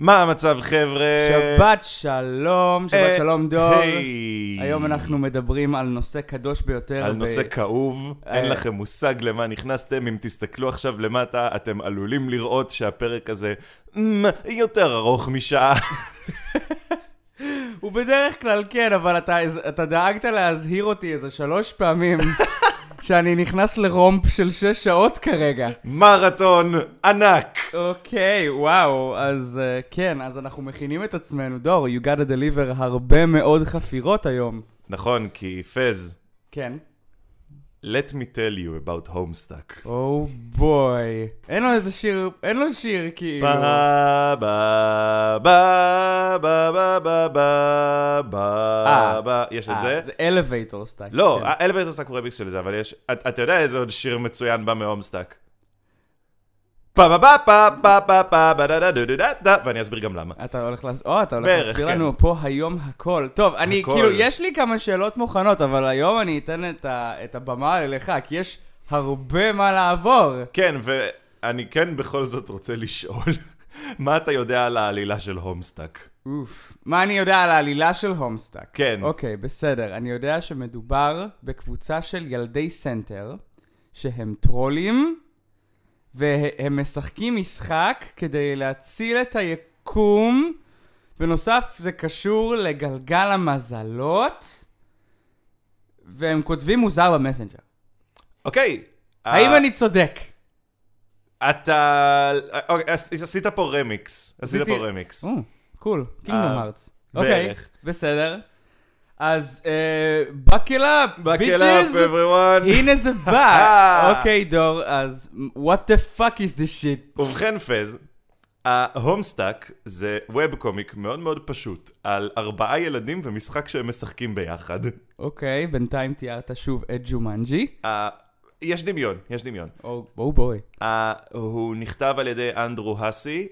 מה המצב, חבר'ה? שבת שלום, שבת אה, שלום דור. היי. היום אנחנו מדברים על נושא קדוש ביותר. על ב- נושא כאוב, אין אה. לכם מושג למה נכנסתם, אם תסתכלו עכשיו למטה, אתם עלולים לראות שהפרק הזה מ, יותר ארוך משעה. הוא בדרך כלל כן, אבל אתה, אתה דאגת להזהיר אותי איזה שלוש פעמים שאני נכנס לרומפ של שש שעות כרגע. מרתון ענק. אוקיי, וואו, אז uh, כן, אז אנחנו מכינים את עצמנו. דור, you gotta deliver הרבה מאוד חפירות היום. נכון, כי פז, כן. Let me tell you about homestuck. Oh boy. אין לו איזה שיר, אין לו שיר כאילו. ba ba ba ba ba ba ba ba אה. ba יש את אה, זה? זה elevator style. לא. ה Elevatorstuck הוא רמיקס של זה, אבל יש... את- אתה יודע איזה עוד שיר מצוין בא מ Homestuck? פה פה פה פה פה פה פה דה דה דה דה ואני אסביר גם למה. אתה הולך להסביר, לנו פה היום הכל. טוב, אני כאילו, יש לי כמה שאלות מוכנות, אבל היום אני אתן את הבמה אליך, כי יש הרבה מה לעבור. כן, ואני כן בכל זאת רוצה לשאול, מה אתה יודע על העלילה של Homestuck? אוף. מה אני יודע על העלילה של Homestuck? כן. אוקיי, בסדר. אני יודע שמדובר בקבוצה של ילדי סנטר, שהם טרולים. והם משחקים משחק כדי להציל את היקום. בנוסף, זה קשור לגלגל המזלות, והם כותבים מוזר במסנג'ר. אוקיי. האם אה, אני צודק? אתה... אוקיי, עש- עשית פה רמיקס. עשית פה רמיקס. Cool, Kingdom אה, Hearts. אוקיי. בסדר. אז bitches. up everyone. הנה זה בא. אוקיי, דור, אז what the fuck is this shit? ובכן פז, ה Homestuck זה web comic מאוד מאוד פשוט, על ארבעה ילדים ומשחק שהם משחקים ביחד. אוקיי, בינתיים תיארת שוב את ג'ומנג'י. אה, יש דמיון, יש דמיון. Oh boy. אה, הוא נכתב על ידי אנדרו האסי,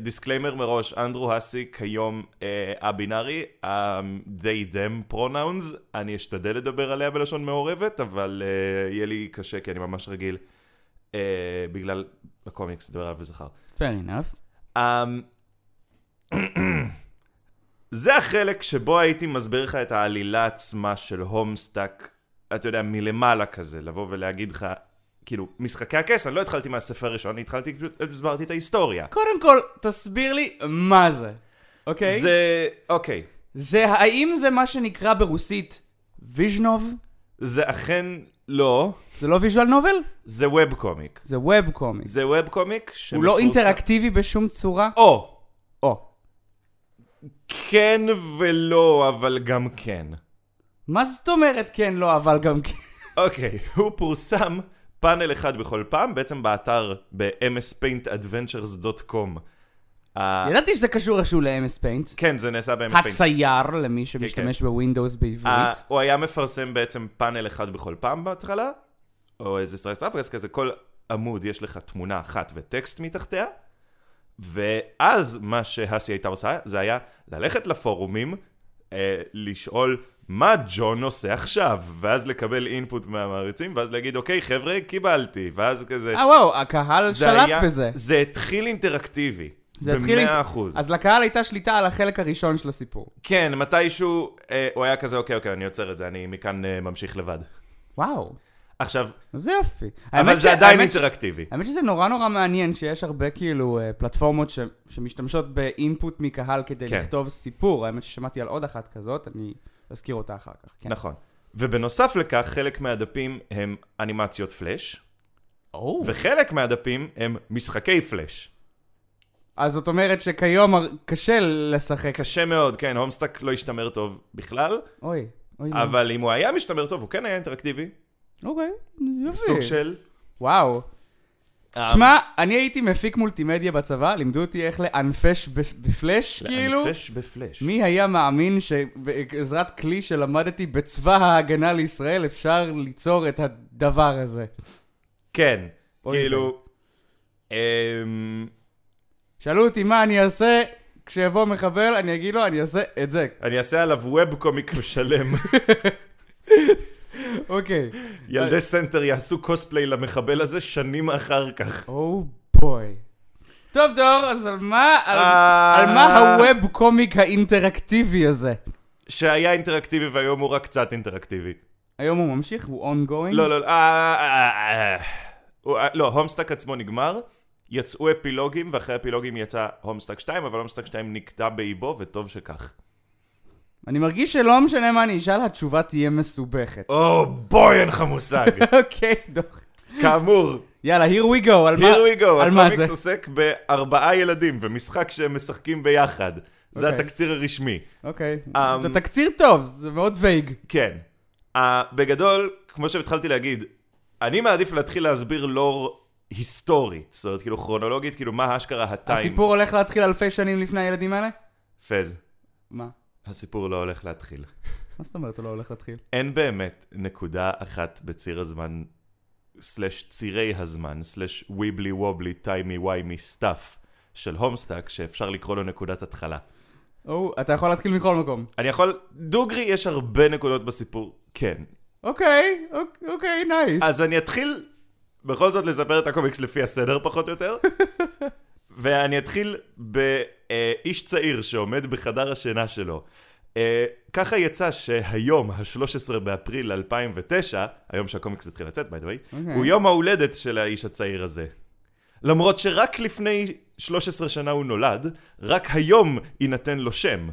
disclaimer מראש, אנדרו האסי כיום אה, א-בינארי, אה, they them pronouns, אני אשתדל לדבר עליה בלשון מעורבת, אבל אה, יהיה לי קשה כי אני ממש רגיל, אה, בגלל הקומיקס, לדבר עליו בזכר. fair enough. אמ, זה החלק שבו הייתי מסביר לך את העלילה עצמה של Homestuck, אתה יודע, מלמעלה כזה, לבוא ולהגיד לך, כאילו, משחקי הכס, אני לא התחלתי מהספר הראשון, אני התחלתי, פשוט הסברתי את ההיסטוריה. קודם כל, תסביר לי מה זה, אוקיי? זה, אוקיי, זה, האם זה מה שנקרא ברוסית ויז'נוב? זה אכן לא, זה לא visual novel? זה web comic. זה web comic. זה web comic הוא שמפורסם... לא אינטראקטיבי בשום צורה? או, או. כן ולא, אבל גם כן. מה זאת אומרת כן, לא, אבל גם כן? אוקיי, הוא פורסם פאנל אחד בכל פעם, בעצם באתר ב-mspaintadventures.com. אה, ידעתי שזה קשור איכשהו ל-MS Paint. כן, זה נעשה ב-MS Paint. הצייר, למי שמשתמש בווינדוס אה, בעברית. הוא היה מפרסם בעצם פאנל אחד בכל פעם בהתחלה, או איזה סרט רפרנס כזה, כל עמוד יש לך תמונה אחת וטקסט מתחתיה, ואז מה שהאסי הייתה עושה, זה היה ללכת לפורומים, אה, לשאול מה ג'ון עושה עכשיו, ואז לקבל אינפוט מהמעריצים, ואז להגיד, אוקיי, חבר'ה, קיבלתי, ואז כזה... אה וואו, הקהל שלט היה- בזה. זה התחיל אינטראקטיבי. זה התחיל במאה אחוז. אז לקהל הייתה שליטה על החלק הראשון של הסיפור. כן, מתישהו אה, הוא היה כזה, אוקיי, אוקיי, אני עוצר את זה, אני מכאן אה, ממשיך לבד. וואו, עכשיו, זה יופי. אבל זה ש- עדיין האמת ש- אינטראקטיבי. האמת שזה נורא נורא מעניין שיש הרבה כאילו אה, פלטפורמות ש- שמשתמשות באינפוט מקהל כדי כן. לכתוב סיפור. האמת ששמעתי על עוד אחת כזאת, אני אזכיר אותה אחר כך. כן. נכון. ובנוסף לכך, חלק מהדפים הם אנימציות פלאש, או. וחלק מהדפים הם משחקי פלאש. אז זאת אומרת שכיום קשה לשחק. קשה מאוד, כן, הומסטאק לא השתמר טוב בכלל, אוי, אוי. אבל אם הוא היה משתמר טוב, הוא כן היה אינטראקטיבי. אוקיי, יופי. סוג של... וואו. אה, תשמע, אני הייתי מפיק מולטימדיה בצבא, לימדו אותי איך לאנפש בפלאש, כאילו. לאנפש בפלאש. מי היה מאמין שבעזרת כלי שלמדתי בצבא ההגנה לישראל אפשר ליצור את הדבר הזה? כן, כאילו... אמ, שאלו אותי מה אני אעשה כשיבוא מחבל, אני אגיד לו, אני אעשה את זה. אני אעשה עליו web comic שלם. אוקיי. ילדי סנטר יעשו קוספליי למחבל הזה שנים אחר כך. oh boy. טוב, דור, אז על מה, על, אה, על מה ה web comic האינטראקטיבי הזה? שהיה אינטראקטיבי והיום הוא רק קצת אינטראקטיבי. היום הוא ממשיך? הוא ongoing? לא, לא, לא, אה, אה, אה, אה, לא, הומסטאק עצמו נגמר, יצאו אפילוגים, ואחרי אפילוגים יצא הומסטאק 2, אבל הומסטאק 2 נקטע באיבו, וטוב שכך. אני מרגיש שלא משנה מה אני אשאל, התשובה תהיה מסובכת. oh boy, אין לך מושג. אוקיי, דור. כאמור, יאללה, here we go, על מה, here we go, הקומיקס? עוסק בארבעה ילדים, במשחק שהם משחקים ביחד. זה אוקיי. התקציר הרשמי. אוקיי. אמ, זה תקציר טוב, זה מאוד vague. כן. בגדול, כמו שהתחלתי להגיד, אני מעדיף להתחיל להסביר לור היסטורית. זאת אומרת, כאילו כרונולוגית, כאילו מה אשכרה ה time. הסיפור הולך להתחיל אלפי שנים לפני הילדים האלה? פז, מה? הסיפור לא הולך להתחיל. מה זאת אומרת הוא לא הולך להתחיל? אין באמת נקודה אחת בציר הזמן, slash צירי הזמן, slash wibbly wobbly timey wimey stuff של הומסטאק, שאפשר לקרוא לו נקודת התחלה. או, אתה יכול להתחיל מכל מקום. אני יכול, דוגרי יש הרבה נקודות בסיפור, כן. אוקיי, אוק- אוקיי, nice. אז אני אתחיל בכל זאת לספר את הקומיקס לפי הסדר פחות או יותר. ואני אתחיל באיש צעיר שעומד בחדר השינה שלו. אה, ככה יצא שהיום, ה-13 באפריל 2009, היום שהקומיקס התחיל לצאת, by the way, אוקיי. הוא יום ההולדת של האיש הצעיר הזה. למרות שרק לפני 13 שנה הוא נולד, רק היום יינתן לו שם.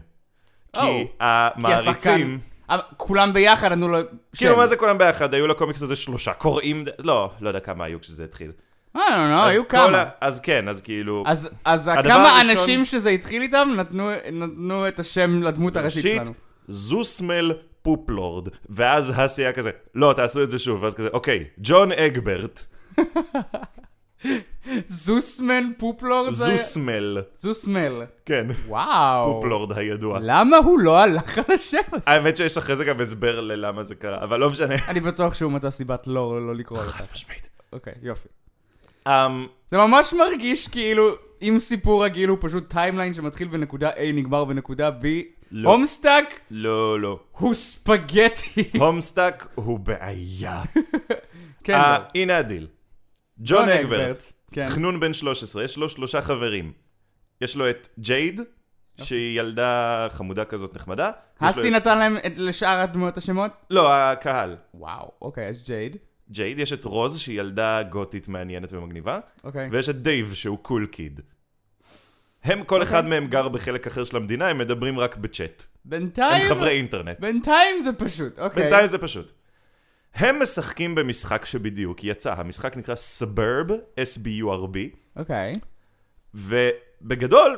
כי או, כי המעריצים... השחקן... אה, כולם ביחד נתנו לו שם. כאילו, מה זה כולם ביחד? היו לקומיקס הזה שלושה קוראים... לא, לא יודע כמה היו כשזה התחיל. אה, לא, לא, אז היו כמה. ה- אז כן, אז כאילו... אז, אז כמה הראשון- אנשים שזה התחיל איתם נתנו, נתנו את השם לדמות הראשית ראשית, שלנו. זוסמל פופלורד, ואז האסי היה כזה, לא, תעשו את זה שוב, ואז כזה, אוקיי, ג'ון אגברט, זוסמל פופלורד? זוסמל, זוסמל. כן, וואו. פופלורד הידוע. למה הוא לא הלך על השם הזה? האמת שיש אחרי זה גם הסבר ללמה זה קרה, אבל לא משנה. אני בטוח שהוא מצא סיבת לא, לא לקרוא חד אותה. משמעית. אוקיי, יופי. אמ, זה ממש מרגיש כאילו, אם סיפור רגיל הוא פשוט timeline שמתחיל בנקודה A, נגמר בנקודה B, לא. הומסטאק לא, לא. הוא ספגטי. הומסטאק הוא בעיה. כן, אה, דור. הנה הדיל. ג'ון אגברט, כן. חנון בן 13, יש לו שלושה חברים. יש לו את ג'ייד, שהיא ילדה חמודה כזאת נחמדה. האסי את- נתן להם את- לשאר הדמויות השמות? לא, הקהל. וואו, אוקיי, אז ג'ייד. ג'ייד, יש את רוז, שהיא ילדה גותית מעניינת ומגניבה, אוקיי. ויש את דייב, שהוא cool kid. הם, כל אוקיי. אחד מהם גר בחלק אחר של המדינה, הם מדברים רק בצ'אט. בינתיים... הם חברי אינטרנט. בינתיים זה פשוט, אוקיי. בינתיים זה פשוט. הם משחקים במשחק שבדיוק יצא, המשחק נקרא Suburb, S-B-U-R-B, אוקיי. ובגדול,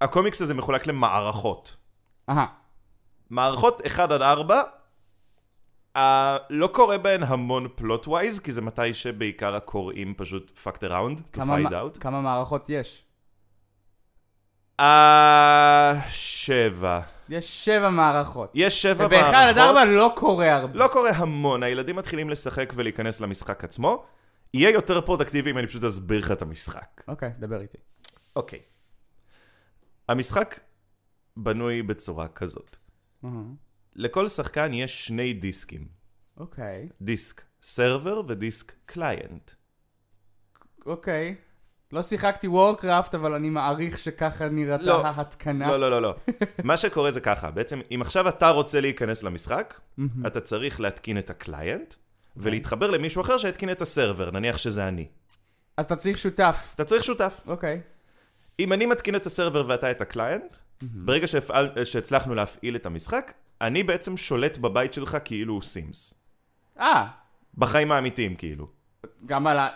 הקומיקס הזה מחולק למערכות. אהה. מערכות 1 עד 4, uh, לא קורה בהן המון פלוט ווייז, כי זה מתי שבעיקר הקוראים פשוט fucked around to find out. כמה מערכות יש? אה... שבע. יש שבע מערכות. יש שבע ובאחד עד ארבע מערכות. לא קורה הרבה. לא קורה המון, הילדים מתחילים לשחק ולהיכנס למשחק עצמו. יהיה יותר פרודקטיבי אם אני פשוט אסביר לך את המשחק. אוקיי, דבר איתי. אוקיי. המשחק בנוי בצורה כזאת. אהה. לכל שחקן יש שני דיסקים. אוקיי. דיסק server ודיסק client. אוקיי. לא שיחקתי וורקראפט, אבל אני מעריך שככה נראתה לא. ההתקנה. לא, לא, לא, לא. מה שקורה זה ככה, בעצם אם עכשיו אתה רוצה להיכנס למשחק, אתה צריך להתקין את ה client, ולהתחבר למישהו אחר שיתקין את ה server, נניח שזה אני. אז אתה צריך שותף. אתה צריך שותף. אוקיי. אם אני מתקין את ה server ואתה את ה client, ברגע שהפעל, שהצלחנו להפעיל את המשחק, אני בעצם שולט בבית שלך כאילו הוא סימס. אה, בחיים האמיתיים כאילו. גם על ה...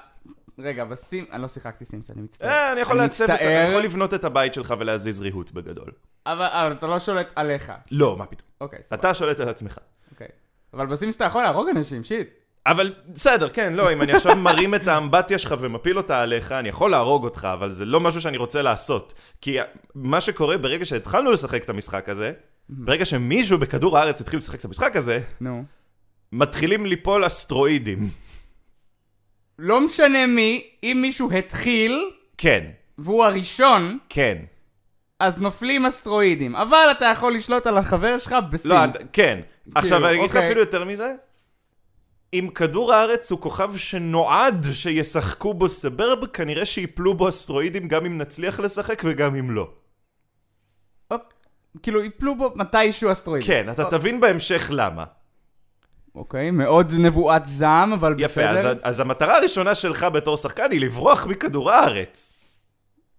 רגע, בסים... אני לא שיחקתי סימס, אני מצטער. אה, אני יכול לעצב, אני יכול לבנות את הבית שלך ולהזיז ריהוט בגדול. אבל אבל אתה לא שולט עליך. לא, מה פתאום. אוקיי, סבבה. אתה שולט על עצמך. אוקיי. אבל בסימס אתה יכול להרוג אנשים, שיט. אבל בסדר, כן, לא, אם אני עכשיו מרים את האמבטיה שלך ומפיל אותה עליך, אני יכול להרוג אותך, אבל זה לא משהו שאני רוצה לעשות. כי מה שקורה ברגע שהתחלנו לשחק את המשחק הזה, ברגע שמישהו בכדור הארץ התחיל לשחק את המשחק הזה, נו. מתחילים ליפול אסטרואידים. לא משנה מי, אם מישהו התחיל, כן, והוא הראשון, כן. אז נופלים אסטרואידים. אבל אתה יכול לשלוט על החבר שלך לא, בסימס. את- כן. עכשיו, אני אגיד לך אוקיי. אפילו יותר מזה. אם כדור הארץ הוא כוכב שנועד שישחקו בו סברב, כנראה שיפלו בו אסטרואידים גם אם נצליח לשחק וגם אם לא. כאילו, יפלו בו מתישהו אסטרואידים. כן, אתה תבין בהמשך למה. אוקיי, מאוד נבואת זעם, אבל יפה, בסדר. אז, אז המטרה הראשונה שלך בתור שחקן היא לברוח מכדור הארץ.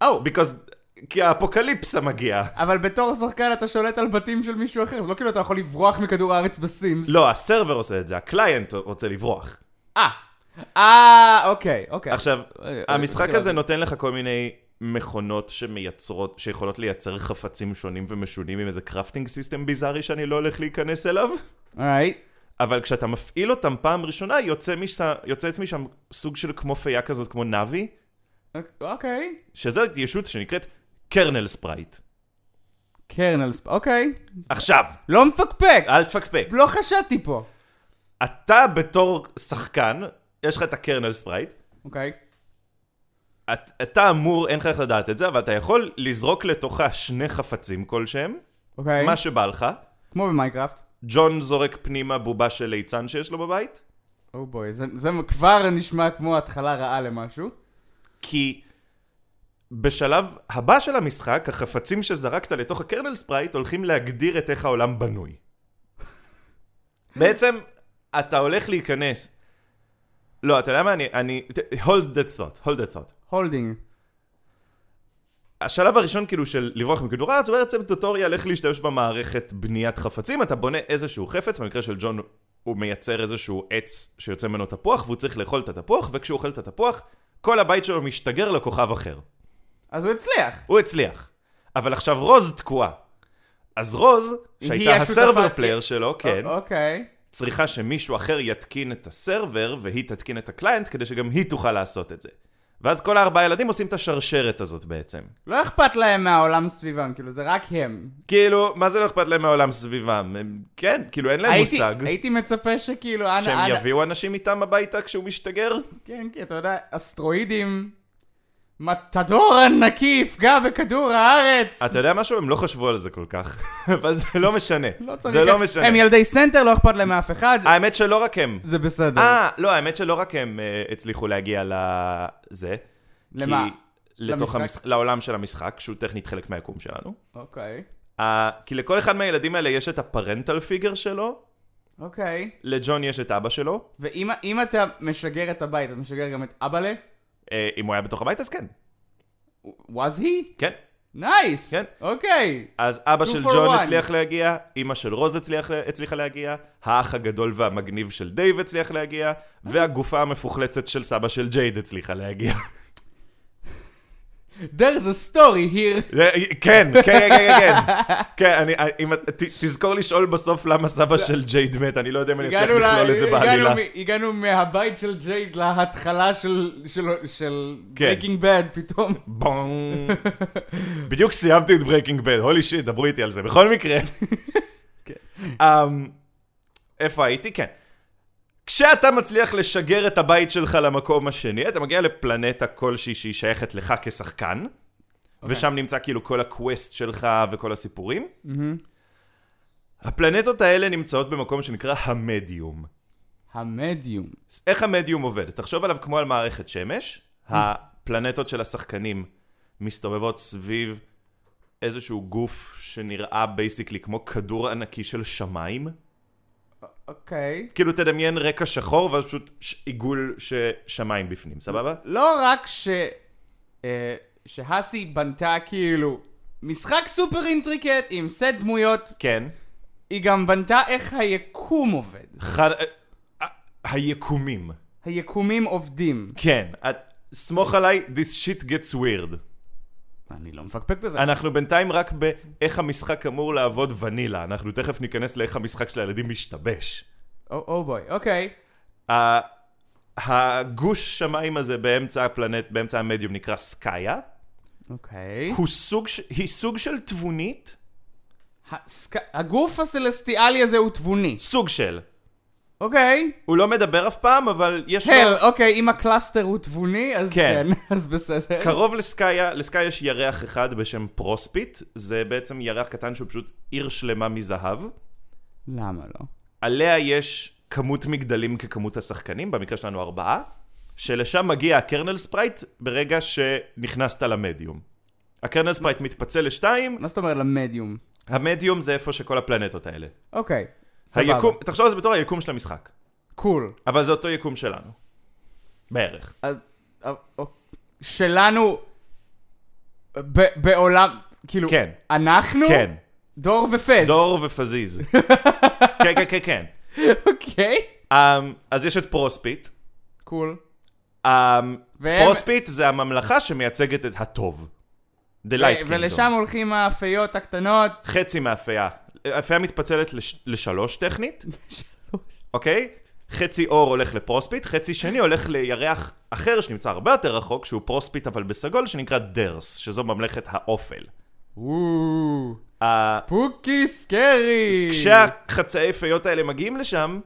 או, Because... כי האפוקליפסה מגיעה. אבל בתור שחקן אתה שולט על בתים של מישהו אחר, זה לא כאילו אתה יכול לברוח מכדור הארץ בסימס. לא, הסרבר עושה את זה, הקליינט רוצה לברוח. אה, אה, אוקיי, אוקיי. עכשיו, אה, המשחק אה, הזה נותן לך כל מיני מכונות שמייצרות, שיכולות לייצר חפצים שונים ומשונים עם איזה crafting system ביזארי שאני לא הולך להיכנס אליו. alright. אבל כשאתה מפעיל אותם פעם ראשונה, יוצא משם, יוצאת משם סוג של כמו פייה כזאת, כמו נאבי, אוקיי. שזאת ישות שנקראת kernel sprite. kernel sp... אוקיי. עכשיו, לא מפקפק. אל תפקפק. לא חשדתי פה. אתה בתור שחקן, יש לך את ה kernel sprite, אוקיי. את, אתה אמור, אין לך איך לדעת את זה, אבל אתה יכול לזרוק לתוכה שני חפצים כלשהם, אוקיי. מה שבא לך. כמו במיינקראפט. ג'ון זורק פנימה בובה של ליצן שיש לו בבית, oh boy, זה, זה כבר נשמע כמו התחלה רעה למשהו. כי בשלב הבא של המשחק, החפצים שזרקת לתוך ה kernel sprite הולכים להגדיר את איך העולם בנוי. בעצם, אתה הולך להיכנס... לא, אתה יודע מה? אני... אני... hold that thought, hold that thought. holding. השלב הראשון כאילו של לברוח מכדור הארץ הוא בעצם tutorial איך להשתמש במערכת בניית חפצים אתה בונה איזשהו חפץ במקרה של ג'ון הוא מייצר איזשהו עץ שיוצא ממנו תפוח והוא צריך לאכול את התפוח וכשהוא אוכל את התפוח כל הבית שלו משתגר לכוכב אחר אז הוא הצליח. הוא הצליח אבל עכשיו רוז תקועה אז רוז שהייתה ה server player שלו כן אוקיי. צריכה שמישהו אחר יתקין את ה server והיא תתקין את ה client כדי שגם היא תוכל לעשות את זה ואז כל הארבעה ילדים עושים את השרשרת הזאת בעצם לא אכפת להם מהעולם סביבם, כאילו זה רק הם. כאילו, מה זה לא אכפת להם מהעולם סביבם? הם, כן, כאילו אין להם הייתי, מושג. הייתי מצפה שכאילו, שהם אנא, יביאו אנשים איתם הביתה כשהוא משתגר? כן, כי אתה יודע, אסטרואידים, מטאור ענקי יפגע בכדור הארץ. אתה יודע משהו? הם לא חשבו על זה כל כך. אבל זה לא משנה. לא צריך, זה לא משנה. הם ילדי סנטר, לא אכפת להם מאף אחד, האמת שלא רק הם. זה בסדר. אה, לא, האמת שלא רק הם אה, הצליחו להגיע לזה. למה? כי... לתוך? המשחק, לעולם של המשחק, שהוא טכנית חלק מהיקום שלנו. אוקיי, אה, כי לכל אחד מהילדים האלה יש את ה parental figure שלו, אוקיי. לג'ון יש את אבא שלו. ואם אם אתה משגר את הבית, אתה משגר גם את אבאלה? אה, אם הוא היה בתוך הבית אז כן. was he? כן. nice! כן. אוקיי. אז אבא Two של for ג'ון one. הצליח להגיע, אימא של רוז הצליח, הצליחה להגיע, האח הגדול והמגניב של דייב הצליח להגיע, והגופה המפוחלצת של סבא של ג'ייד הצליחה להגיע. There's a story here. כן, כן, כן, כן, כן. כן, אני, אם, את- ת- תזכור לשאול בסוף למה סבא של ג'ייד מת, אני לא יודע אם אני אצליח לכלול את זה בעלילה. הגענו מהבית של ג'ייד להתחלה של של- של כן. ברייקינג בד פתאום. בונג. בדיוק סיימתי את Breaking Bad, holy shit, דברו איתי על זה. בכל מקרה. כן. אמ, איפה הייתי? כן. כשאתה מצליח לשגר את הבית שלך למקום השני, אתה מגיע לפלנטה כלשהי שהיא שייכת לך כשחקן, אוקיי. ושם נמצא כאילו כל ה quest שלך וכל הסיפורים. הפלנטות האלה נמצאות במקום שנקרא המדיום. המדיום. איך המדיום עובד? תחשוב עליו כמו על מערכת שמש, הפלנטות של השחקנים מסתובבות סביב איזשהו גוף שנראה בייסיקלי כמו כדור ענקי של שמיים. אוקיי. כאילו תדמיין רקע שחור ואז פשוט עיגול ששמיים בפנים, סבבה? לא רק ש... אה, שהאסי בנתה כאילו משחק סופר אינטריקט עם סט דמויות, כן. היא גם בנתה איך היקום עובד. ח... ה- היקומים. היקומים עובדים. כן. את... סמוך עליי, this shit gets weird. אני לא מפקפק בזה. אנחנו בינתיים רק באיך המשחק אמור לעבוד ונילה. אנחנו תכף ניכנס לאיך המשחק של הילדים משתבש. או בוי, אוקיי. הגוש שמיים הזה באמצע הפלנט, באמצע המדיום נקרא סקאיה. אוקיי. הוא סוג. היא סוג של תבונית. הסק- הגוף הסלסטיאלי הזה הוא תבוני. סוג של. אוקיי. הוא לא מדבר אף פעם, אבל יש לו... hell, אוקיי, אם ה Cluster הוא תבוני, אז כן. כן, אז בסדר. קרוב לסקאיה, לסקאיה יש ירח אחד בשם פרוספיט. זה בעצם ירח קטן שהוא פשוט עיר שלמה מזהב. למה לא? עליה יש כמות מגדלים ככמות השחקנים, במקרה שלנו ארבעה, שלשם מגיע ה kernel sprite ברגע שנכנסת למדיום. ה kernel sprite מתפצל לשתיים, מה זאת אומרת למדיום? המדיום זה איפה שכל הפלנטות האלה. אוקיי. היקום, תחשוב על זה בתור היקום של המשחק, cool. אבל זה אותו יקום שלנו. בערך. אז... אה, אה, שלנו... ב- בעולם... כאילו... כן. אנחנו? כן, דור ופס. דור ופזיז. כן, כן, כן, כן. אוקיי. Um, אז יש את פרוספיט. cool. Um, והם- פרוספיט זה הממלכה שמייצגת את הטוב. The Light Kingdom. ולשם הולכים הפיות הקטנות. חצי מהפיה. הפיה מתפצלת לש... לשלוש טכנית, אוקיי? חצי אור הולך לפרוספיט, חצי שני הולך לירח אחר שנמצא הרבה יותר רחוק, שהוא פרוספיט אבל בסגול, שנקרא דרס, שזו ממלכת האופל. וואו. ה- spooky scary. כשהחצאי פיות האלה מגיעים לשם,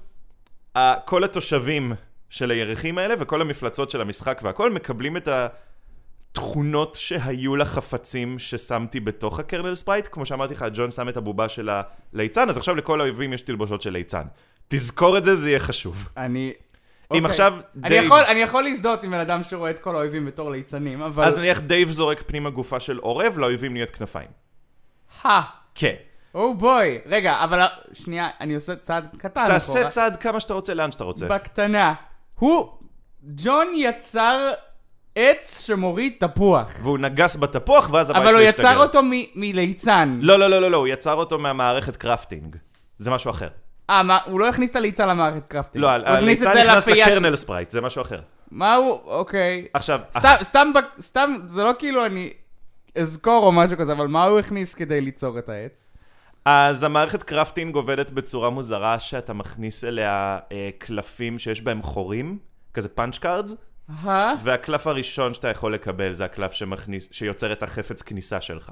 ה- כל התושבים של הירחים האלה וכל המפלצות של המשחק והכל מקבלים את התכונות שהיו לחפצים ששמתי בתוך ה kernel sprite. כמו שאמרתי לך, ג'ון שם את הבובה של הליצן, אז עכשיו לכל האויבים יש תלבושות של ליצן. תזכור את זה, זה יהיה חשוב. אני... אם אוקיי. עכשיו אני דייב... יכול, אני יכול להזדהות עם בן אדם שרואה את כל האויבים בתור ליצנים, אבל... אז נניח דייב זורק פנימה גופה של עורב, לאויבים נהיית כנפיים. הא. כן. oh boy. רגע, אבל שנייה, אני עושה צעד קטן אחורה. תעשה צעד כמה שאתה רוצה, לאן שאתה רוצה. בקטנה. הוא... ג'ון יצר עץ שמוריד תפוח. והוא נגס בתפוח, ואז הבית אבל שלו הוא השתגר. יצר אותו מ- מליצן. לא, לא, לא, לא, לא, הוא יצר אותו מהמערכת crafting. זה משהו אחר. אה, מה, הוא לא הכניס את הליצן למערכת crafting. לא, הוא הכניס את הליצן זה נכנס לפיה ל kernel sprite, זה משהו אחר. מה הוא? אוקיי. עכשיו, סתם, סתם, בק- סתם, זה לא כאילו אני אזכור או משהו כזה, אבל מה הוא הכניס כדי ליצור את העץ? אז המערכת crafting עובדת בצורה מוזרה שאתה מכניס אליה אה, קלפים שיש בהם חורים, כזה punch cards? והקלף הראשון שאתה יכול לקבל זה הקלף שמכניס, שיוצר את החפץ כניסה שלך.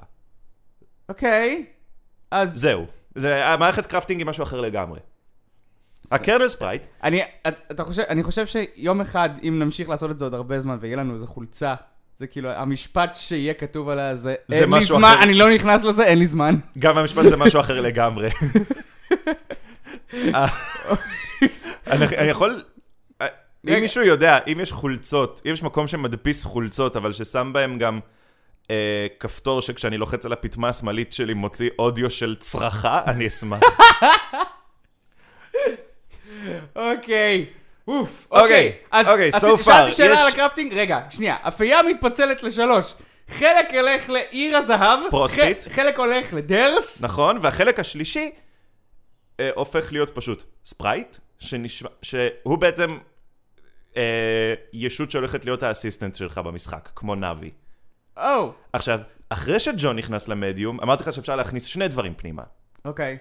אוקיי. אז זהו. זה, המערכת crafting היא משהו אחר לגמרי. הקרנל ספרייט, אני, את- אתה חושב, אני חושב שיום אחד, אם נמשיך לעשות את זה עוד הרבה זמן ויהיה לנו איזה חולצה, זה כאילו, המשפט שיהיה כתוב עליה זה, זה אין לי זמן, אחר." אני לא נכנס לזה, אין לי זמן. גם המשפט זה משהו אחר לגמרי. אה, אני אני יכול... אם. מישהו יודע, אם יש חולצות, אם יש מקום שמדפיס חולצות, אבל ששם בהם גם אה, כפתור שכשאני לוחץ על הפטמה השמאלית שלי מוציא אודיו של צרחה, אני אשמח. אוקיי. אוף, אוקיי, אוקיי. אז אוקיי, so שאלתי far, שאלה יש- על ה crafting, רגע, שנייה. פיה מתפצלת לשלוש. חלק ילך לעיר הזהב, פרוספיט. חלק הולך לדרס, נכון, והחלק השלישי אה, הופך להיות פשוט sprite, שנשמע, שהוא בעצם אה, ישות שהולכת להיות ה assistant שלך במשחק, כמו נאבי. או, עכשיו, אחרי שג'ון נכנס למדיום, אמרתי לך שאפשר להכניס שני דברים פנימה. אוקיי.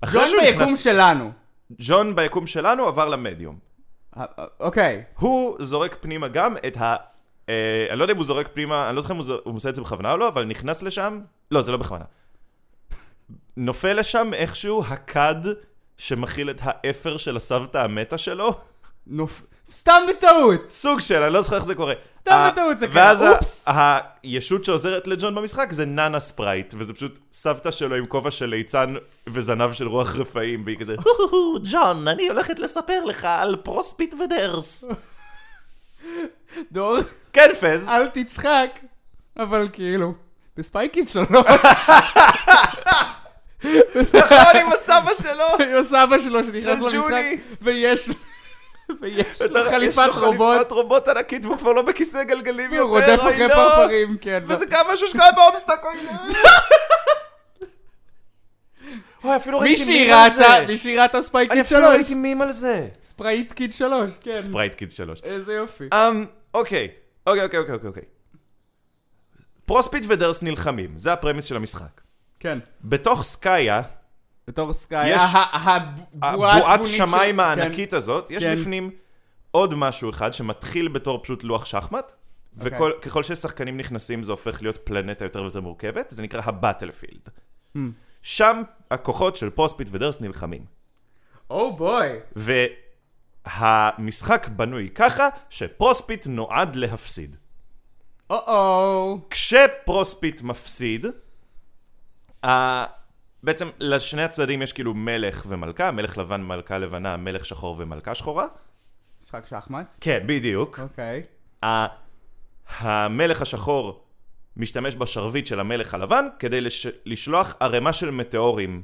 אחרי ג'ון ביקום נכנס, שלנו. ג'ון ביקום שלנו עבר למדיום. אה, אה, אוקיי. הוא זורק פנימה גם את ה... אה, אני לא יודע אם הוא זורק פנימה, אני לא זוכר אם הוא זו- הוא עושה את זה בכוונה או לא, אבל נכנס לשם, לא, זה לא בכוונה. נופל לשם איכשהו הכד שמכיל את האפר של הסבתא המתה שלו. נופ... סתם בטעות. סוג של, אני לא זוכר איך זה קורה. סתם בטעות זה קרה, ואז אופס. הישות שעוזרת לג'ון במשחק זה Nannasprite, וזה פשוט סבתא שלו עם כובע של ליצן וזנב של רוח רפאים, והיא כזה, "הו-הו-הו, ג'ון, אני הולכת לספר לך על Prospit ו Derse. דור, כן, פז. אל תצחק. אבל כאילו, ב Spy Kids שלוש, נכון, עם הסבא שלו. עם הסבא שלו שנכנס למשחק. ויש ויש לו יש חליפת לו רובוט, חליפת רובוט ענקית והוא כבר לא בכיסא גלגלים יותר, הוא רודף אחרי לא. פרפרים, כן. וזה גם משהו שקרה ב Homestuck, אוי לא. אוי, אפילו ראיתי מימים על זה. ראתה, מישהי ראתה אני Spy Kids אפילו שלוש. ראיתי מימים על זה. Sprite Kid שלוש, כן. Sprite Kid 3. איזה יופי. אמ, אוקיי, אוקיי, אוקיי, אוקיי, אוקיי. Prospit ו Derse נלחמים, זה ה premise של המשחק. כן. בתוך Skaia, בתור Skaia, יש- הבועת שמיים הענקית הזאת, יש כן. בפנים עוד משהו אחד שמתחיל בתור פשוט לוח שחמט, אוקיי. וככל ששחקנים נכנסים זה הופך להיות פלנטה יותר ויותר מורכבת, זה נקרא ה Battlefield. Hmm. שם הכוחות של Prospit ו Derse נלחמים. Oh boy. והמשחק בנוי ככה ש Prospit נועד להפסיד. או-או. כש Prospit מפסיד, בעצם לשני הצדדים יש כאילו מלך ומלכה, מלך לבן, מלכה לבנה, מלך שחור ומלכה שחורה. משחק שחמט? כן, בדיוק. אוקיי. המלך השחור משתמש בשרביט של המלך הלבן כדי לש... לשלוח ערימה של מטאורים.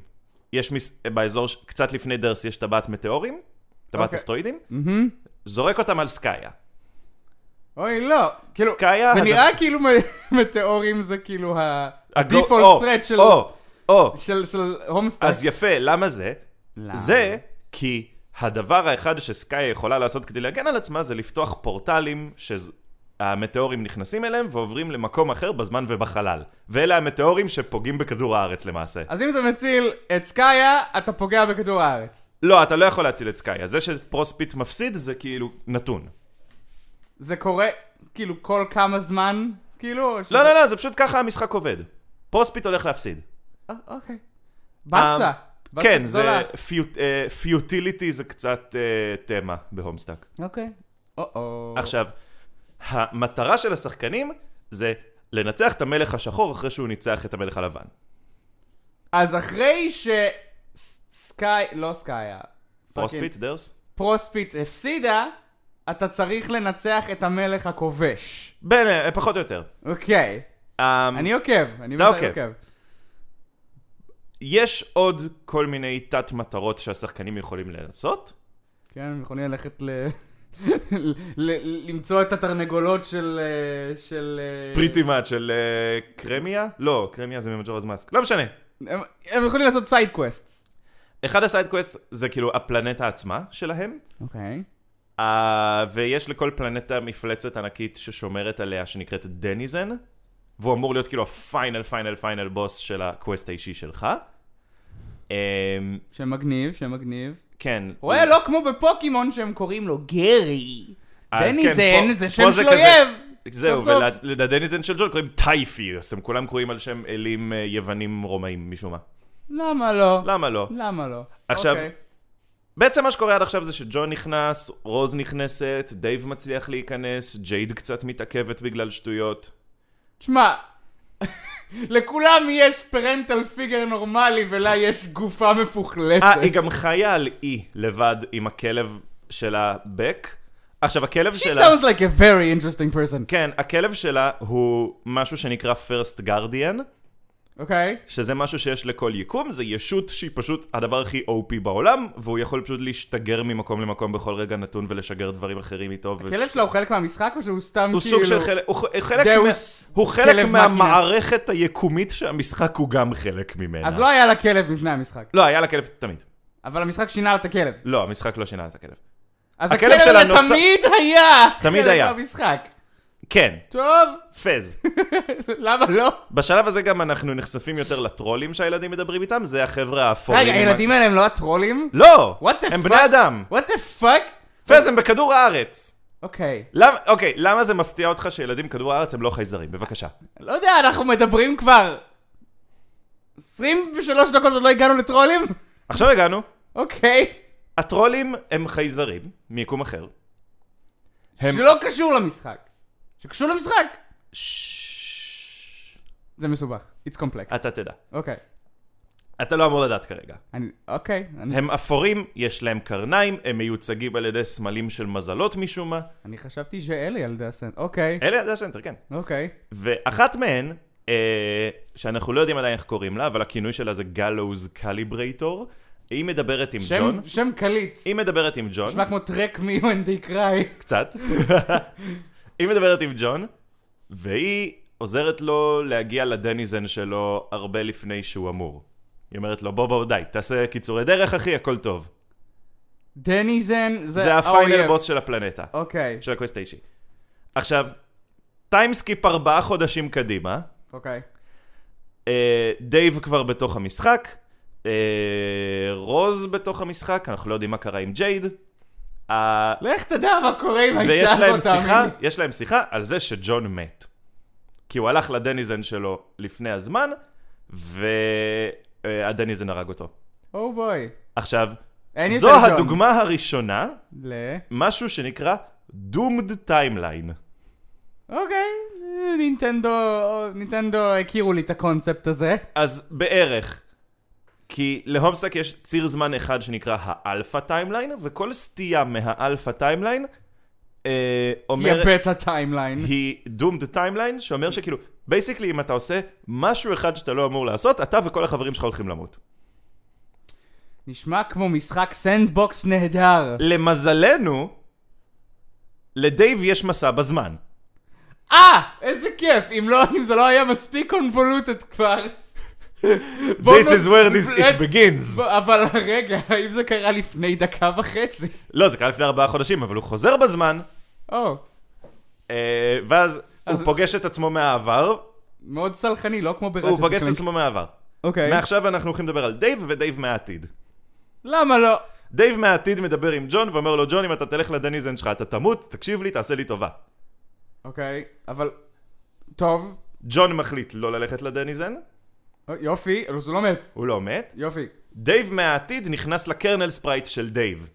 יש מס... באזור, ש- קצת לפני Derse יש טבעת מטאורים, טבעת אוקיי. אסטרואידים, מהמם. זורק אותם על Skaia. אוי, לא. כאילו, Skaia... זה הד- נראה כאילו מטאורים זה כאילו ה- ה default או, threat של- או, או, של של Homestuck. אז יפה, למה זה? למה? זה כי הדבר האחד שסקאיה יכולה לעשות כדי להגן על עצמה זה לפתוח פורטלים שהמטאורים נכנסים אליהם ועוברים למקום אחר בזמן ובחלל. ואלה המטאורים שפוגעים בכדור הארץ למעשה. אז אם אתה מציל את סקאיה, אתה פוגע בכדור הארץ. לא, אתה לא יכול להציל את סקאיה. זה שפרוספיט מפסיד זה כאילו נתון. זה קורה כאילו כל כמה זמן? כאילו? או שזה- לא, לא, לא, זה פשוט ככה המשחק עובד. Prospit הולך להפסיד. אה, אוקיי. באסה. באסה כן, זה גדולה. Futility זה קצת אה, תמה ב Homestuck. אוקיי. או-או. עכשיו, המטרה של השחקנים זה לנצח את המלך השחור אחרי שהוא ניצח את המלך הלבן. אז אחרי שסקאי... לא Skaia. Prospit, Derse? Prospit הפסידה, אתה צריך לנצח את המלך הכובש. בין, אה, פחות או יותר. אוקיי. אה, אני עוקב. אני עוקב. יש עוד כל מיני תת מטרות שהשחקנים יכולים לעשות. כן, הם יכולים ללכת ל... למצוא את התרנגולות של... אה, של... אה, פריטי מאט של אה, קרמיה? לא, קרמיה זה מ Majora's Mask. לא משנה. הם, הם יכולים לעשות side quests. אחד ה side quest זה כאילו הפלנטה עצמה שלהם. אוקיי. Uh, ויש לכל פלנטה מפלצת ענקית ששומרת עליה שנקראת Denizen והוא אמור להיות כאילו ה final final final boss של ה quest האישי שלך. Um, שמגניב, שמגניב. כן. רואה, לא כמו בפוקימון שהם קוראים לו גרי. כן, Denizen פה- זה שם של אויב. זהו. ול Denizen של ג'ון קוראים Typheus, הם כולם קוראים על שם אלים אה, יוונים רומאים משום מה. למה לא? למה לא? למה לא? עכשיו- אוקיי. בעצם מה שקורה עד עכשיו זה שג'ון נכנס, רוז נכנסת, דייב מצליח להיכנס, ג'ייד קצת מתעכבת בגלל שטויות. תשמע, לכולם יש parental figure נורמלי ולה יש גופה מפוחלצת. אה, היא גם חיה על אי לבד עם הכלב שלה Bec. עכשיו, הכלב She שלה... sounds like a very interesting person. כן, הכלב שלה הוא משהו שנקרא First Guardian, אוקיי? שזה משהו שיש לכל יקום, זה ישות שהיא פשוט הדבר הכי OP בעולם, והוא יכול פשוט להשתגר ממקום למקום בכל רגע נתון ולשגר דברים אחרים איתו. הכלב שלה הוא חלק מהמשחק או שהוא סתם הוא כאילו... סוג של חלק, הוא חלק, מה, דאוס הוא חלק. מהמערכת היקומית שהמשחק הוא גם חלק ממנה. אז לא היה לה כלב לפני המשחק. לא, היה לה כלב תמיד. אבל המשחק שינה לה את הכלב. לא, המשחק לא שינה את הכלב. אז הכלב הכלב שלה נוצר- תמיד היה תמיד חלק היה. מהמשחק. כן, טוב, פז. למה לא? בשלב הזה גם אנחנו נחשפים יותר לטרולים שהילדים מדברים איתם, זה החבר'ה האפורים. רגע, הילדים האלה הם לא הטרולים? לא! What the הם? בני אדם. what the fuck? פז, הם בכדור הארץ. אוקיי. למה, אוקיי, למה זה מפתיע אותך שילדים בכדור הארץ הם לא חייזרים? בבקשה. לא יודע, אנחנו מדברים כבר 23 דקות עוד לא הגענו לטרולים? עכשיו הגענו. אוקיי. הטרולים הם חייזרים, מיקום אחר. הם... שלא קשור למשחק. שקשור למשחק. זה מסובך. It's complex. אתה תדע. אוקיי. אתה לא אמור לדעת כרגע. אני... אוקיי. אני- הם אפורים, יש להם קרניים, הם מיוצגים על ידי סמלים של מזלות משום מה. אני חשבתי שאלה ילדי הסנט. אוקיי. אלה זה הסנטר, כן. אוקיי. ואחת מהן, אה, שאנחנו לא יודעים עדיין איך קוראים לה, אבל הכינוי שלה זה גלוז קליברייטור, היא מדברת עם שם- ג'ון. שם קליץ. היא מדברת עם ג'ון, נשמע כמו track מ When They Cry. קצת. היא מדברת עם ג'ון, והיא עוזרת לו להגיע ל Denizen שלו הרבה לפני שהוא אמור. היא אומרת לו, בוא בוא די, תעשה קיצורי דרך אחי, הכל טוב. Denizen זה זה ה final האויב. בוס של הפלנטה, אוקיי. של ה quest האישי. עכשיו, timeskip ארבעה חודשים קדימה, אוקיי. אה, דייב כבר בתוך המשחק, אה, רוז בתוך המשחק, אנחנו לא יודעים מה קרה עם ג'ייד. לך תדע מה קורה עם ויש האישה הזאת, תאמין לי. יש להם שיחה על זה שג'ון מת. כי הוא הלך ל Denizen שלו לפני הזמן, וה Denizen הרג אותו. Oh boy. עכשיו, זו. הדוגמה הראשונה, ל... משהו שנקרא doomed timeline. אוקיי. נינטנדו, נינטנדו הכירו לי את הקונספט הזה. אז בערך, כי ל Homestuck יש ציר זמן אחד שנקרא ה alpha timeline, וכל סטייה מה alpha timeline אה, אומר... היא beta timeline. היא doomed timeline, שאומר שכאילו, basically אם אתה עושה משהו אחד שאתה לא אמור לעשות, אתה וכל החברים שלך הולכים למות. נשמע כמו משחק sandbox נהדר. למזלנו, לדייב יש מסע בזמן. אה! איזה כיף! אם לא, אם זה לא היה מספיק convoluted כבר. This is where this it begins. אבל רגע, האם זה קרה לפני דקה וחצי? לא, זה קרה לפני ארבעה חודשים, אבל הוא חוזר בזמן, או, אה, ואז אז- הוא פוגש את עצמו מהעבר, מאוד סלחני, לא כמו ב Ratchet הוא פוגש את. עצמו מהעבר. אוקיי. מעכשיו אנחנו הולכים לדבר על דייב ודייב מהעתיד. למה לא? דייב מהעתיד מדבר עם ג'ון ואומר לו, ג'ון, אם אתה תלך ל denizen שלך, אתה תמות, תקשיב לי, תעשה לי טובה. אוקיי, אבל... טוב, ג'ון מחליט לא ללכת ל denizen, יופי, אבל זה לא מת. הוא לא מת. יופי. דייב מהעתיד נכנס ל kernel sprite של דייב.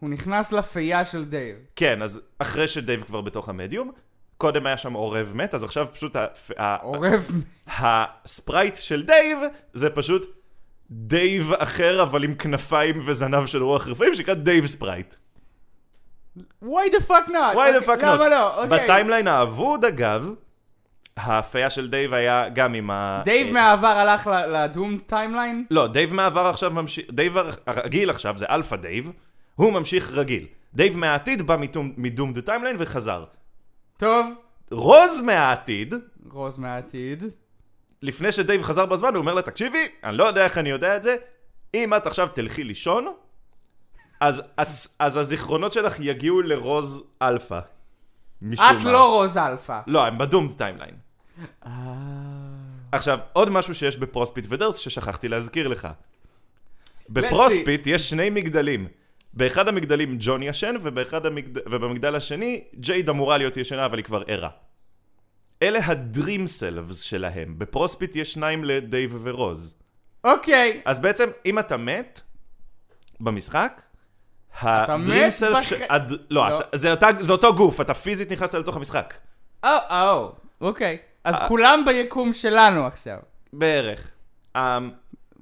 הוא נכנס לפייה של דייב. כן, אז אחרי שדייב כבר בתוך המדיום, קודם היה שם עורב מת, אז עכשיו פשוט ה- עורב... ה sprite של דייב זה פשוט דייב אחר אבל עם כנפיים וזנב של רוח רפאים שנקרא דייב ספרייט. why the fuck not? why the אוקיי, fuck למה not? לא? אוקיי. ב timeline האבוד אגב, ההפייה של דייב היה גם עם ה... דייב אה, מהעבר הלך ל doomed timeline? לא, דייב מהעבר עכשיו ממשיך, דייב הר- הרגיל עכשיו זה אלפא דייב, הוא ממשיך רגיל. דייב מהעתיד בא מ doomed timeline וחזר. טוב, רוז מהעתיד, רוז מהעתיד. לפני שדייב חזר בזמן, הוא אומר לה, תקשיבי, אני לא יודע איך אני יודע את זה, אם את עכשיו תלכי לישון, אז, את, אז הזיכרונות שלך יגיעו לרוז אלפא. משום את מה. לא רוז אלפא. לא, הם ב doomed timeline. אה... עכשיו, עוד משהו שיש בפרוספיט ודרס ששכחתי להזכיר לך. בפרוספיט יש שני מגדלים. באחד המגדלים ג'ון ישן, ובאחד המגד... ובמגדל השני ג'ייד אמורה להיות ישנה, אבל היא כבר ערה. אלה ה dream selves שלהם. בפרוספיט יש שניים לדייב ורוז. אוקיי. אז בעצם, אם אתה מת במשחק, ה dream self... בח- ש... הד... לא, לא. אתה... זה, אותה... זה אותו גוף, אתה פיזית נכנסת לתוך המשחק. או, או, אוקיי. אז אה. כולם ביקום שלנו עכשיו. בערך. Um,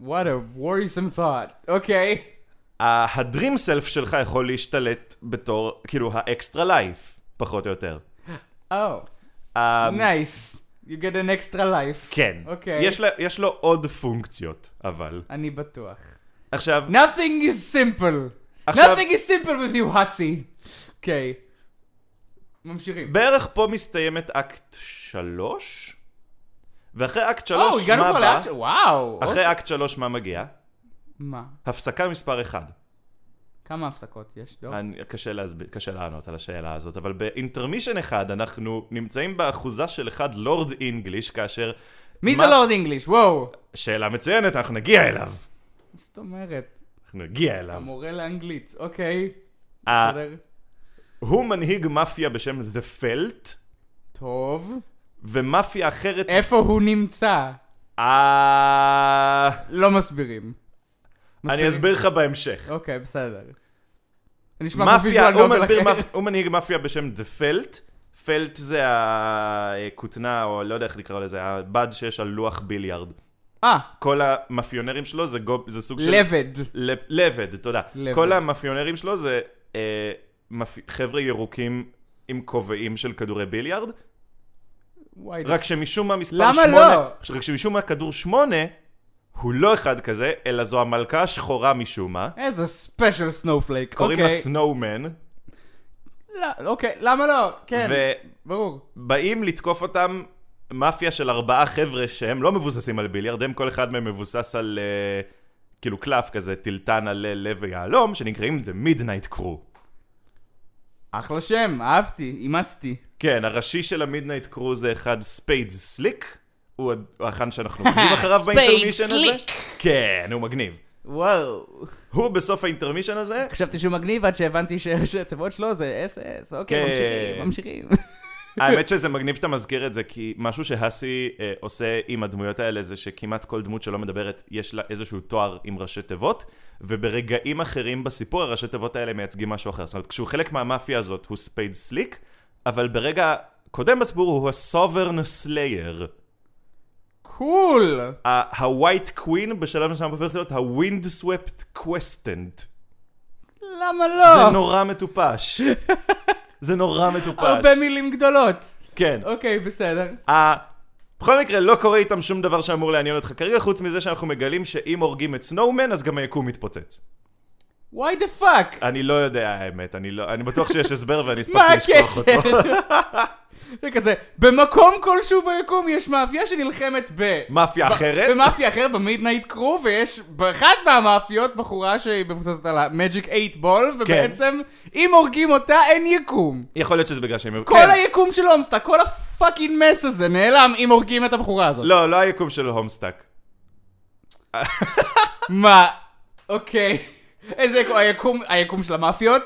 What a worrisome thought. אוקיי. ה dream self שלך יכול להשתלט בתור, כאילו, ה extra life, פחות או יותר. או, Um, nice. You get an extra life. כן. אוקיי. יש, לה, יש לו עוד פונקציות, אבל. אני בטוח. עכשיו, Nothing is simple. עכשיו- Nothing is simple with you, Hussie. אוקיי. ממשיכים. בערך פה מסתיימת אקט שלוש, ואחרי אקט שלוש, הגענו מה בא? לאקט... וואו. אחרי אקט שלוש, מה מגיע? מה? הפסקה מספר אחד. כמה הפסקות יש, דור? אני, קשה, להסביר, קשה לענות על השאלה הזאת, אבל ב intermission אחד אנחנו נמצאים באחוזה של אחד לורד אינגליש, כאשר... מי זה מה- לורד אינגליש? וואו. שאלה מצוינת, אנחנו נגיע אליו. מה זאת אומרת? אנחנו נגיע אליו. המורה לאנגלית. אוקיי. אה, בסדר. הוא מנהיג מאפיה בשם The Felt, טוב. ומאפיה אחרת... איפה הוא נמצא? אה... לא מסבירים. אני. אסביר לך בהמשך. אוקיי, בסדר. מאפיה, הוא מסביר, הוא מנהיג מאפיה בשם The Felt. פלט זה הכותנה, או לא יודע איך לקרוא לזה, הבד שיש על לוח ביליארד. אה, כל המאפיונרים שלו זה, גוב, זה סוג של... לבד. לבד, תודה. לבד. כל המאפיונרים שלו זה אה. חבר'ה ירוקים עם כובעים של כדורי ביליארד, וואי, רק שמשום מה מספר למה שמונה, לא? רק שמשום מה כדור שמונה, הוא לא אחד כזה, אלא זו המלכה השחורה משום מה. איזה special snowflake. קוראים לה אוקיי. סנואומן, לא, אוקיי, למה לא? כן, ברור. ובאים לתקוף אותם מאפיה של ארבעה חבר'ה שהם לא מבוססים על ביליארד, הם כל אחד מהם מבוסס על uh, כאילו קלף כזה, תלתן עלה לב ויהלום, שנקראים The Midnight Crew. אחלה שם, אהבתי, אימצתי. כן, הראשי של המידנייט קרו זה אחד ספיידס סליק, הוא האחד שאנחנו עוקבים אחריו ב intermission הזה. Slick. כן, הוא מגניב. וואו. הוא בסוף ה intermission הזה, חשבתי שהוא מגניב עד שהבנתי שהתיבות שלו זה SS, אוקיי, כן. ממשיכים, ממשיכים. האמת שזה מגניב שאתה מזכיר את זה, כי משהו שהאסי אה, עושה עם הדמויות האלה זה שכמעט כל דמות שלא מדברת, יש לה איזשהו תואר עם ראשי תיבות, וברגעים אחרים בסיפור הראשי תיבות האלה מייצגים משהו אחר. זאת אומרת, כשהוא חלק מהמאפיה הזאת הוא ספייד סליק, אבל ברגע קודם בסיפור הוא ה Sovereign Slayer. Cool! ה-white queen בשלב מסוים הופך להיות ה- windswept questant. למה לא? זה נורא מטופש. זה נורא מטופש. הרבה מילים גדולות. כן. אוקיי, בסדר. בכל מקרה, לא קורה איתם שום דבר שאמור לעניין אותך כרגע, חוץ מזה שאנחנו מגלים שאם הורגים את סנואומן, אז גם היקום מתפוצץ. Why the fuck? אני לא יודע האמת, אני לא... אני בטוח שיש הסבר ואני מה הספקתי לשכוח הקשר? אותו. זה כזה, במקום כלשהו ביקום יש מאפיה שנלחמת ב... מאפיה אחרת? במאפיה אחרת, במידנייט קרו, ויש באחת מהמאפיות בחורה שהיא מבוססת על ה magic 8 ball, ובעצם אם הורגים אותה אין יקום. יכול להיות שזה בגלל שהם... כל כן. היקום של הומסטאק, כל ה fucking mess הזה נעלם אם הורגים את הבחורה הזאת. לא, לא היקום של הומסטאק. מה? אוקיי. איזה יקום? היקום, היקום של המאפיות?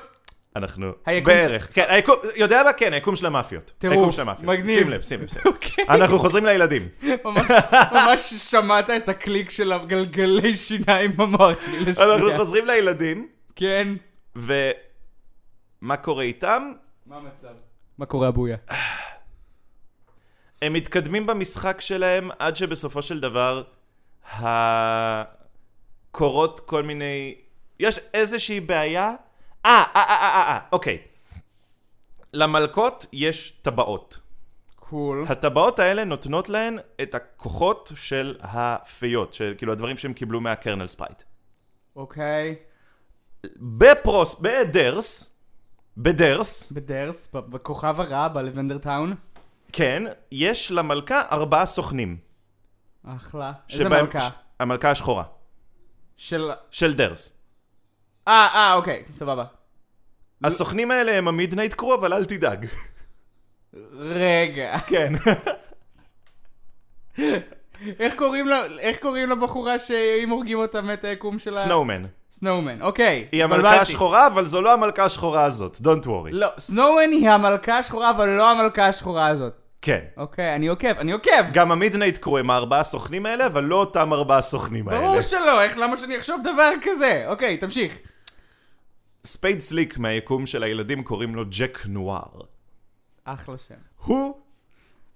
אנחנו... היקום בערך. כן, היקום... יודע מה? כן, היקום של המאפיות. טירוף, של המאפיות. מגניב. שים לב, שים לב. שים לב. אוקיי. אנחנו חוזרים לילדים. ממש, ממש שמעת את הקליק של הגלגלי שיניים במוח שלי אנחנו לשנייה. חוזרים לילדים, כן. ומה קורה איתם? מה המצב? מה קורה אבויה? הם מתקדמים במשחק שלהם עד שבסופו של דבר ה... קורות כל מיני... יש איזושהי בעיה? אה, אה, אה, אה, אה, אוקיי. למלכות יש טבעות. Cool. הטבעות האלה נותנות להן את הכוחות של הפיות, של כאילו הדברים שהם קיבלו מה kernel sprite. אוקיי. בפרוס, בדרס, בדרס, בדרס, בכוכב הרע, בלבנדר טאון. כן, יש למלכה ארבעה סוכנים. אחלה. איזה מלכה? ש- המלכה השחורה. של... של דרס. אה, אה, אוקיי, סבבה. הסוכנים האלה הם המידנייט קרו, אבל אל תדאג. רגע. כן. איך קוראים לה, איך קוראים לבחורה שאם הורגים אותה מת היקום שלה? סנואומן. סנואומן, אוקיי. היא המלכה. השחורה, אבל זו לא המלכה השחורה הזאת. Don't worry. לא, Snowman היא המלכה השחורה, אבל לא המלכה השחורה הזאת. כן. אוקיי, אני עוקב, אני עוקב. גם ה Midnight Crew הם הארבעה הסוכנים האלה, אבל לא אותם ארבעה הסוכנים האלה. ברור שלא, איך, למה שאני אחשוב דבר כזה? אוקיי, תמשיך. Spade Slick מהיקום של הילדים קוראים לו ג'ק נואר. אחלה שם. הוא,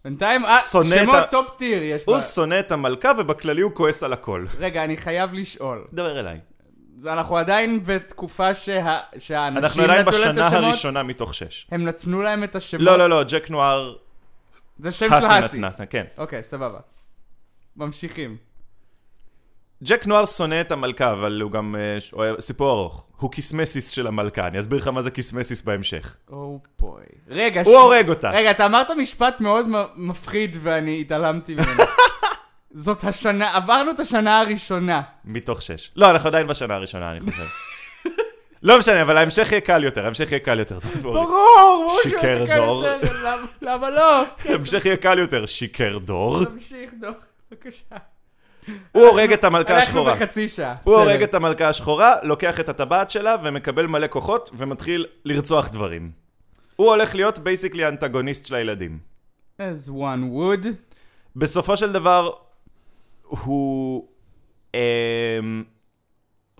בינתיים, אה, שמות ה- top tier יש הוא בה. שונא את המלכה ובכללי הוא כועס על הכל. רגע, אני חייב לשאול. דבר אליי. זה- אנחנו עדיין בתקופה שה... שהאנשים אנחנו עדיין נתנו להם את בשנה השמות? הראשונה מתוך שש. הם נתנו להם את השמות? לא, לא, לא, ג'ק נואר, זה שם של האסי האסי. נתנה, כן. אוקיי, סבבה. ממשיכים. ג'ק נואר שונא את המלכה, אבל הוא גם... אה, סיפור ארוך. הוא kismesis של המלכה, אני אסביר לך מה זה kismesis בהמשך. oh boy. רגע, הוא הורג אותה. רגע, אתה אמרת משפט מאוד מפחיד ואני התעלמתי ממנו. זאת השנה, עברנו את השנה הראשונה. מתוך שש. לא, אנחנו עדיין בשנה הראשונה, אני חושב. לא משנה, אבל ההמשך יהיה קל יותר, ההמשך יהיה קל יותר. ברור, שיקר דור. למה לא? ההמשך יהיה קל יותר, שיקר דור. תמשיך, דור, בבקשה. הוא הורג את המלכה אנחנו השחורה. בחצי שעה. הוא. הורג את המלכה השחורה, לוקח את הטבעת שלה ומקבל מלא כוחות ומתחיל לרצוח דברים. הוא הולך להיות basically האנטגוניסט של הילדים. as one would. בסופו של דבר, הוא אמ,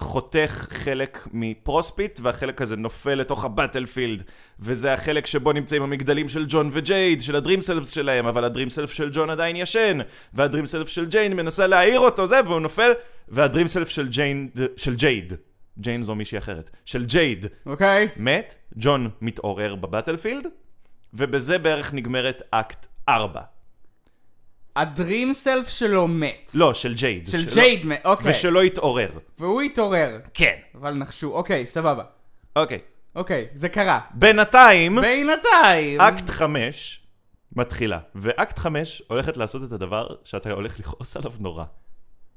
חותך חלק מ Prospit, והחלק הזה נופל לתוך ה battlefield, וזה החלק שבו נמצאים המגדלים של ג'ון וג'ייד, של ה dream selfs שלהם, אבל הדרימסלף של ג'ון עדיין ישן, וה dream self של ג'יין מנסה להעיר אותו, זה, והוא נופל, וה dream self של ג'יין, של ג'ייד, ג'יין זו מישהי אחרת, של ג'ייד, אוקיי? מת, ג'ון מתעורר ב battlefield, ובזה בערך נגמרת אקט 4. ה dream self שלו מת. לא, של ג'ייד. של ג'ייד מת, אוקיי. ושלא יתעורר. והוא התעורר. כן. אבל נחשו, אוקיי, סבבה. אוקיי. אוקיי, זה קרה. בינתיים, בינתיים... אקט 5 מתחילה. ואקט 5 הולכת לעשות את הדבר שאתה הולך לכעוס עליו נורא.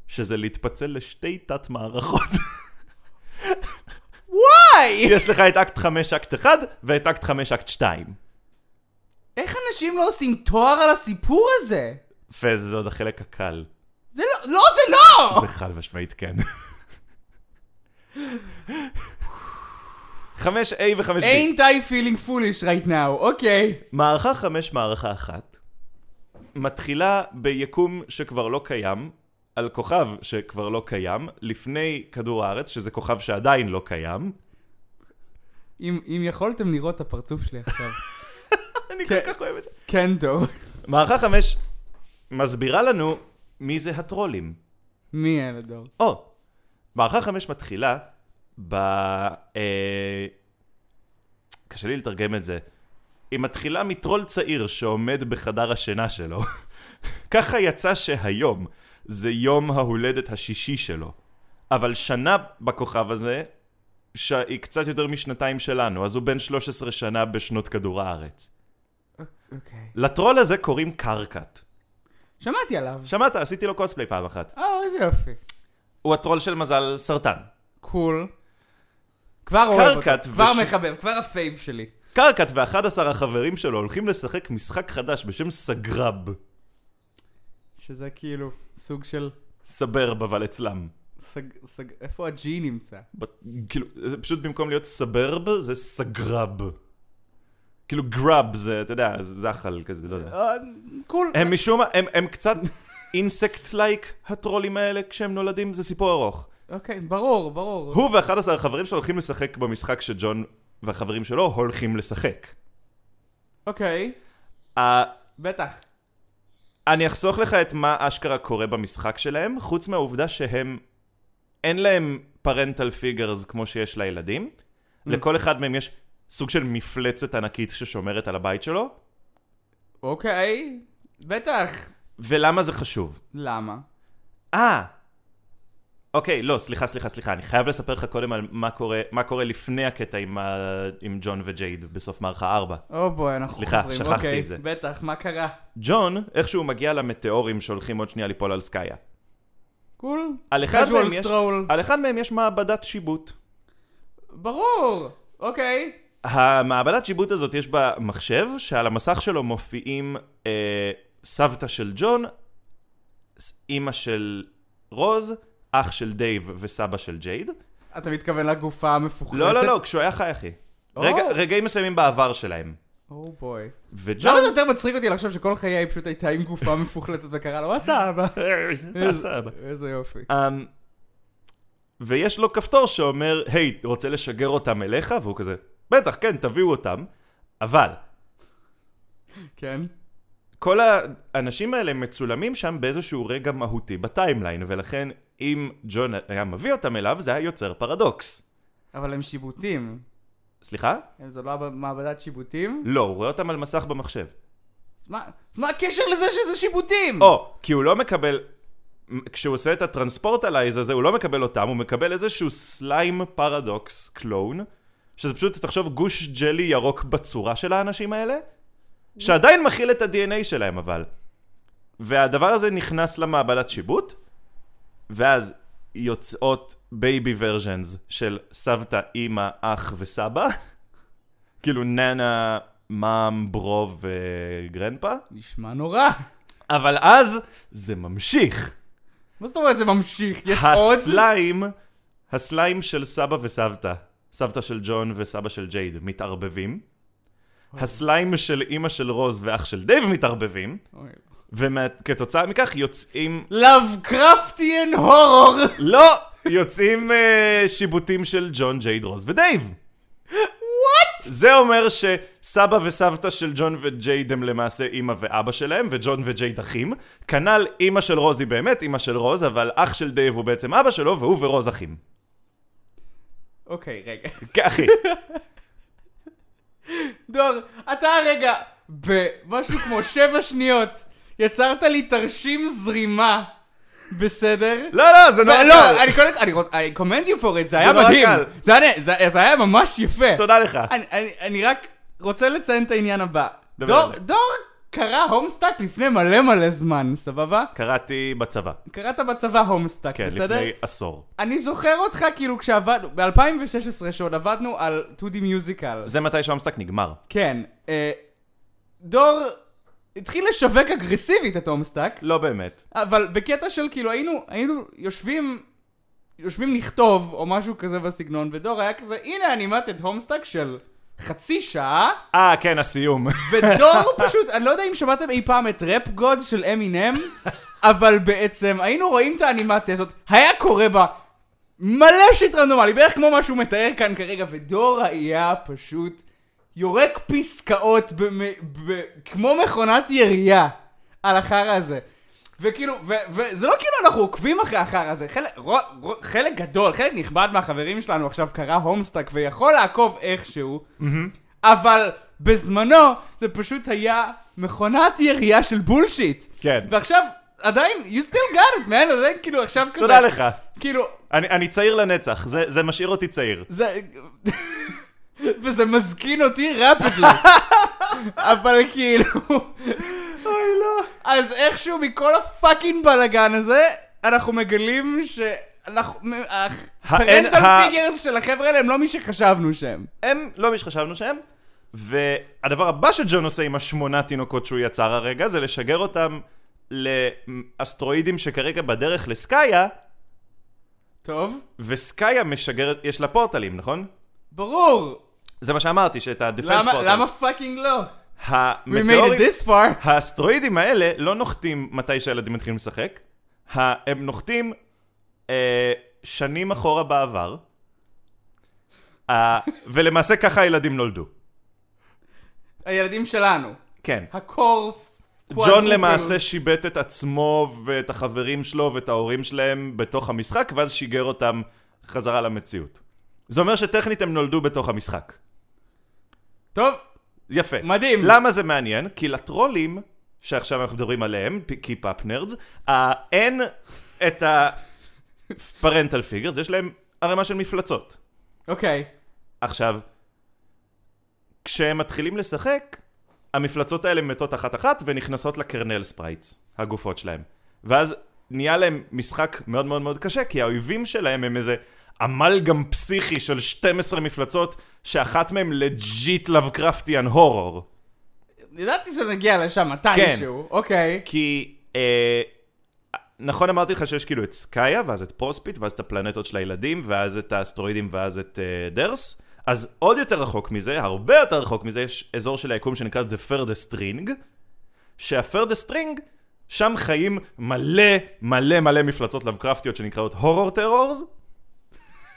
שזה להתפצל לשתי תת-מערכות. וואי! יש לך את אקט 5 אקט 1 ואת אקט 5 אקט 2. איך אנשים לא עושים תואר על הסיפור הזה? וזה עוד החלק הקל. זה לא... לא, זה לא! זה חד משמעית כן. 5A ו-5B. ain't I feeling foolish right now, אוקיי. מערכה 5, מערכה 1, מתחילה ביקום שכבר לא קיים, על כוכב שכבר לא קיים, לפני כדור הארץ, שזה כוכב שעדיין לא קיים. אם אם יכולתם לראות את הפרצוף שלי עכשיו. אני כן. כל כך אוהב את זה. כן, דור. מערכה 5 מסבירה לנו מי זה הטרולים. מי אלה דור? או, מערכה חמש מתחילה ב... אה, קשה לי לתרגם את זה. היא מתחילה מטרול צעיר שעומד בחדר השינה שלו. ככה יצא שהיום זה יום ההולדת השישי שלו. אבל שנה בכוכב הזה, שהיא קצת יותר משנתיים שלנו, אז הוא בן 13 שנה בשנות כדור הארץ. אוקיי. לטרול הזה קוראים קרקט. שמעתי עליו. שמעת? עשיתי לו קוספליי פעם אחת. אה, איזה יופי. הוא הטרול של מזל סרטן. cool. כבר אוהב אותו. כבר וש- מחבב, כבר ה fave שלי. קרקט ו-11 החברים שלו הולכים לשחק משחק חדש בשם Sgrub. שזה כאילו סוג של... Sburb אבל אצלם. סג... סג... איפה ה G נמצא? ב- כאילו, פשוט במקום להיות Sburb זה Sgrub. כאילו grub זה, אתה יודע, זחל כזה, לא יודע. אה, cool. הם משום מה, הם, הם קצת insect like הטרולים האלה כשהם נולדים, זה סיפור ארוך. אוקיי, ברור, ברור. הוא ו-11 החברים שלו הולכים לשחק במשחק שג'ון והחברים שלו הולכים לשחק. אוקיי, בטח. אני אחסוך לך את מה אשכרה קורה במשחק שלהם, חוץ מהעובדה שהם, אין להם parental figures כמו שיש לילדים. לכל אחד מהם יש סוג של מפלצת ענקית ששומרת על הבית שלו. אוקיי, בטח. ולמה זה חשוב? למה? אה! אוקיי, לא, סליחה, סליחה, סליחה, אני חייב לספר לך קודם על מה קורה, מה קורה לפני הקטע עם, ה... עם ג'ון וג'ייד בסוף מערכה 4. או בואי, אנחנו סליחה, חוזרים. שכחתי אוקיי, את זה. בטח, מה קרה? ג'ון, איכשהו מגיע למטאורים שהולכים עוד שנייה ליפול על סקאיה. קול. אחד, מהם casual יש. על אחד מהם יש מעבדת שיבוט. ברור. אוקיי. המעבדת שיבוט הזאת יש בה מחשב, שעל המסך שלו מופיעים אה, סבתא של ג'ון, אימא של רוז, אח של דייב וסבא של ג'ייד. אתה מתכוון לגופה המפוחלצת? לא, לא, לא, כשהוא היה חי, אחי. או. רגע, רגעים מסוימים בעבר שלהם. oh boy. וג'ון... למה זה יותר מצחיק אותי לחשוב שכל חיי היא פשוט הייתה עם גופה מפוחלצת וקרא לו, עשה אבא. סבא. איזה יופי. Um, ויש לו כפתור שאומר, היי, רוצה לשגר אותם אליך? והוא כזה, בטח, כן, תביאו אותם. אבל, כן. כל האנשים האלה מצולמים שם באיזשהו רגע מהותי ב timeline, ולכן אם ג'ון היה מביא אותם אליו, זה היה יוצר פרדוקס. אבל הם שיבוטים. סליחה? הם זו לא מעבדת שיבוטים? לא, הוא רואה אותם על מסך במחשב. אז מה- אז מה הקשר לזה שזה שיבוטים? או, כי הוא לא מקבל... כשהוא עושה את ה transportalize הזה, הוא לא מקבל אותם, הוא מקבל איזשהו slime paradox clone, שזה פשוט, תחשוב, גוש ג'לי ירוק בצורה של האנשים האלה, שעדיין מכיל את ה-DNA שלהם, אבל. והדבר הזה נכנס למעבדת שיבוט, ואז יוצאות baby versions של סבתא, אימא, אח וסבא, כאילו Nanna, Mom, Bro ו Grandpa. נשמע נורא. אבל אז זה ממשיך. מה זאת אומרת זה ממשיך? יש עוד? ה slime, ה slime של סבא וסבתא, סבתא של ג'ון וסבא של ג'ייד, מתערבבים. ה slime של אימא של רוז ואח של דייב מתערבבים, אוי. וכתוצאה מכך יוצאים... Lovecraftian horror! לא! יוצאים אה, שיבוטים של ג'ון, ג'ייד, רוז ודייב. What? זה אומר שסבא וסבתא של ג'ון וג'ייד הם למעשה אימא ואבא שלהם, וג'ון וג'ייד אחים. כנ"ל אימא של רוז היא באמת אימא של רוז, אבל אח של דייב הוא בעצם אבא שלו, והוא ורוז אחים. אוקיי, רגע. כן, אחי. דור, אתה רגע, במשהו כמו שבע שניות, יצרת לי תרשים זרימה. בסדר? לא, לא, זה נורא לא, קל. אני קודם, אני רוצה, I commend you for it, זה היה מדהים. זה היה- זה היה ממש יפה. תודה לך. אני- אני- אני רק רוצה לציין את העניין הבא. דור-. דור קרא הומסטאק לפני מלא מלא זמן, סבבה? קראתי בצבא. קראת בצבא הומסטאק, כן, בסדר? לפני עשור. אני זוכר אותך כאילו כשעבדנו, ב-2016 שעוד עבדנו על 2D musical. זה מתי שהמשחק נגמר. כן. אה, דור התחיל לשווק אגרסיבית את הומסטאק, לא באמת. אבל בקטע של כאילו היינו, היינו יושבים, יושבים לכתוב או משהו כזה בסגנון, ודור היה כזה, הנה אנימציית הומסטאק של חצי שעה, אה, כן, הסיום. ודור פשוט, אני לא יודע אם שמעתם אי פעם את Rap God של אמינם, אבל בעצם היינו רואים את האנימציה הזאת, היה קורה בה מלא שיט רנדומלי, בערך כמו מה שהוא מתאר כאן כרגע, ודור היה פשוט יורק פסקאות במ... ב... כמו מכונת ירייה על החרא הזה. וכאילו, וזה לא כאילו אנחנו עוקבים אחרי החרא הזה, חלק, רו, רו, חלק גדול, חלק נכבד מהחברים שלנו עכשיו קרא הומסטאק ויכול לעקוב איכשהו, אבל בזמנו זה פשוט היה מכונת ירייה של bullshit. כן. ועכשיו, עדיין, you still got it, man, זה כאילו עכשיו כזה, תודה לך. כאילו, אני, אני צעיר לנצח, זה, זה משאיר אותי צעיר. זה... וזה מזקין אותי rapidly. אבל כאילו... אוי לא. אז איכשהו מכל ה fucking בלאגן הזה, אנחנו מגלים שאנחנו... הפרנטל פיגרס של החבר'ה האלה הם לא מי שחשבנו שהם. הם לא מי שחשבנו שהם. והדבר הבא שג'ון עושה עם השמונה תינוקות שהוא יצר הרגע, זה לשגר אותם לאסטרואידים שכרגע בדרך לסקאיה, טוב, וסקאיה משגרת, יש לה פורטלים, נכון? ברור. זה מה שאמרתי, שאת למה portals. למה פאקינג לא? המטאורים-. האסטרואידים האלה לא נוחתים מתי שהילדים מתחילים לשחק, הם נוחתים אה, שנים אחורה בעבר, אה, ולמעשה ככה הילדים נולדו. הילדים שלנו. כן. הקור... ג'ון למעשה שיבט את עצמו ואת החברים שלו ואת ההורים שלהם בתוך המשחק, ואז שיגר אותם חזרה למציאות. זה אומר שטכנית הם נולדו בתוך המשחק. טוב, יפה. מדהים. למה זה מעניין? כי לטרולים, שעכשיו אנחנו מדברים עליהם, כי פאפ נרדס, אין את ה-parental figures, יש להם ערימה של מפלצות. אוקיי. עכשיו, כשהם מתחילים לשחק, המפלצות האלה מתות אחת-אחת ונכנסות ל kernel sprites, הגופות שלהם. ואז נהיה להם משחק מאוד מאוד מאוד קשה, כי האויבים שלהם הם איזה אמלגם פסיכי של 12 מפלצות, שאחת מהן legit Lovecraftian horror. ידעתי שנגיע לשם מתישהו. אוקיי. כי, אה, נכון אמרתי לך שיש כאילו את סקאיה, ואז את פרוספיט, ואז את הפלנטות של הילדים, ואז את האסטרואידים, ואז את אה, דרס. אז עוד יותר רחוק מזה, הרבה יותר רחוק מזה, יש אזור של היקום שנקרא The Furthest Ring, שה-Furthest Ring, שם חיים מלא מלא מלא מפלצות לבקרפטיות שנקראות horror terrors,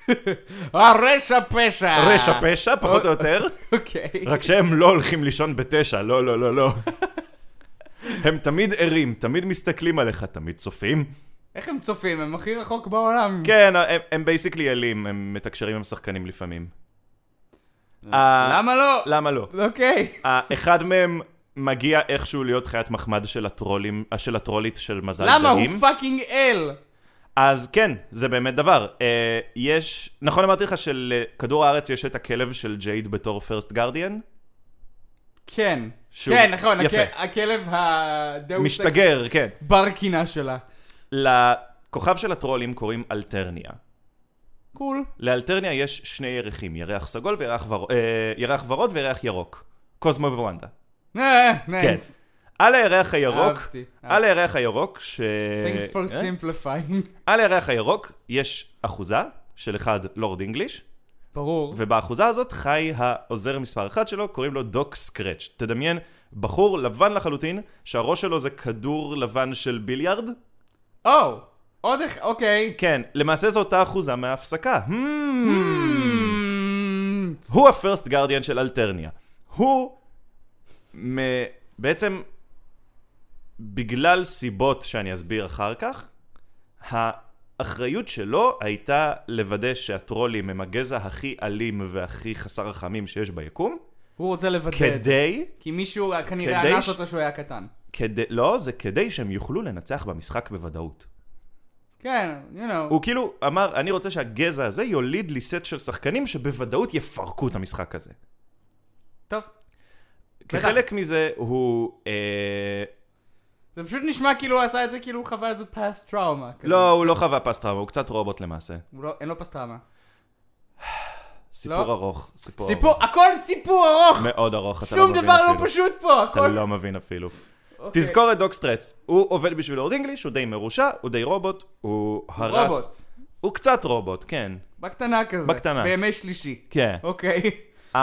הרשע פשע. רשע פשע, פחות או יותר, אוקיי. רק שהם לא הולכים לישון בתשע, לא, לא, לא, לא. הם תמיד ערים, תמיד מסתכלים עליך, תמיד צופים. איך הם צופים? הם הכי רחוק בעולם. כן, הם- הם basically אלים, הם מתקשרים עם שחקנים לפעמים. אה, למה לא? למה לא? אוקיי. אה, אחד מהם מגיע איכשהו להיות חיית מחמד של הטרולים, אה, של הטרולית של מזל למה? הוא דגים. פאקינג אל. אז כן, זה באמת דבר. אה, יש, נכון אמרתי לך שלכדור הארץ יש את הכלב של ג'ייד בתור פרסט גרדיאן? כן. שהוא- כן, נכון, יפה. הכ- הכלב הדאוס משתגר, כן. בר קינה שלה. לכוכב של הטרולים קוראים אלטרניה. Cool. לאלטרניה יש שני ירחים, ירח סגול וירח ור... אה, ירח ורוד וירח ירוק. קוזמו ווונדה. אה, nice. על הירח הירוק, אהבתי. על הירח הירוק, ש... Thanks for אה? simplifying. על הירח הירוק יש אחוזה של אחד Lord English, ברור. ובאחוזה הזאת חי העוזר מספר אחד שלו, קוראים לו Doc Scratch. תדמיין בחור לבן לחלוטין, שהראש שלו זה כדור לבן של ביליארד. או, עוד אחד, אוקיי. כן, למעשה זו אותה אחוזה מההפסקה. Hmm. Hmm. הוא הפרסט גרדיאן של אלטרניה. הוא מ... בעצם בגלל סיבות שאני אסביר אחר כך, האחריות שלו הייתה לוודא שהטרולים הם הגזע הכי אלים והכי חסר רחמים שיש ביקום, הוא רוצה לבדד. כדי, כי מישהו כנראה כדי אנס ש- אותו שהוא היה קטן. כדי, לא, זה כדי שהם יוכלו לנצח במשחק בוודאות. כן, you know. הוא כאילו אמר, אני רוצה שהגזע הזה יוליד לי סט של שחקנים שבוודאות יפרקו את המשחק הזה. טוב. כחלק מזה הוא... אה, זה פשוט נשמע כאילו הוא עשה את זה כאילו הוא חווה איזה trauma. כזה. לא, הוא לא חווה פסט טראומה, הוא קצת רובוט למעשה. לא, אין לו פסט טראומה. סיפור לא. ארוך, סיפור סיפור, ארוך. הכל סיפור ארוך! מאוד ארוך, אתה לא שום מבין דבר לא אפילו. פשוט פה, אתה הכל... לא מבין אפילו. אוקיי. תזכור את דוק סטרץ', הוא עובד בשביל אורד אינגליש, הוא די מרושע, הוא די רובוט, הוא הרס... רובוט. הוא קצת רובוט, כן. בקטנה כזה. בקטנה. בימי שלישי. כן. אוקיי. Um,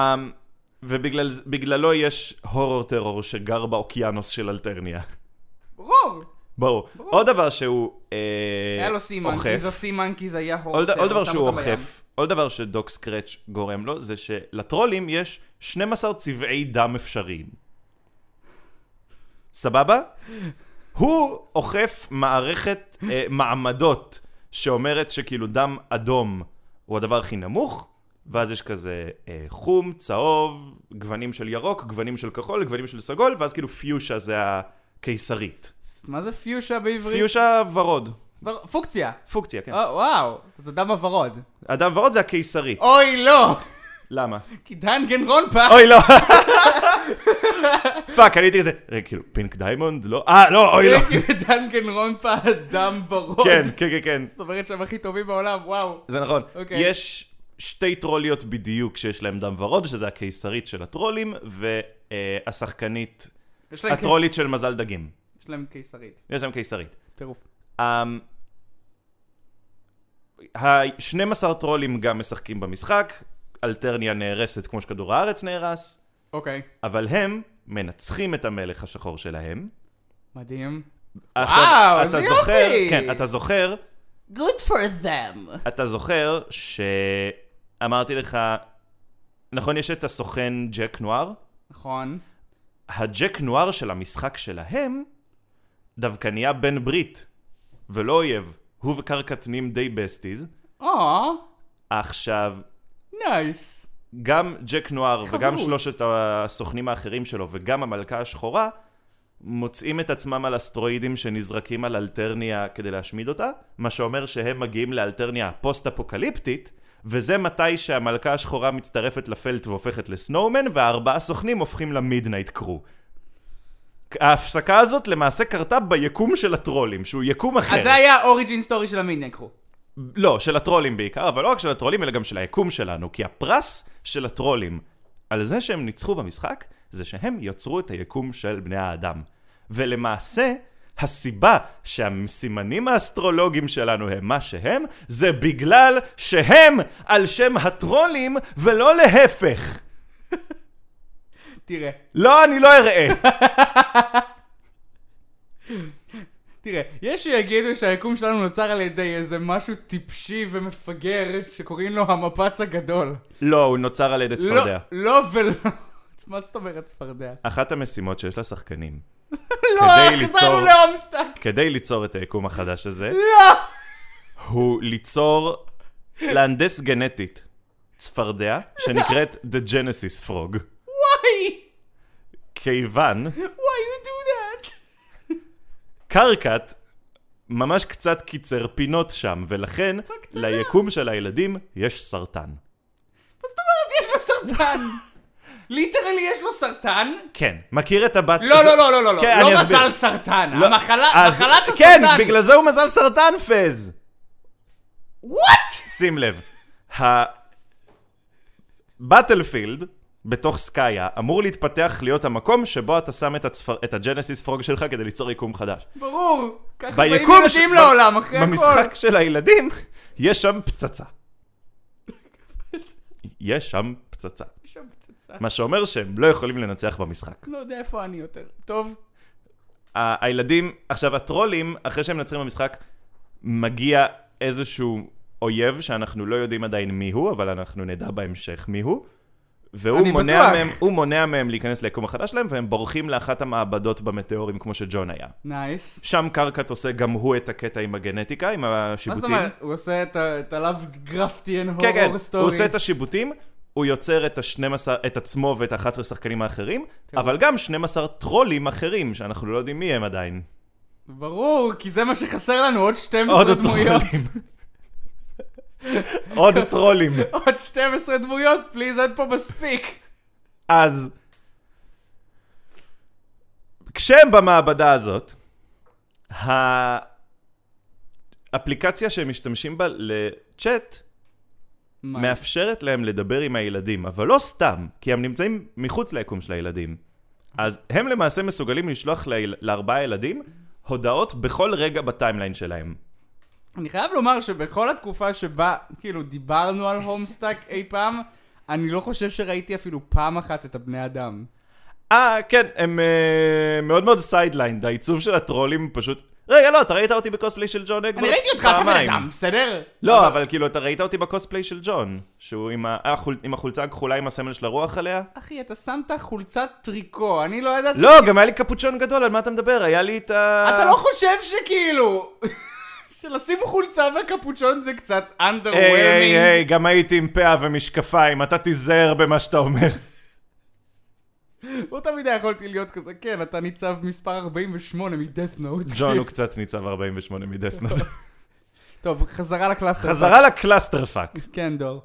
ובגללו יש הורור טרור שגר באוקיינוס של אלטרניה. ברור. ברור. עוד דבר שהוא אה, היה לו סי אוכף, מנקיז, הסי מנקיז היה הורטר. עוד עוד דבר שהוא. אוכף, עוד דבר שדוק סקרץ' גורם לו, זה שלטרולים יש 12 צבעי דם אפשריים. סבבה? הוא אוכף מערכת אה, מעמדות שאומרת שכאילו דם אדום הוא הדבר הכי נמוך, ואז יש כזה אה, חום, צהוב, גוונים של ירוק, גוונים של כחול, גוונים של סגול, ואז כאילו פיושה זה הקיסרית. מה זה פיושה בעברית? פיושה ורוד. ור- פוקציה. פוקציה, כן. או, וואו, זה דם הוורוד. אדם ורוד זה הקיסרית. אוי, לא! למה? כי דנגנרונפה. אוי לא. Fuck, אני הייתי כזה, רגע, כאילו, Pink Diamond? לא? אה, לא, אוי לא. כי בדנגנרונפה דם ורוד. כן, כן, כן, כן. זאת אומרת שהם הכי טובים בעולם, וואו. זה נכון. אוקיי. יש שתי טרוליות בדיוק שיש להם דם ורוד, שזה הקיסרית של הטרולים, והשחקנית, יש להם הטרולית של מזל דגים. קיס- יש להם קיסרית. יש להם קיסרית. טירוף. אמ, ה-12 טרולים גם משחקים במשחק, אלטרניה נהרסת כמו שכדור הארץ נהרס, אוקיי. אבל הם מנצחים את המלך השחור שלהם. מדהים. עכשיו, איזה אתה זוכר, יופי! כן, אתה זוכר, Good for them. אתה זוכר שאמרתי לך, נכון, יש את הסוכן ג'ק נואר? נכון. הג'ק נואר של המשחק שלהם דווקא נהיה בן ברית, ולא אויב. הוא וקרקט נהיים די besties. או, עכשיו, nice. גם ג'ק נואר וגם חברות. שלושת הסוכנים האחרים שלו וגם המלכה השחורה מוצאים את עצמם על אסטרואידים שנזרקים על אלטרניה כדי להשמיד אותה, מה שאומר שהם מגיעים לאלטרניה הפוסט-אפוקליפטית, וזה מתי שהמלכה השחורה מצטרפת ל Felt והופכת ל Snowman, והארבעה סוכנים הופכים ל Midnight Crew. ההפסקה הזאת למעשה קרתה ביקום של הטרולים, שהוא יקום אחר. אז זה היה האוריג'ין סטורי של המידנק קרו. לא, של הטרולים בעיקר, אבל לא רק של הטרולים, אלא גם של היקום שלנו. כי הפרס של הטרולים על זה שהם ניצחו במשחק, זה שהם יצרו את היקום של בני האדם. ולמעשה, הסיבה שהסימנים האסטרולוגיים שלנו הם מה שהם, זה בגלל שהם על שם הטרולים ולא להפך. תראה, לא, אני לא אראה. תראה, יש שיגידו שהיקום שלנו נוצר על ידי איזה משהו טיפשי ומפגר שקוראים לו המפץ הגדול. לא, הוא נוצר על ידי צפרדע. לא, לא ולא. מה זאת אומרת צפרדע? אחת המשימות שיש לשחקנים, לא, כדי חזרנו ליצור- להומסטאק. כדי ליצור את היקום החדש הזה, לא! הוא ליצור, להנדס גנטית צפרדע שנקראת The Genesis Frog. why? כיוון, why you do that? קרקט ממש קצת קיצר פינות שם, ולכן ליקום של הילדים יש סרטן. מה זאת אומרת יש לו סרטן? literally יש לו סרטן? כן, מכיר את הבת... לא, לא, לא, לא, לא, לא, כן, לא. מזל סרטן, לא, המחלה, אז- מחלת הסרטן. כן, בגלל זה הוא מזל סרטן פז. וואט? שים לב, הבטלפילד בתוך סקאיה אמור להתפתח להיות המקום שבו אתה שם את, הצפר... את הג'נסיס פרוג שלך כדי ליצור יקום חדש. ברור. ככה באים ילדים ש- לעולם, אחרי הכל. במשחק של הילדים, יש שם פצצה. יש שם פצצה. פצצה. מה שאומר שהם לא יכולים לנצח במשחק. לא יודע איפה אני יותר. טוב. ה- הילדים, עכשיו הטרולים, אחרי שהם מנצחים במשחק, מגיע איזשהו אויב שאנחנו לא יודעים עדיין מי הוא, אבל אנחנו נדע בהמשך מי הוא. והוא מונע. מהם, הוא מונע מהם להיכנס ליקום החדש שלהם, והם בורחים לאחת המעבדות במטאורים כמו שג'ון היה. nice. שם קרקט עושה גם הוא את הקטע עם הגנטיקה, עם מה השיבוטים. זאת אומרת? הוא עושה את ה- את ה Lovecraftian כן, כן. הוא עושה את השיבוטים, הוא יוצר את, ה-12, את עצמו ואת ה-11 שחקנים האחרים, טירוף. אבל גם 12 טרולים אחרים, שאנחנו לא יודעים מי הם עדיין. ברור, כי זה מה שחסר לנו, עוד 12 עוד דמויות. עוד טרולים. עוד 12 דמויות, פליז, אין פה מספיק. אז, כשהם במעבדה הזאת, האפליקציה שהם משתמשים בה לצ'אט, מה? מאפשרת להם לדבר עם הילדים, אבל לא סתם, כי הם נמצאים מחוץ ליקום של הילדים. אז הם למעשה מסוגלים לשלוח ליל... לארבעה ילדים הודעות בכל רגע ב timeline שלהם. אני חייב לומר שבכל התקופה שבה, כאילו, דיברנו על הומסטאק אי פעם, אני לא חושב שראיתי אפילו פעם אחת את הבני אדם. אה, כן, הם uh, מאוד מאוד sidelined, העיצוב של הטרולים פשוט... רגע, לא, אתה ראית אותי בקוספליי של ג'ון אגבוט? אני ראיתי אותך, אתה בן. אדם, בסדר? לא, אבל כאילו, אתה ראית אותי בקוספליי של ג'ון, שהוא עם ה- החול- עם החולצה הכחולה עם הסמל של הרוח עליה? אחי, אתה שמת חולצת טריקו, אני לא ידעתי... לא, גם היה לי קפוצ'ון גדול, על מה אתה מדבר? היה לי את ה... אתה לא חושב שכאילו... שלשים חולצה וקפוצ'ון זה קצת היי, היי, underwhelming? היי, גם הייתי עם פאה ומשקפיים, אתה תיזהר במה שאתה אומר. לא תמיד יכולתי להיות כזה, כן, אתה ניצב מספר 48 מדף נוט. ג'ון הוא קצת ניצב 48 מדפנות. טוב, חזרה ל cluster. חזרה ל clusterfuck. כן, דור.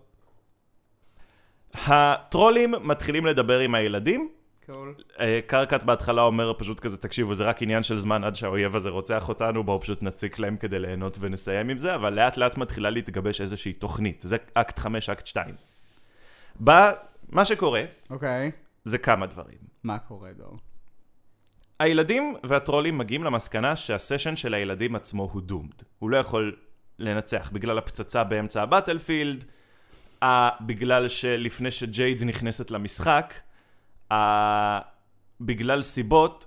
הטרולים מתחילים לדבר עם הילדים. אה, קרקט בהתחלה אומר פשוט כזה, תקשיבו, זה רק עניין של זמן עד שהאויב הזה רוצח אותנו, בואו פשוט נציק להם כדי ליהנות ונסיים עם זה, אבל לאט לאט מתחילה להתגבש איזושהי תוכנית. זה אקט 5, אקט 2. ב... מה שקורה אוקיי. זה כמה דברים. מה קורה, דור? הילדים והטרולים מגיעים למסקנה שהסשן של הילדים עצמו הוא doomed. הוא לא יכול לנצח בגלל הפצצה באמצע ה battlefield, בגלל שלפני שג'ייד נכנסת למשחק, בגלל סיבות,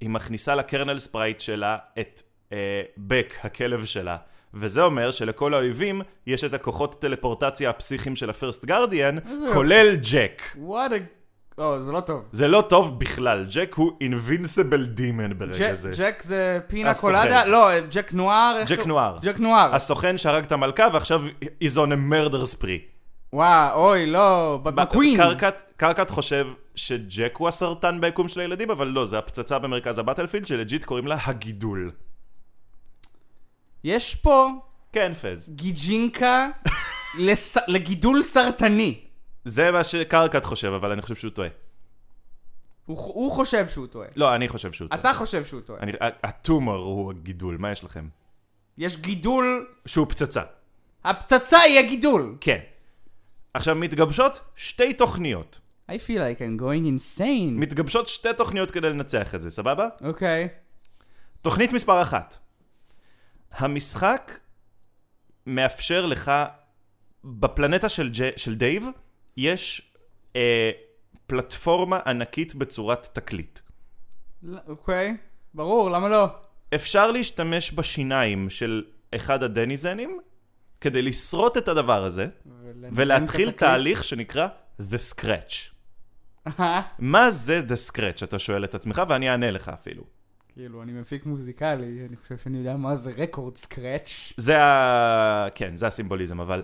היא מכניסה ל kernel sprite שלה את אה, בק, הכלב שלה. וזה אומר שלכל האויבים יש את הכוחות טלפורטציה הפסיכיים של ה First Guardian, כולל ג'ק. what a... או, זה לא טוב. זה לא טוב בכלל, ג'ק הוא invincible demon ברגע זה. ג'ק זה פינה. קולדה? לא, ג'ק נואר? ג'ק נואר. ג'ק נואר. הסוכן שהרג את המלכה ועכשיו he's on a murder spree. וואו, אוי, לא, ב queen. קרקט, קרקט חושב שג'ק הוא הסרטן ביקום של הילדים, אבל לא, זה הפצצה במרכז ה battlefield ש legit קוראים לה הגידול. יש פה כן, פז. gijinka לס- לגידול סרטני. זה מה שקרקט חושב, אבל אני חושב שהוא טועה. הוא הוא חושב שהוא טועה. לא, אני חושב שהוא טועה. אתה חושב שהוא טועה. אני- ה- הטומור הוא הגידול, מה יש לכם? יש גידול... שהוא פצצה. הפצצה היא הגידול. כן. עכשיו, מתגבשות שתי תוכניות. I feel like I'm going insane. מתגבשות שתי תוכניות כדי לנצח את זה, סבבה? אוקיי. תוכנית מספר אחת. המשחק מאפשר לך, בפלנטה של, ג'... של דייב, יש אה, פלטפורמה ענקית בצורת תקליט. אוקיי. ברור, למה לא? אפשר להשתמש בשיניים של אחד הדניזנים כדי לשרוט את הדבר הזה, ולהתחיל. תהליך שנקרא The Scratch. מה זה The Scratch? אתה שואל את עצמך, ואני אענה לך אפילו. כאילו, אני מפיק מוזיקלי, אני חושב שאני יודע מה זה רקורד סקרץ'. זה ה... כן, זה הסימבוליזם, אבל...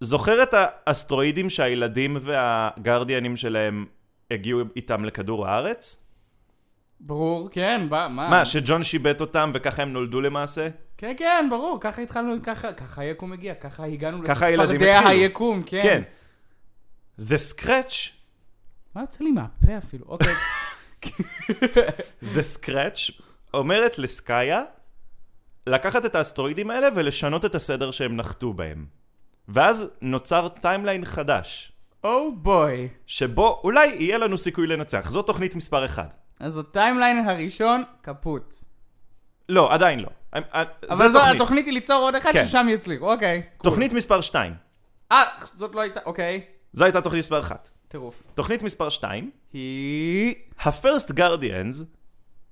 זוכר את האסטרואידים שהילדים והגרדיאנים שלהם הגיעו איתם לכדור הארץ? ברור, כן, מה, מה? מה, שג'ון שיבט אותם וככה הם נולדו למעשה? כן, כן, ברור, ככה התחלנו, ככה, ככה היקום הגיע, ככה הגענו לצפרדע. היקום, כן. כן. The Scratch, מה יוצא לי מהפה אפילו? אוקיי. The Scratch אומרת לסקאיה לקחת את האסטרואידים האלה ולשנות את הסדר שהם נחתו בהם. ואז נוצר timeline חדש, oh boy. שבו אולי יהיה לנו סיכוי לנצח. זו תוכנית מספר 1. אז ה timeline הראשון, קפוט. לא, עדיין לא. זו אבל זו תוכנית. התוכנית היא ליצור עוד אחד כן. ששם יצליחו, אוקיי. cool. תוכנית מספר 2. אה, זאת לא הייתה, אוקיי. זו הייתה תוכנית מספר 1. טירוף. תוכנית מספר 2, היא... ה First Guardians,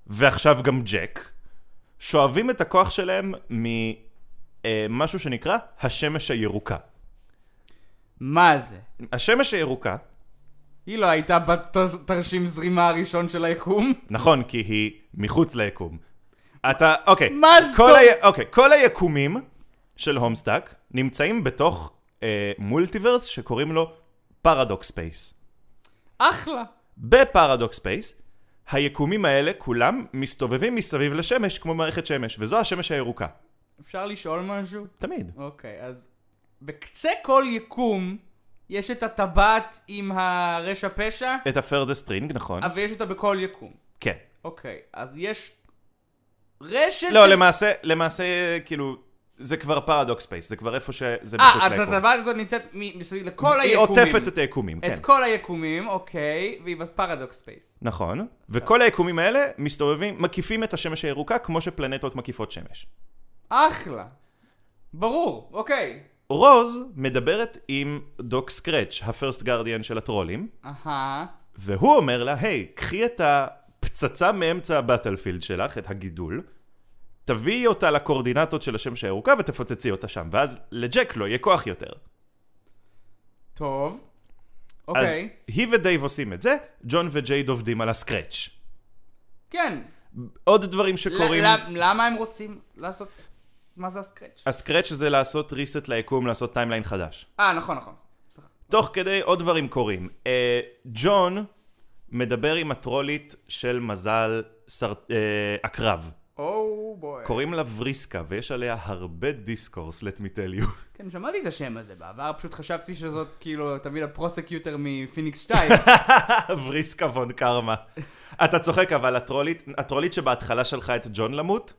ועכשיו גם ג'ק, שואבים את הכוח שלהם ממשהו שנקרא השמש הירוקה. מה זה? השמש הירוקה, היא לא הייתה בתרשים זרימה הראשון של היקום? נכון, כי היא מחוץ ליקום. אתה, אוקיי. מה זאת כל? ה... אוקיי, כל היקומים של הומסטאק נמצאים בתוך אה, multiverse שקוראים לו Paradox Space. אחלה. ב Paradox Space, היקומים האלה כולם מסתובבים מסביב לשמש כמו מערכת שמש, וזו השמש הירוקה. אפשר לשאול משהו? תמיד. אוקיי, אז בקצה כל יקום יש את הטבעת עם הרשת פשע, את ה Furthest Ring, נכון? ויש אותה בכל יקום. כן. אוקיי, אז יש רשת לא, של- למעשה, למעשה, כאילו, זה כבר Paradox Space, זה כבר איפה שזה אה, מחוץ אז ליקום. הטבעת הזאת נמצאת מ- מסביב לכל היא היקומים. עוטפת את היקומים, כן. את כל היקומים, אוקיי, והיא ב Paradox Space. נכון, וכל היקומים האלה מסתובבים, מקיפים את השמש הירוקה כמו שפלנטות מקיפות שמש. אחלה. ברור, אוקיי. רוז מדברת עם דוק סקרץ', ה First Guardian של הטרולים, אהה. והוא אומר לה, היי, קחי את הפצצה מאמצע ה battlefield שלך, את הגידול, תביאי אותה לקואורדינטות של השמש הירוקה ותפוצצי אותה שם, ואז לג'ק לא יהיה כוח יותר. טוב. אז אוקיי. היא ודייב עושים את זה, ג'ון וג'ייד עובדים על ה scratch. כן. עוד דברים שקורים... למה הם רוצים לעשות... מה זה ה scratch? ה scratch זה לעשות reset ליקום, לעשות timeline חדש. אה, נכון, נכון. תוך כדי עוד דברים קורים. אה, ג'ון מדבר עם הטרולית של מזל שר... אה, הקרב. oh boy. קוראים לה וריסקה, ויש עליה הרבה discourse, let me tell you. כן, שמעתי את השם הזה בעבר, פשוט חשבתי שזאת כאילו תמיד ה prosecutor מפיניקס 2. וריסקה וון קארמה. אתה צוחק, אבל הטרולית, הטרולית שבהתחלה שלחה את ג'ון למות,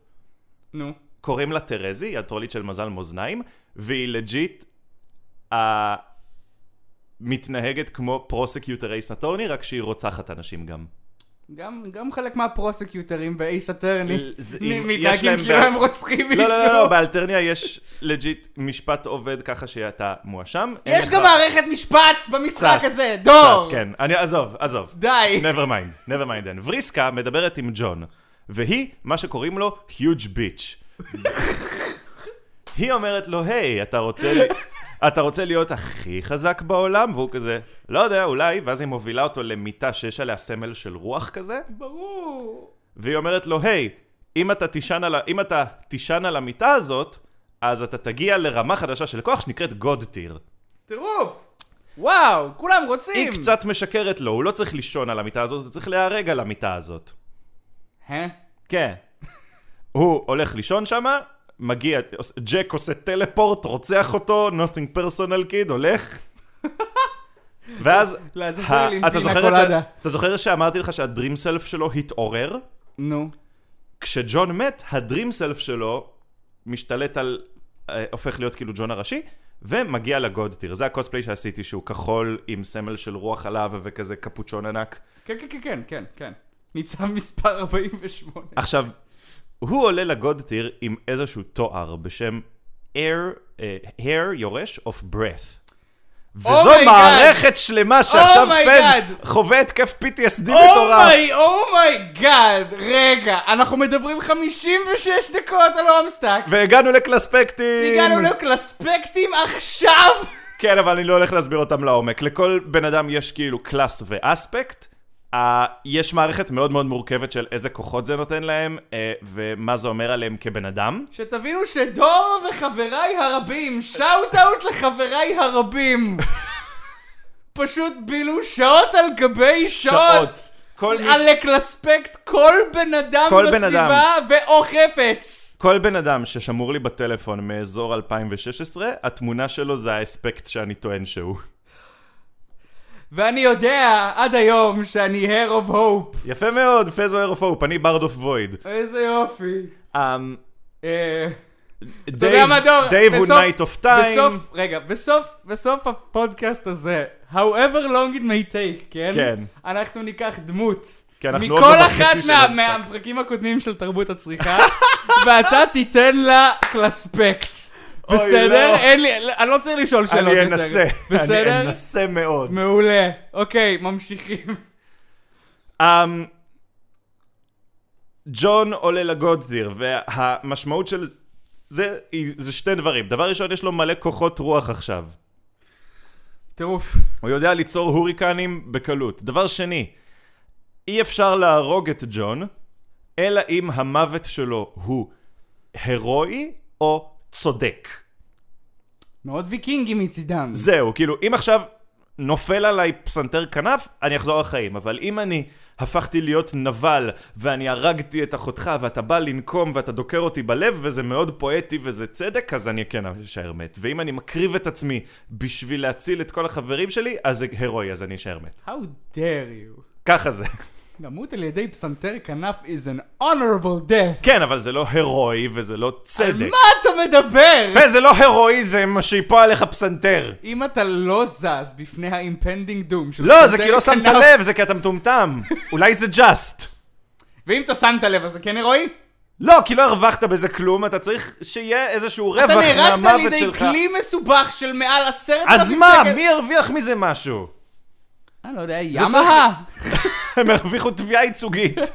נו. קוראים לה טרזי, היא הטרולית של מזל מאזניים, והיא legit אה, מתנהגת כמו prosecutor Ace Attorney, רק שהיא רוצחת אנשים גם. גם, גם חלק מהפרוסקיוטרים ב Ace Attorney מתנהגים כאילו הם רוצחים מישהו. לא, לא, לא, לא, באלטרניה יש legit משפט עובד ככה שאתה מואשם. יש גם מערכת משפט במשחק הזה, דור! קצת, כן. אני, עזוב, עזוב. די. never mind, never mind then. וריסקה מדברת עם ג'ון, והיא, מה שקוראים לו, huge bitch. היא אומרת לו, היי, אתה רוצה... לי... אתה רוצה להיות הכי חזק בעולם? והוא כזה, לא יודע, אולי, ואז היא מובילה אותו למיטה שיש עליה סמל של רוח כזה, ברור. והיא אומרת לו, היי, אם אתה תישן על. אם אתה תישן על המיטה הזאת, אז אתה תגיע לרמה חדשה של כוח שנקראת גוד טיר. טירוף. וואו, כולם רוצים. היא קצת משקרת לו, הוא לא צריך לישון על המיטה הזאת, הוא צריך להיהרג על המיטה הזאת. אה? כן. הוא הולך לישון שמה, מגיע, ג'ק עושה טלפורט, רוצח אותו, nothing personal kid, הולך. ואז, ה- אתה זוכר את אתה זוכר שאמרתי לך שהדרים סלף שלו התעורר? נו. כשג'ון מת, הדרים סלף שלו משתלט על, אה, הופך להיות כאילו ג'ון הראשי, ומגיע לגוד טיר. זה הקוספליי שעשיתי, שהוא כחול עם סמל של רוח עליו וכזה קפוצ'ון ענק. כן, כן, כן, כן, כן, כן. ניצב מספר 48. עכשיו, הוא עולה לגוד טיר עם איזשהו תואר בשם Air, אה, Hair יורש of Breath. וזו Oh my God. מערכת שלמה שעכשיו Oh פז God. חווה התקף PTSD מטורף. אומי, אומייגאד, רגע, אנחנו מדברים 56 דקות על אומסטאק. והגענו לקלספקטים. הגענו לקלספקטים עכשיו? כן, אבל אני לא הולך להסביר אותם לעומק. לכל בן אדם יש כאילו קלאס ואספקט. Uh, יש מערכת מאוד מאוד מורכבת של איזה כוחות זה נותן להם, uh, ומה זה אומר עליהם כבן אדם. שתבינו שדור וחבריי הרבים, shout out לחבריי הרבים. פשוט בילו שעות על גבי שעות. כל, מי, על ל classpect כל בן אדם כל בן בסביבה ואו חפץ. כל בן אדם ששמור לי בטלפון מאזור 2016, התמונה שלו זה ה aspect שאני טוען שהוא. ואני יודע עד היום שאני heir of hope. יפה מאוד, פזו heir of hope, אני bard of void. איזה יופי. אמ, אה? דייב הוא knight of time. רגע, בסוף, בסוף הפודקאסט הזה, however long it may take, כן? כן. אנחנו ניקח דמות. כי אנחנו עוד מכל לא בחצי אחת מה-. מהפרקים הקודמים של תרבות הצריכה, ואתה תיתן לה classpect. בסדר? לא. אין לי, אני לא צריך לשאול שאלות. אני אנסה, בסדר? אני אנסה מאוד. מעולה. אוקיי, ממשיכים. אמ, ג'ון עולה לגודטיר, והמשמעות של זה, היא- זה שני דברים. דבר ראשון, יש לו מלא כוחות רוח עכשיו. טירוף. הוא יודע ליצור הוריקנים בקלות. דבר שני, אי אפשר להרוג את ג'ון, אלא אם המוות שלו הוא הירואי או צודק. מאוד ויקינגי מצידם. זהו, כאילו, אם עכשיו נופל עליי פסנתר כנף, אני אחזור לחיים. אבל אם אני הפכתי להיות נבל, ואני הרגתי את אחותך, ואתה בא לנקום, ואתה דוקר אותי בלב, וזה מאוד פואטי וזה צדק, אז אני כן אשאר מת. ואם אני מקריב את עצמי בשביל להציל את כל החברים שלי, אז זה הירואי, אז אני אשאר מת. How dare you. ככה זה. למות על ידי פסנתר כנף is an honorable death. כן, אבל זה לא הירואי וזה לא על צדק. מה אתה מדבר? וזה לא הירואיזם שיפול עליך פסנתר. אם אתה לא זז בפני ה impending doom של לא, זה כי לא שמת לב, זה כי אתה מטומטם. אולי זה just. ואם אתה שמת לב אז זה כן heroic? לא, כי לא הרווחת בזה כלום, אתה צריך שיהיה איזשהו רווח אתה נהרגת על מהמוות ידי שלך. כלי מסובך של מעל עשרת אלפים אז שקל. מה, מי הרוויח מזה משהו? אני לא יודע, ימאה. הם הרוויחו תביעה ייצוגית.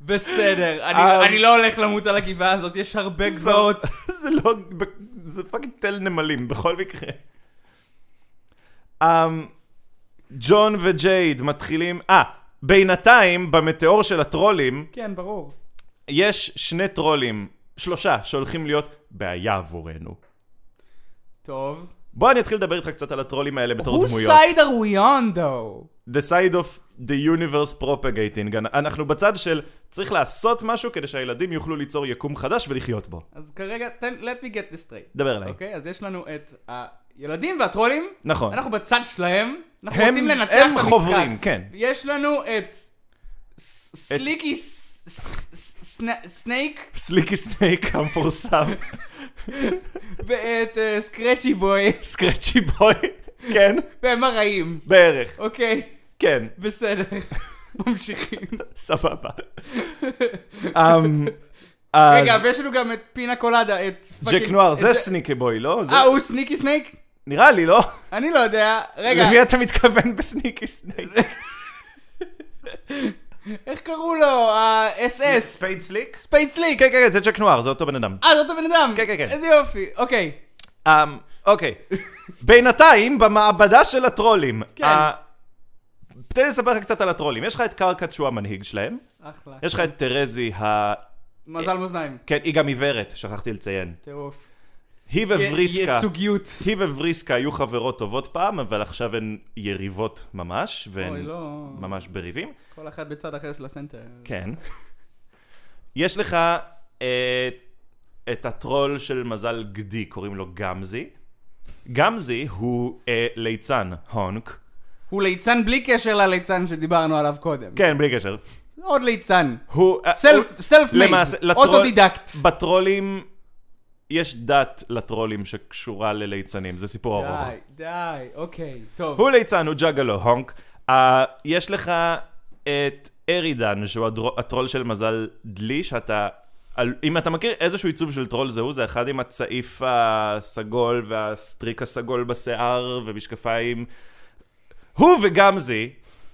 בסדר, אני- אה, אני לא הולך למות על הגבעה הזאת, יש הרבה גבעות. זה לא, זה fucking תל נמלים, בכל מקרה. אמ, ג'ון וג'ייד מתחילים, אה, בינתיים, במטאור של הטרולים, כן, ברור. יש שני טרולים, שלושה, שהולכים להיות בעיה עבורנו. טוב. בוא אני אתחיל לדבר איתך קצת על הטרולים האלה בתור דמויות. Whose side are we on though? The side of the universe propagating. אנחנו בצד של צריך לעשות משהו כדי שהילדים יוכלו ליצור יקום חדש ולחיות בו. אז כרגע, תן, let me get this straight. דבר אליי. אוקיי, אז יש לנו את הילדים והטרולים. נכון. אנחנו בצד שלהם. אנחנו הם- רוצים לנצח הם את המשחק. חוברים, כן. יש לנו את sneaky snake sneaky snake המפורסם. ואת scratchy boy, scratchy boy. כן, והם הרעים. בערך. אוקיי, כן, בסדר. ממשיכים. סבבה. אמ, רגע, ויש לנו גם את פינה קולדה, את... ג'ק נואר, זה sneaky boy, לא? אה, הוא sneaky snake? נראה לי, לא? אני לא יודע. רגע, למי אתה מתכוון ב sneaky snake? איך קראו לו? ה-SS. ספייד סליק? ספייד סליק. כן, כן, כן, זה ג'ק נואר, זה אותו בן אדם. אה, זה אותו בן אדם. כן, כן, כן. איזה יופי. אוקיי. אמ, אוקיי. בינתיים, במעבדה של הטרולים. כן. תן לי לספר לך קצת על הטרולים. יש לך את קרקט שהוא המנהיג שלהם. אחלה. יש לך את טרזי ה... מזל מאזניים. כן, היא גם עיוורת, שכחתי לציין. טירוף. היא ובריסקה. ייצוגיות. היא ובריסקה היו חברות טובות פעם, אבל עכשיו הן יריבות ממש, והן לא. ממש בריבים. כל אחד בצד אחר של הסנטר. כן. יש לך אה, את הטרול של מזל גדי, קוראים לו גמזי. גמזי הוא אה, ליצן, honk. הוא ליצן בלי קשר לליצן שדיברנו עליו קודם. כן, בלי קשר. עוד ליצן. הוא... self, self made. אוטודידקט. בטרולים, יש דת לטרולים שקשורה לליצנים, זה סיפור ארוך. די, די, אוקיי, טוב. הוא ליצן, הוא juggalo, honk. Uh, יש לך את ארידן, שהוא הדרו, הטרול של מזל דלי, שאתה... על, אם אתה מכיר איזשהו עיצוב של טרול זה הוא, זה אחד עם הצעיף הסגול וה streak הסגול בשיער ומשקפיים. הוא וגמזי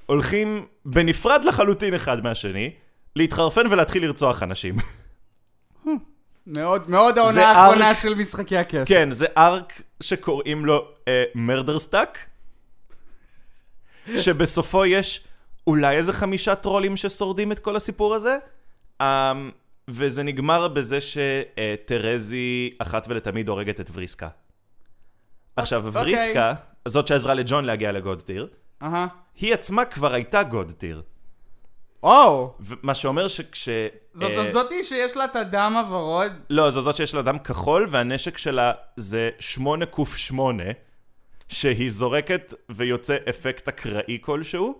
הולכים בנפרד לחלוטין אחד מהשני, להתחרפן ולהתחיל לרצוח אנשים. מאוד, מאוד העונה האחרונה. של משחקי הכס. כן, זה arc שקוראים לו Murderstuck, שבסופו יש אולי איזה חמישה טרולים ששורדים את כל הסיפור הזה, um, וזה נגמר בזה שטרזי אחת ולתמיד הורגת את וריסקה. עכשיו, אוקיי. וריסקה, זאת שעזרה לג'ון להגיע ל God Tier, אהה. היא עצמה כבר הייתה God Tier. או, מה שאומר שכש... זאת אה, זאת זאתי שיש לה את הדם הוורוד. לא, זו זאת שיש לה דם כחול, והנשק שלה זה 8ק8, שהיא זורקת ויוצא אפקט אקראי כלשהו.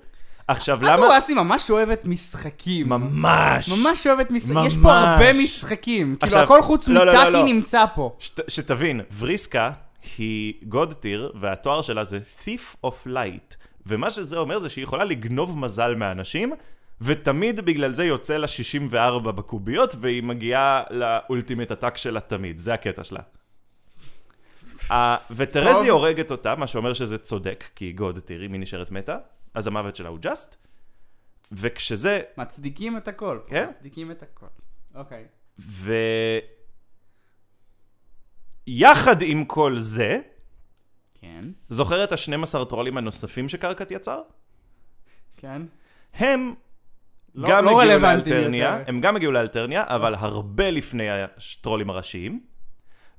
עכשיו, למה... אטו אסי ממש אוהבת משחקים. ממש. ממש אוהבת משחקים. יש פה ממש. הרבה משחקים. כאילו עכשיו- הכל חוץ לא, לא, לא, מטאקי לא. נמצא פה. שת, שתבין, וריסקה היא גוד טיר, והתואר שלה זה Thief of Light. ומה שזה אומר זה שהיא יכולה לגנוב מזל מאנשים, ותמיד בגלל זה יוצא לה 64 בקוביות, והיא מגיעה ל ultimate attack שלה תמיד, זה הקטע שלה. וטרזי. הורגת אותה, מה שאומר שזה צודק, כי God אם היא נשארת מתה, אז המוות שלה הוא just. וכשזה, מצדיקים את הכל. כן? מצדיקים את הכל. אוקיי. ו... יחד עם כל זה, כן. זוכר את ה-12 טרולים הנוספים שקרקט יצר? כן. הם לא- גם לא הגיעו לאלטרניה, יותר. הם גם הגיעו לאלטרניה, אבל הרבה לפני הטרולים הראשיים,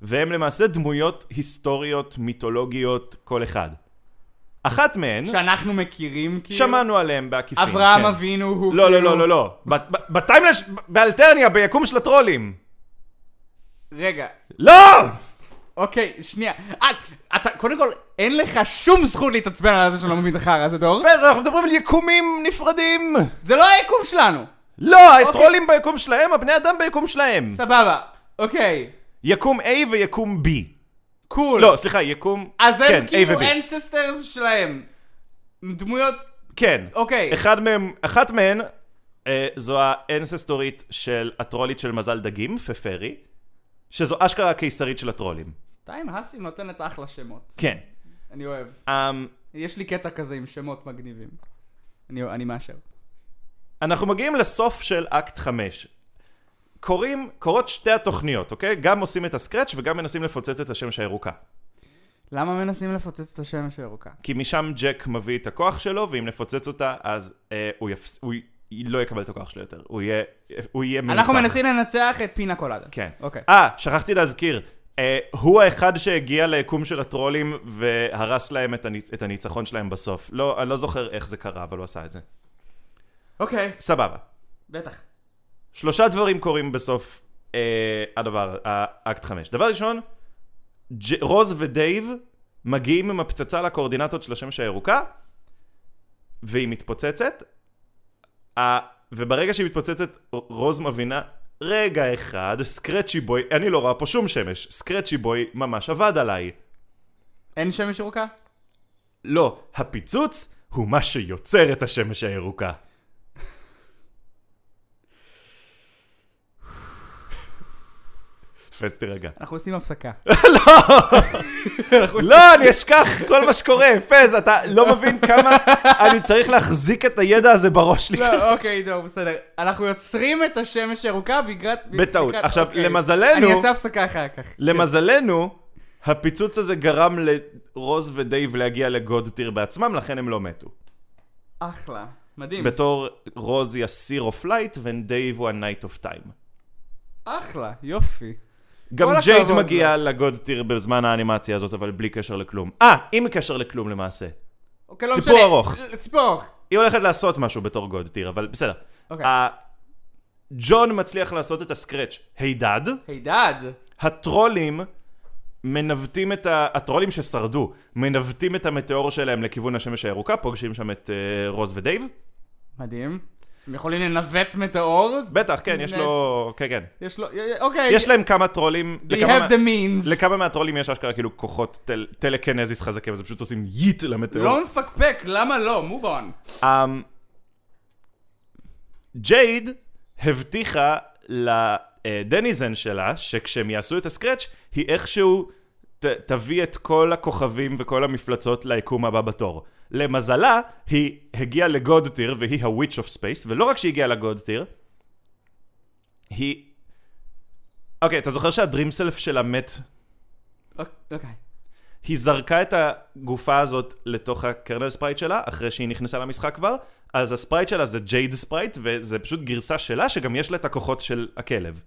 והם למעשה דמויות היסטוריות, מיתולוגיות, כל אחד. אחת מהן, שאנחנו מכירים כאילו. שמענו עליהם בעקיפין. אברהם כן. אבינו הוא לא, לא, כאילו- לא, לא, לא. ב- בטיימלש, באלטרניה, ביקום של הטרולים. רגע. לא! אוקיי, שנייה. אה, אתה, קודם כל, אין לך שום זכות להתעצבן על זה שאני לא מבין את החרא הזה, דור. ואז אנחנו מדברים על יקומים נפרדים. זה לא היקום שלנו. לא, הטרולים ביקום שלהם, הבני אדם ביקום שלהם. סבבה. אוקיי. יקום A ויקום B. קול. לא, סליחה, יקום... אז כן, הם A כאילו. אנססטרס שלהם. דמויות, כן. אוקיי. אחד מהם, אחת מהן אה, זו האנססטורית של הטרולית של מזל דגים, פפרי, שזו אשכרה הקיסרית של הטרולים. טיים האסי נותנת אחלה שמות. כן. אני אוהב. אמ, יש לי קטע כזה עם שמות מגניבים. אני, אני מאשר. אנחנו מגיעים לסוף של אקט 5. קורים, קורות שתי התוכניות, אוקיי? גם עושים את הסקרץ' וגם מנסים לפוצץ את השמש הירוקה. למה מנסים לפוצץ את השמש הירוקה? כי משם ג'ק מביא את הכוח שלו, ואם נפוצץ אותה, אז אה, הוא, יפס... הוא. לא יקבל את הכוח שלו יותר. הוא יהיה, הוא יהיה מנוצח. אנחנו מנסים לנצח את פינה קולדה. כן. אוקיי. אה, שכחתי להזכיר. אה, הוא האחד שהגיע ליקום של הטרולים והרס להם את, הניצ... את הניצחון שלהם בסוף. לא, אני לא זוכר איך זה קרה, אבל הוא עשה את זה. אוקיי, סבבה. בטח. שלושה דברים קורים בסוף אה, הדבר, האקט 5. דבר ראשון, ג'- רוז ודייב מגיעים עם הפצצה לקואורדינטות של השמש הירוקה, והיא מתפוצצת, אה, וברגע שהיא מתפוצצת, רוז מבינה, רגע אחד, סקרצ'י בוי, אני לא רואה פה שום שמש, סקרצ'י בוי ממש עבד עליי. אין שמש ירוקה? לא, הפיצוץ הוא מה שיוצר את השמש הירוקה. פס תירגע. אנחנו עושים הפסקה. לא, אני אשכח כל מה שקורה, פז, אתה לא מבין כמה אני צריך להחזיק את הידע הזה בראש שלי. לא, אוקיי, טוב, בסדר. אנחנו יוצרים את השמש הירוקה בגלל... בטעות. עכשיו, אוקיי. למזלנו- אני אעשה הפסקה אחר כך. למזלנו, הפיצוץ הזה גרם לרוז ודייב להגיע ל God Tier בעצמם, לכן הם לא מתו. אחלה. מדהים. בתור רוז היא ה-Seer of Light ודייב הוא ה- Knight of Time. אחלה, יופי. גם ג'ייד מגיע ל God Tier בזמן האנימציה הזאת, אבל בלי קשר לכלום. אה, עם קשר לכלום למעשה. אוקיי, לא סיפור משנה. ארוך. סיפור ארוך. היא הולכת לעשות משהו בתור God Tier, אבל בסדר. אוקיי. ג'ון מצליח לעשות את ה scratch הידד, הידד. הטרולים מנווטים את ה... הטרולים ששרדו, מנווטים את המטאור שלהם לכיוון השמש הירוקה, פוגשים שם את uh, רוז ודייב. מדהים. הם יכולים לנווט מטאור? בטח, כן, יש לו... כן, כן. יש לו... אוקיי. יש להם כמה טרולים... They have the means. לכמה מהטרולים יש אשכרה כאילו כוחות טל... טלקנזיס חזקים, אז הם פשוט עושים ייט למטאור. לא מפקפק, למה לא? move on. Um, ג'ייד הבטיחה לדניזן שלה שכשהם יעשו את הסקרץ' היא איכשהו ת, תביא את כל הכוכבים וכל המפלצות ליקום הבא בתור. למזלה, היא הגיעה ל God Tier והיא ה-Witch of Space, ולא רק שהיא הגיעה ל God Tier, היא... אוקיי, אתה זוכר שה dream self שלה מת? אוקיי. היא זרקה את הגופה הזאת לתוך ה kernelsprite שלה, אחרי שהיא נכנסה למשחק כבר, אז ה sprite שלה זה Jadesprite, וזה פשוט גרסה שלה, שגם יש לה את הכוחות של הכלב.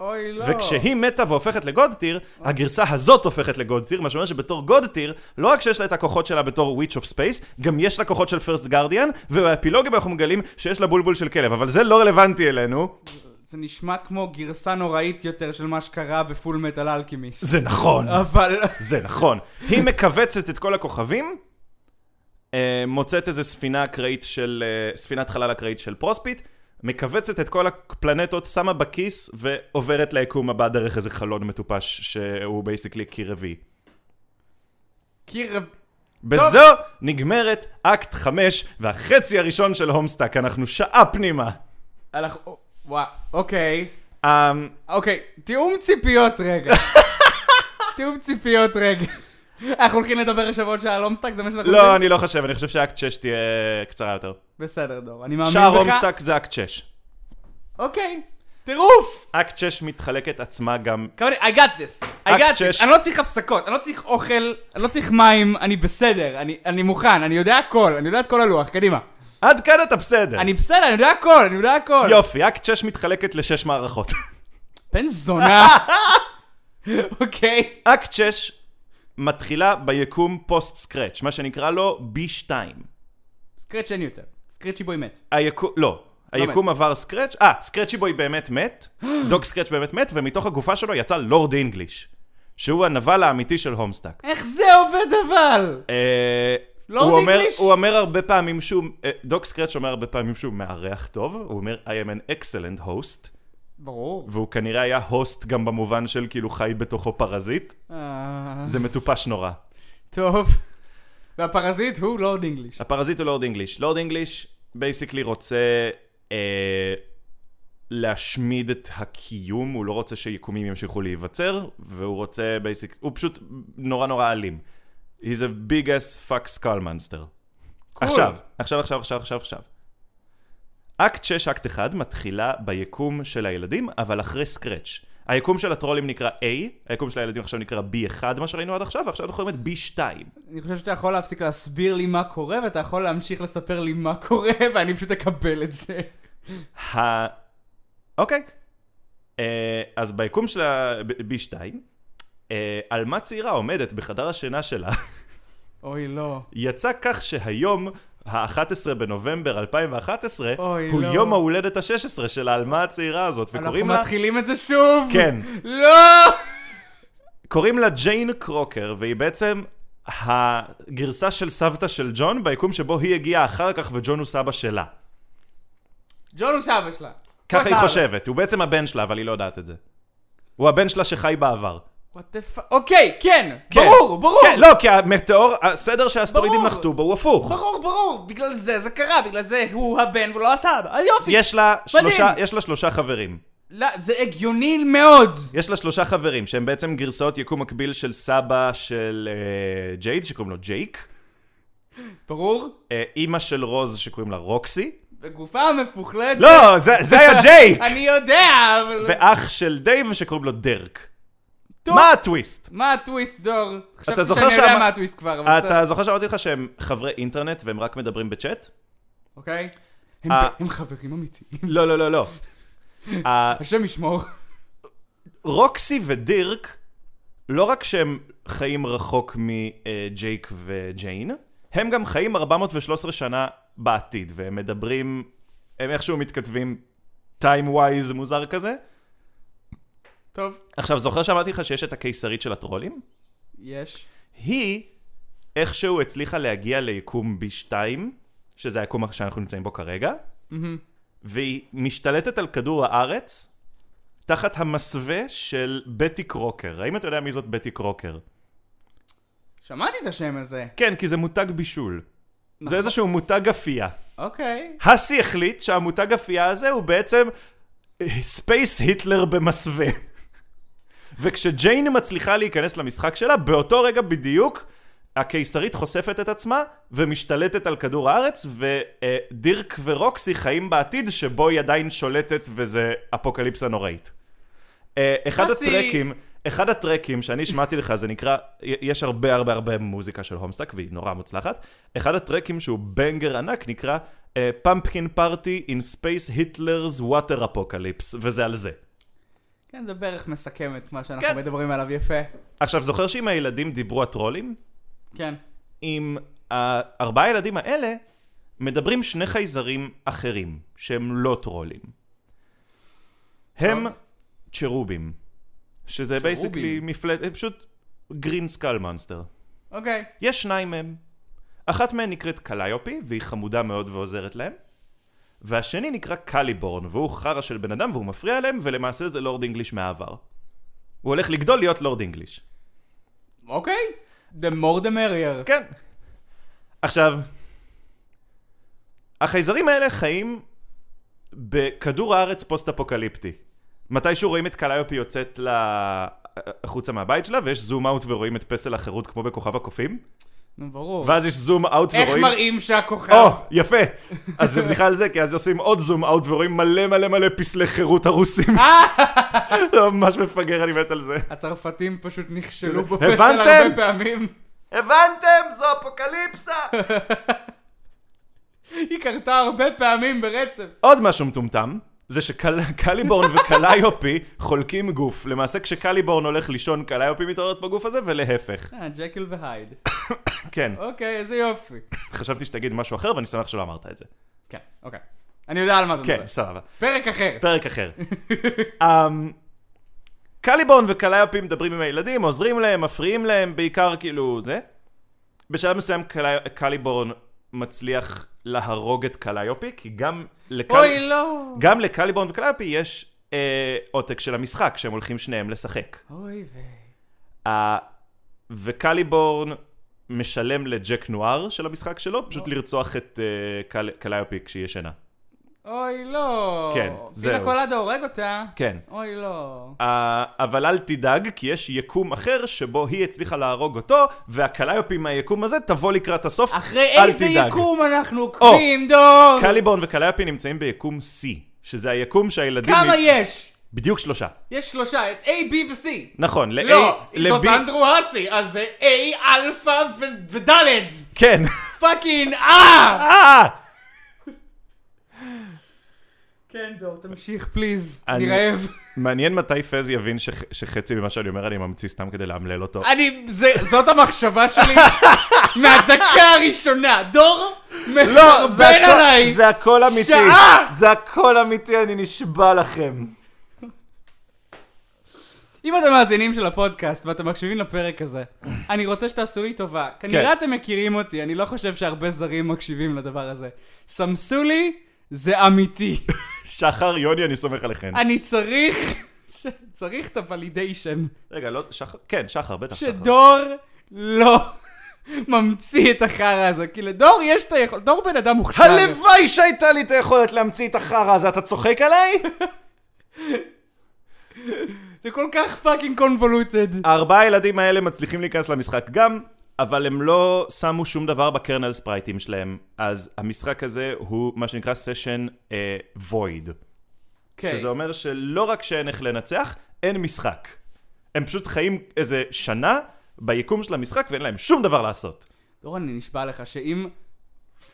אוי, לא. וכשהיא מתה והופכת ל God Tier, הגרסה הזאת הופכת ל God Tier, מה שאומר שבתור God Tier, לא רק שיש לה את הכוחות שלה בתור Witch of Space, גם יש לה כוחות של First Guardian, ובאפילוגים אנחנו מגלים שיש לה בולבול של כלב, אבל זה לא רלוונטי אלינו. זה נשמע כמו גרסה נוראית יותר של מה שקרה ב Fullmetal Alchemist. זה נכון. אבל... זה נכון. היא מכווצת את כל הכוכבים, אה, מוצאת איזה ספינה אקראית של, אה, ספינת חלל אקראית של פרוספיט, מכווצת את כל הפלנטות, שמה בכיס ועוברת ליקום הבא דרך איזה חלון מטופש שהוא basically קיר רביעי. קיר... בזו נגמרת אקט 5 והחצי הראשון של הומסטאק, אנחנו שעה פנימה. אנחנו... וואו, אוקיי. אמ, אוקיי, תיאום ציפיות רגע. תיאום ציפיות רגע. אנחנו הולכים לדבר עכשיו עוד שעה על הומסטאק, זה מה שאנחנו לא, עושים? אני לא חושב, אני חושב שאקט 6 תהיה קצרה יותר. בסדר, דור, אני מאמין שער בך. הומסטאק זה אקט 6. אוקיי, טירוף! אקט 6 מתחלקת עצמה גם כמובן, I got this, I got this, אני לא צריך הפסקות, אני לא צריך אוכל, אני לא צריך מים, אני בסדר, אני מוכן, אני יודע הכל, אני יודע את כל הלוח, קדימה. עד כאן אתה בסדר. אני בסדר, אני יודע הכל, אני יודע הכל. יופי, אקט 6 מתחלקת לשש מערכות. בן זונה. אוקיי. אקט 6 מתחילה ביקום post scratch, מה שנקרא לו B2. scratch אין יותר. Scratchy boy מת. היקום, לא. היקום עבר scratch, אה, Scratchy boy באמת מת, Doc Scratch באמת מת, ומתוך הגופה שלו יצא Lord English, שהוא הנבל האמיתי של הומסטאק. איך זה עובד אבל? אה, לורד הוא אומר-? הוא אומר הרבה פעמים שהוא, אה, Doc Scratch אומר הרבה פעמים שהוא מארח טוב, הוא אומר I am an excellent host, ברור. והוא כנראה היה host גם במובן של כאילו חי בתוכו פרזיט, אה, זה מטופש נורא. טוב. והפרזיט הוא Lord English. הפרזיט הוא Lord English. Lord English basically רוצה אה, להשמיד את הקיום, הוא לא רוצה שיקומים ימשיכו להיווצר, והוא רוצה basic, הוא פשוט נורא נורא אלים. He's a big ass fuck skull monster. Cool. עכשיו, עכשיו, עכשיו, עכשיו, עכשיו, עכשיו. אקט 6, אקט 1, מתחילה ביקום של הילדים, אבל אחרי scratch. היקום של הטרולים נקרא A, היקום של הילדים עכשיו נקרא B1, מה שראינו עד עכשיו, ועכשיו אנחנו רואים את B2. אני חושב שאתה יכול להפסיק להסביר לי מה קורה, ואתה יכול להמשיך לספר לי מה קורה, ואני פשוט אקבל את זה. ה... אוקיי. אה, אז ביקום של ה-B2, אה, עלמה צעירה עומדת בחדר השינה שלה, אוי, לא. יצא כך שהיום, ה-11 בנובמבר 2011, אוי, הוא לא. יום ההולדת ה-16 של העלמה הצעירה הזאת, אנחנו וקוראים לה... מתחילים את זה שוב? כן. לא! קוראים לה ג'יין קרוקר, והיא בעצם הגרסה של סבתא של ג'ון, ביקום שבו היא הגיעה אחר כך וג'ון הוא סבא שלה. ג'ון הוא סבא שלה. ככה היא. חושבת, הוא בעצם הבן שלה, אבל היא לא יודעת את זה. הוא הבן שלה שחי בעבר. What the fuck? אוקיי, כן, כן. ברור, ברור. כן, לא, כי המטאור, הסדר שהאסטרואידים. נחתו בו הוא הפוך. ברור, ברור, בגלל זה זה קרה, בגלל זה הוא הבן ולא הסבא. אז יופי. יש לה שלושה. יש לה שלושה חברים. לא, זה הגיוני מאוד. יש לה שלושה חברים, שהם בעצם גרסאות יקום מקביל של סבא של אה, ג'ייד, שקוראים לו ג'ייק. ברור. אה, אימא של רוז, שקוראים לה רוקסי. בגופה המפוחלת. לא, זה, זה היה ג'ייק! אני יודע, אבל... ואח של דייב, שקוראים לו דירק. טוב. מה הטוויסט? מה הטוויסט, דור? חשבתי זוכר שאני יודע שאמר- מה הטוויסט כבר, אבל בסדר. אתה זוכר שאמרתי לך שהם חברי אינטרנט והם רק מדברים בצ'אט? אוקיי? הם אה. הם חברים אמיתיים. לא, לא, לא, לא. ה- השם ישמור. רוקסי ודירק, לא רק שהם חיים רחוק מג'ייק וג'יין, הם גם חיים 413 שנה בעתיד, והם מדברים, הם איכשהו מתכתבים time wise מוזר כזה. טוב, עכשיו, זוכר שאמרתי לך שיש את הקיסרית של הטרולים? יש. היא איכשהו הצליחה להגיע ליקום B2, שזה היקום שאנחנו נמצאים בו כרגע, מהמם. והיא משתלטת על כדור הארץ תחת המסווה של בטי קרוקר. האם אתה יודע מי זאת בטי קרוקר? שמעתי את השם הזה. כן, כי זה מותג בישול. נכון. זה איזשהו מותג אפייה. אוקיי. האסי החליט שהמותג אפייה הזה הוא בעצם space Hitler במסווה. וכשג'יין מצליחה להיכנס למשחק שלה, באותו רגע בדיוק הקיסרית חושפת את עצמה ומשתלטת על כדור הארץ, ודירק ורוקסי חיים בעתיד שבו היא עדיין שולטת וזה אפוקליפסה נוראית. אה, אחד. הטרקים, אחד הטרקים שאני השמעתי לך, זה נקרא, יש הרבה הרבה הרבה מוזיקה של הומסטאק והיא נורא מוצלחת. אחד הטרקים שהוא banger ענק נקרא Pumpkin Party in space Hitler's water apocalypse, וזה על זה. כן, זה בערך מסכם את מה שאנחנו כן. מדברים עליו יפה. עכשיו, זוכר שעם הילדים דיברו הטרולים? כן. עם הארבעה הילדים האלה מדברים שני חייזרים אחרים, שהם לא טרולים. הם טוב. צ'רובים, שזה. basically מפלט, הם פשוט green skull monster. אוקיי. יש שניים מהם. אחת מהן נקראת קליופי, והיא חמודה מאוד ועוזרת להם. והשני נקרא קליבורן, והוא חרא של בן אדם והוא מפריע להם, ולמעשה זה לורד אינגליש מהעבר. הוא הולך לגדול להיות לורד אינגליש. אוקיי. The more the merrier. כן. עכשיו, החייזרים האלה חיים בכדור הארץ פוסט-אפוקליפטי. מתישהו רואים את קליופי יוצאת ל... החוצה מהבית שלה, ויש zoom out ורואים את פסל החירות כמו בכוכב הקופים, נו, ברור. ואז יש zoom out איך ורואים... מראים שהכוכב... או, יפה. אז זה בדיחה על זה, כי אז עושים עוד zoom out ורואים מלא מלא מלא פסלי חירות הרוסים. אה! זה ממש מפגר, אני מת על זה. הצרפתים פשוט נכשלו זה- בפסל? הרבה פעמים. הבנתם? זו אפוקליפסה! היא קרתה הרבה פעמים ברצף. עוד משהו מטומטם, זה שקליבורן וקליופי חולקים גוף. למעשה כשקליבורן הולך לישון, קליופי מתעוררת בגוף הזה, ולהפך. אה, ג'קיל והייד. כן, אוקיי, איזה יופי. חשבתי שתגיד משהו אחר, ואני שמח שלא אמרת את זה. כן, אוקיי. אני יודע על מה אתה מדבר. כן, סבבה. פרק אחר. פרק אחר. אמ, קליבורן וקליופי מדברים עם הילדים, עוזרים להם, מפריעים להם, בעיקר כאילו זה. בשלב מסוים קלי- קליבורן מצליח להרוג את קליופי, כי גם לקל... אוי, לא. גם לקליבורן וקליופי יש אה, עותק של המשחק, שהם הולכים שניהם לשחק. אוי ו... ה- וקליבורן משלם לג'ק נואר של המשחק שלו, פשוט לרצוח את אה, קל- קליופי כשהיא ישנה. אוי לא. כן, פינה זהו. קולדה הורג אותה. כן. אוי לא. אה, אבל אל תדאג, כי יש יקום אחר שבו היא הצליחה להרוג אותו, והקליופי מהיקום הזה תבוא לקראת הסוף. אחרי איזה תדאג. יקום אנחנו עוקבים, דור? קליבורן וקליופי נמצאים ביקום C, שזה היקום שהילדים... כמה מ- יש? בדיוק שלושה. יש שלושה, את A, B ו-C. נכון, ל-A, לא, זאת אנדרו האסי, אז זה A, אלפא ו- ודלת. כן. fucking A! כן, דור, תמשיך, please. אני- רעב. מעניין מתי פז יבין שח- שחצי ממה שאני אומר אני ממציא סתם כדי לאמלל אותו. אני, זה- זאת המחשבה שלי מהדקה הראשונה. דור לא, מחרבן עליי. זה הכל אמיתי. שעה! זה הכל אמיתי, אני נשבע לכם. אם אתם מאזינים של הפודקאסט ואתם מקשיבים לפרק הזה, אני רוצה שתעשו לי טובה. כנראה כן. אתם מכירים אותי, אני לא חושב שהרבה זרים מקשיבים לדבר הזה. סמסו לי, זה אמיתי. שחר, יוני, אני סומך עליכם. אני צריך, ש- צריך את הוולידיישן. רגע, לא, שחר, כן, שחר, בטח שחר. שדור לא ממציא את החרא הזה. כי לדור יש את היכולת, דור בן אדם מוכשר. הלוואי שהייתה לי את היכולת להמציא את החרא הזה, אתה צוחק עליי? זה כל כך fucking convoluted. הארבעה הילדים האלה מצליחים להיכנס למשחק גם, אבל הם לא שמו שום דבר ב kernel ספרייטים שלהם, אז המשחק הזה הוא מה שנקרא session void. אוקיי. שזה אומר שלא רק שאין איך לנצח, אין משחק. הם פשוט חיים איזה שנה ביקום של המשחק ואין להם שום דבר לעשות. דור, אני נשבע לך שאם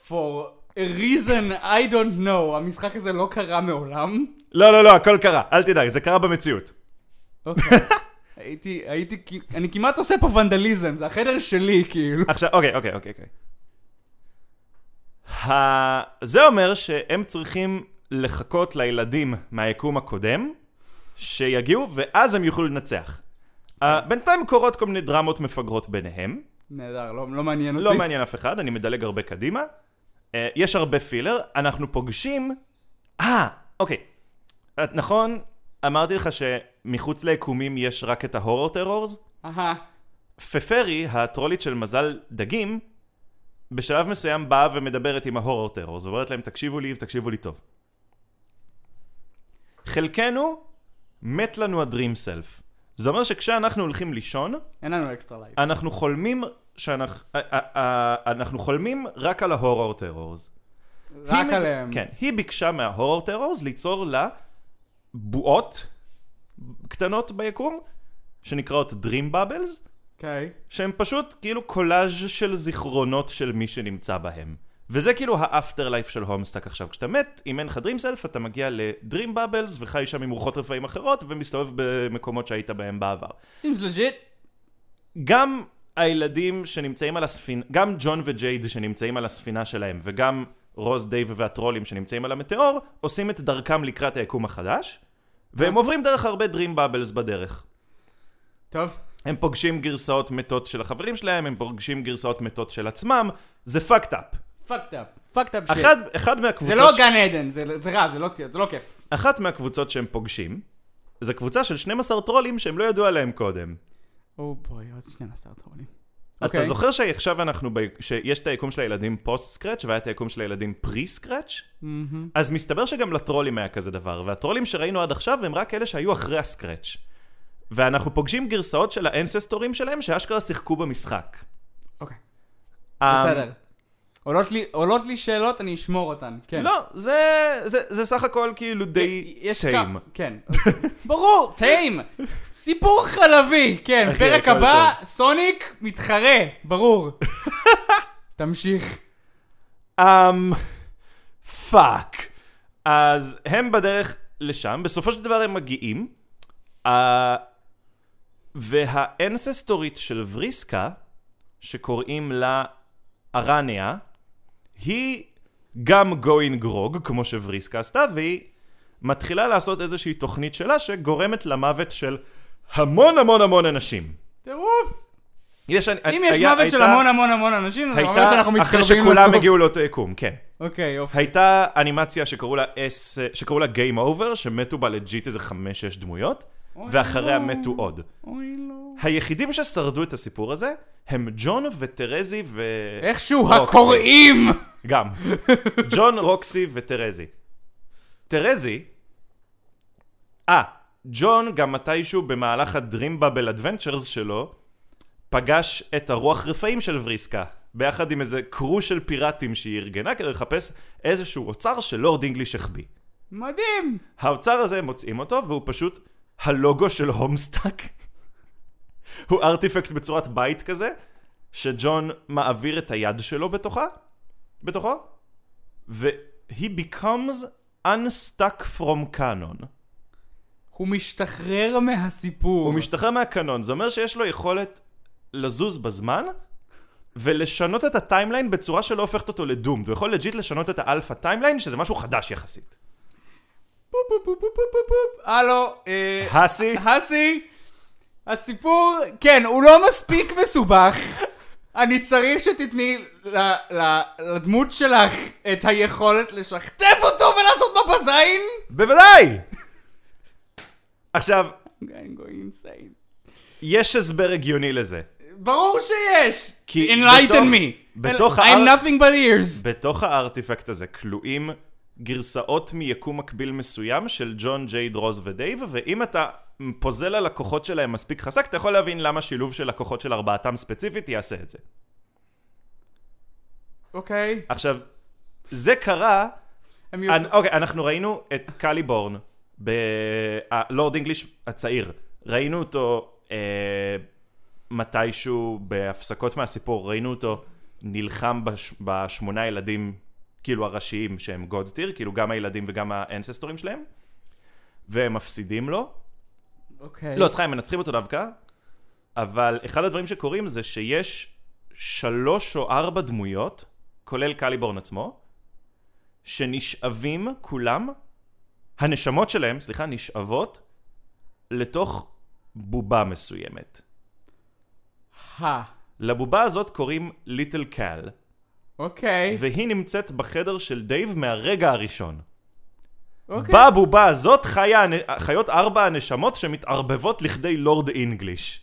for a reason I don't know, המשחק הזה לא קרה מעולם. לא, לא, לא, הכל קרה, אל תדאג, זה קרה במציאות. אוקיי. הייתי, הייתי, אני כמעט עושה פה ונדליזם, זה החדר שלי, כאילו. עכשיו, אוקיי, אוקיי, אוקיי, אוקיי. זה אומר שהם צריכים לחכות לילדים מהיקום הקודם, שיגיעו, ואז הם יוכלו לנצח. Uh, בינתיים קורות כל מיני דרמות מפגרות ביניהם. נהדר, לא, לא מעניין אותי. לא מעניין אף אחד, אני מדלג הרבה קדימה. Uh, יש הרבה filler, אנחנו פוגשים... אה, אוקיי. Uh, נכון, אמרתי לך שמחוץ ליקומים יש רק את ה horror terrors? אהה. פפרי, הטרולית של מזל דגים, בשלב מסוים באה ומדברת עם ה horror terrors, ואומרת להם, תקשיבו לי ותקשיבו לי טוב. חלקנו, מת לנו ה dream self. זה אומר שכשאנחנו הולכים לישון, אין לנו extra life. אנחנו חולמים שאנחנו... אנחנו חולמים רק על ה horror terrors. רק היא עליהם. כן, היא ביקשה מה horror terrors ליצור לה בועות קטנות ביקום, שנקראות Dream Bubbles, אוקיי. שהם פשוט כאילו קולאז' של זיכרונות של מי שנמצא בהם. וזה כאילו ה afterlife של הומסטאק עכשיו. כשאתה מת, אם אין לך Dream Self, אתה מגיע ל Dream Bubbles וחי שם עם רוחות רפאים אחרות, ומסתובב במקומות שהיית בהם בעבר. seems legit. גם הילדים שנמצאים על הספינה, גם ג'ון וג'ייד שנמצאים על הספינה שלהם, וגם רוז, דייב והטרולים שנמצאים על המטאור, עושים את דרכם לקראת היקום החדש, והם עוברים דרך הרבה Dream Bubbles בדרך. טוב. הם פוגשים גרסאות מתות של החברים שלהם, הם פוגשים גרסאות מתות של עצמם, זה fucked up. up. Fucked up shit. אחד, אחד זה מהקבוצות, לא גן עדן, זה זה רע, זה לא זה לא כיף. אחת מהקבוצות שהם פוגשים, זה קבוצה של 12 טרולים שהם לא ידעו עליהם קודם. או בוי, עוד 12 טרולים. אתה אוקיי. זוכר שעכשיו אנחנו, ב... שיש את היקום של הילדים פוסט סקרץ' והיה את היקום של הילדים פרי סקרץ'? מהמם. אז מסתבר שגם לטרולים היה כזה דבר, והטרולים שראינו עד עכשיו הם רק אלה שהיו אחרי הסקרץ'. ואנחנו פוגשים גרסאות של האנססטורים שלהם שאשכרה שיחקו במשחק. אוקיי. אה, בסדר. עולות לי- עולות לי שאלות, אני אשמור אותן. כן. לא, זה, זה, זה סך הכל כאילו די יש טעים. כמה- כן. ברור, טעים. סיפור חלבי. כן, אחי, פרק הבא, סוניק מתחרה, ברור. תמשיך. אמ... fuck. אז הם בדרך לשם, בסופו של דבר הם מגיעים, uh, והאנססטורית של וריסקה, שקוראים לה ארניה, היא גם going rogue, כמו שווריסקה עשתה, והיא מתחילה לעשות איזושהי תוכנית שלה שגורמת למוות של המון המון המון אנשים. טירוף. יש, אם יש מוות של המון המון המון אנשים, זה אומר הייתה שאנחנו אחרי מתקרבים שכולם לסוף. הגיעו לאותו יקום, כן. אוקיי, יופי. הייתה אנימציה שקראו לה S, שקראו לה Game Over, שמתו בה legit איזה חמש-שש דמויות, אוי, ואחריה לא. מתו עוד. אוי לא. היחידים ששרדו את הסיפור הזה, הם ג'ון וטרזי ו... איכשהו רוקסי. הקוראים! גם. ג'ון, רוקסי וטרזי. טרזי, אה, ג'ון גם מתישהו במהלך ה-Dream Bubble Adventures שלו, פגש את הרוח רפאים של וריסקה, ביחד עם איזה קרו של פיראטים שהיא ארגנה כדי לחפש איזשהו אוצר שלורד אינגליש החביא. מדהים! האוצר הזה, מוצאים אותו, והוא פשוט הלוגו של הומסטאק. הוא ארטיפקט בצורת בית כזה, שג'ון מעביר את היד שלו בתוכה, בתוכו, ו-he becomes unstuck from canon. הוא משתחרר מהסיפור. הוא משתחרר מהקנון, זה אומר שיש לו יכולת לזוז בזמן ולשנות את ה timeline בצורה שלא הופכת אותו ל doomed. הוא יכול legit לשנות את ה alpha timeline, שזה משהו חדש יחסית. הלו, אה... האסי? האסי, הסיפור, כן, הוא לא מספיק מסובך. אני צריך שתתני לדמות שלך את היכולת לשכתב אותו ולעשות מפה זין. בוודאי! עכשיו. יש הסבר הגיוני לזה. ברור שיש! כי Enlighten בתוך- me! בתוך I'm nothing but ears! בתוך הארטיפקט הזה כלואים גרסאות מיקום מקביל מסוים של ג'ון, ג'ייד, רוז ודייב, ואם אתה פוזל על הכוחות שלהם מספיק חזק, אתה יכול להבין למה שילוב של הכוחות של ארבעתם ספציפית יעשה את זה. אוקיי. עכשיו, זה קרה, הם אנ- יוצאים... אוקיי, אנחנו ראינו את קליבורן, בלורד אינגליש הצעיר, ראינו אותו אה, מתישהו בהפסקות מהסיפור, ראינו אותו נלחם בש, בשמונה ילדים, כאילו הראשיים שהם god tier, כאילו גם הילדים וגם האנססטורים שלהם, והם מפסידים לו. אוקיי. לא, סליחה, הם מנצחים אותו דווקא, אבל אחד הדברים שקורים זה שיש שלוש או ארבע דמויות, כולל קליבורן עצמו, שנשאבים כולם, הנשמות שלהם, סליחה, נשאבות לתוך בובה מסוימת. הא. לבובה הזאת קוראים ליטל קל, אוקיי. והיא נמצאת בחדר של דייב מהרגע הראשון. אוקיי. בבובה הזאת חיה, חיות ארבע הנשמות שמתערבבות לכדי לורד אינגליש.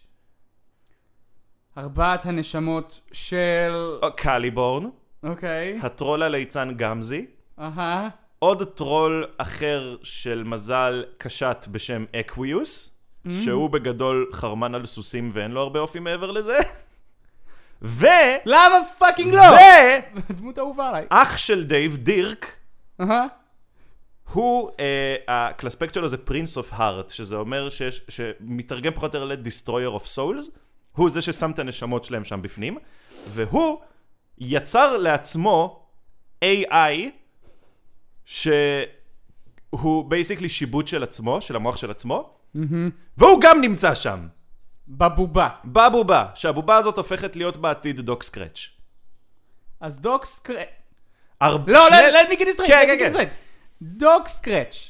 ארבעת הנשמות של... קליבורן, אוקיי. הטרול הליצן גמזי, אהה. עוד טרול אחר של מזל קשת בשם אקוויוס, שהוא בגדול חרמן על סוסים ואין לו הרבה אופי מעבר לזה. ו... למה fucking לא? ואח דמות אהובה עליי. של דייב, דירק, אהה. הוא, אה, ה classpect שלו זה Prince of Heart, שזה אומר שיש, שמתרגם פחות או יותר ל-Destroyer of Souls, הוא זה ששם את הנשמות שלהם שם בפנים, והוא יצר לעצמו AI, שהוא basically שיבוט של עצמו, של המוח של עצמו, והוא גם נמצא שם, בבובה. בבובה, שהבובה הזאת הופכת להיות בעתיד דוק סקרץ'. אז דוק סקרץ'. הר- לא, שני- let me get this straight, כן, let me כן, get כן. straight. דוק סקרץ'.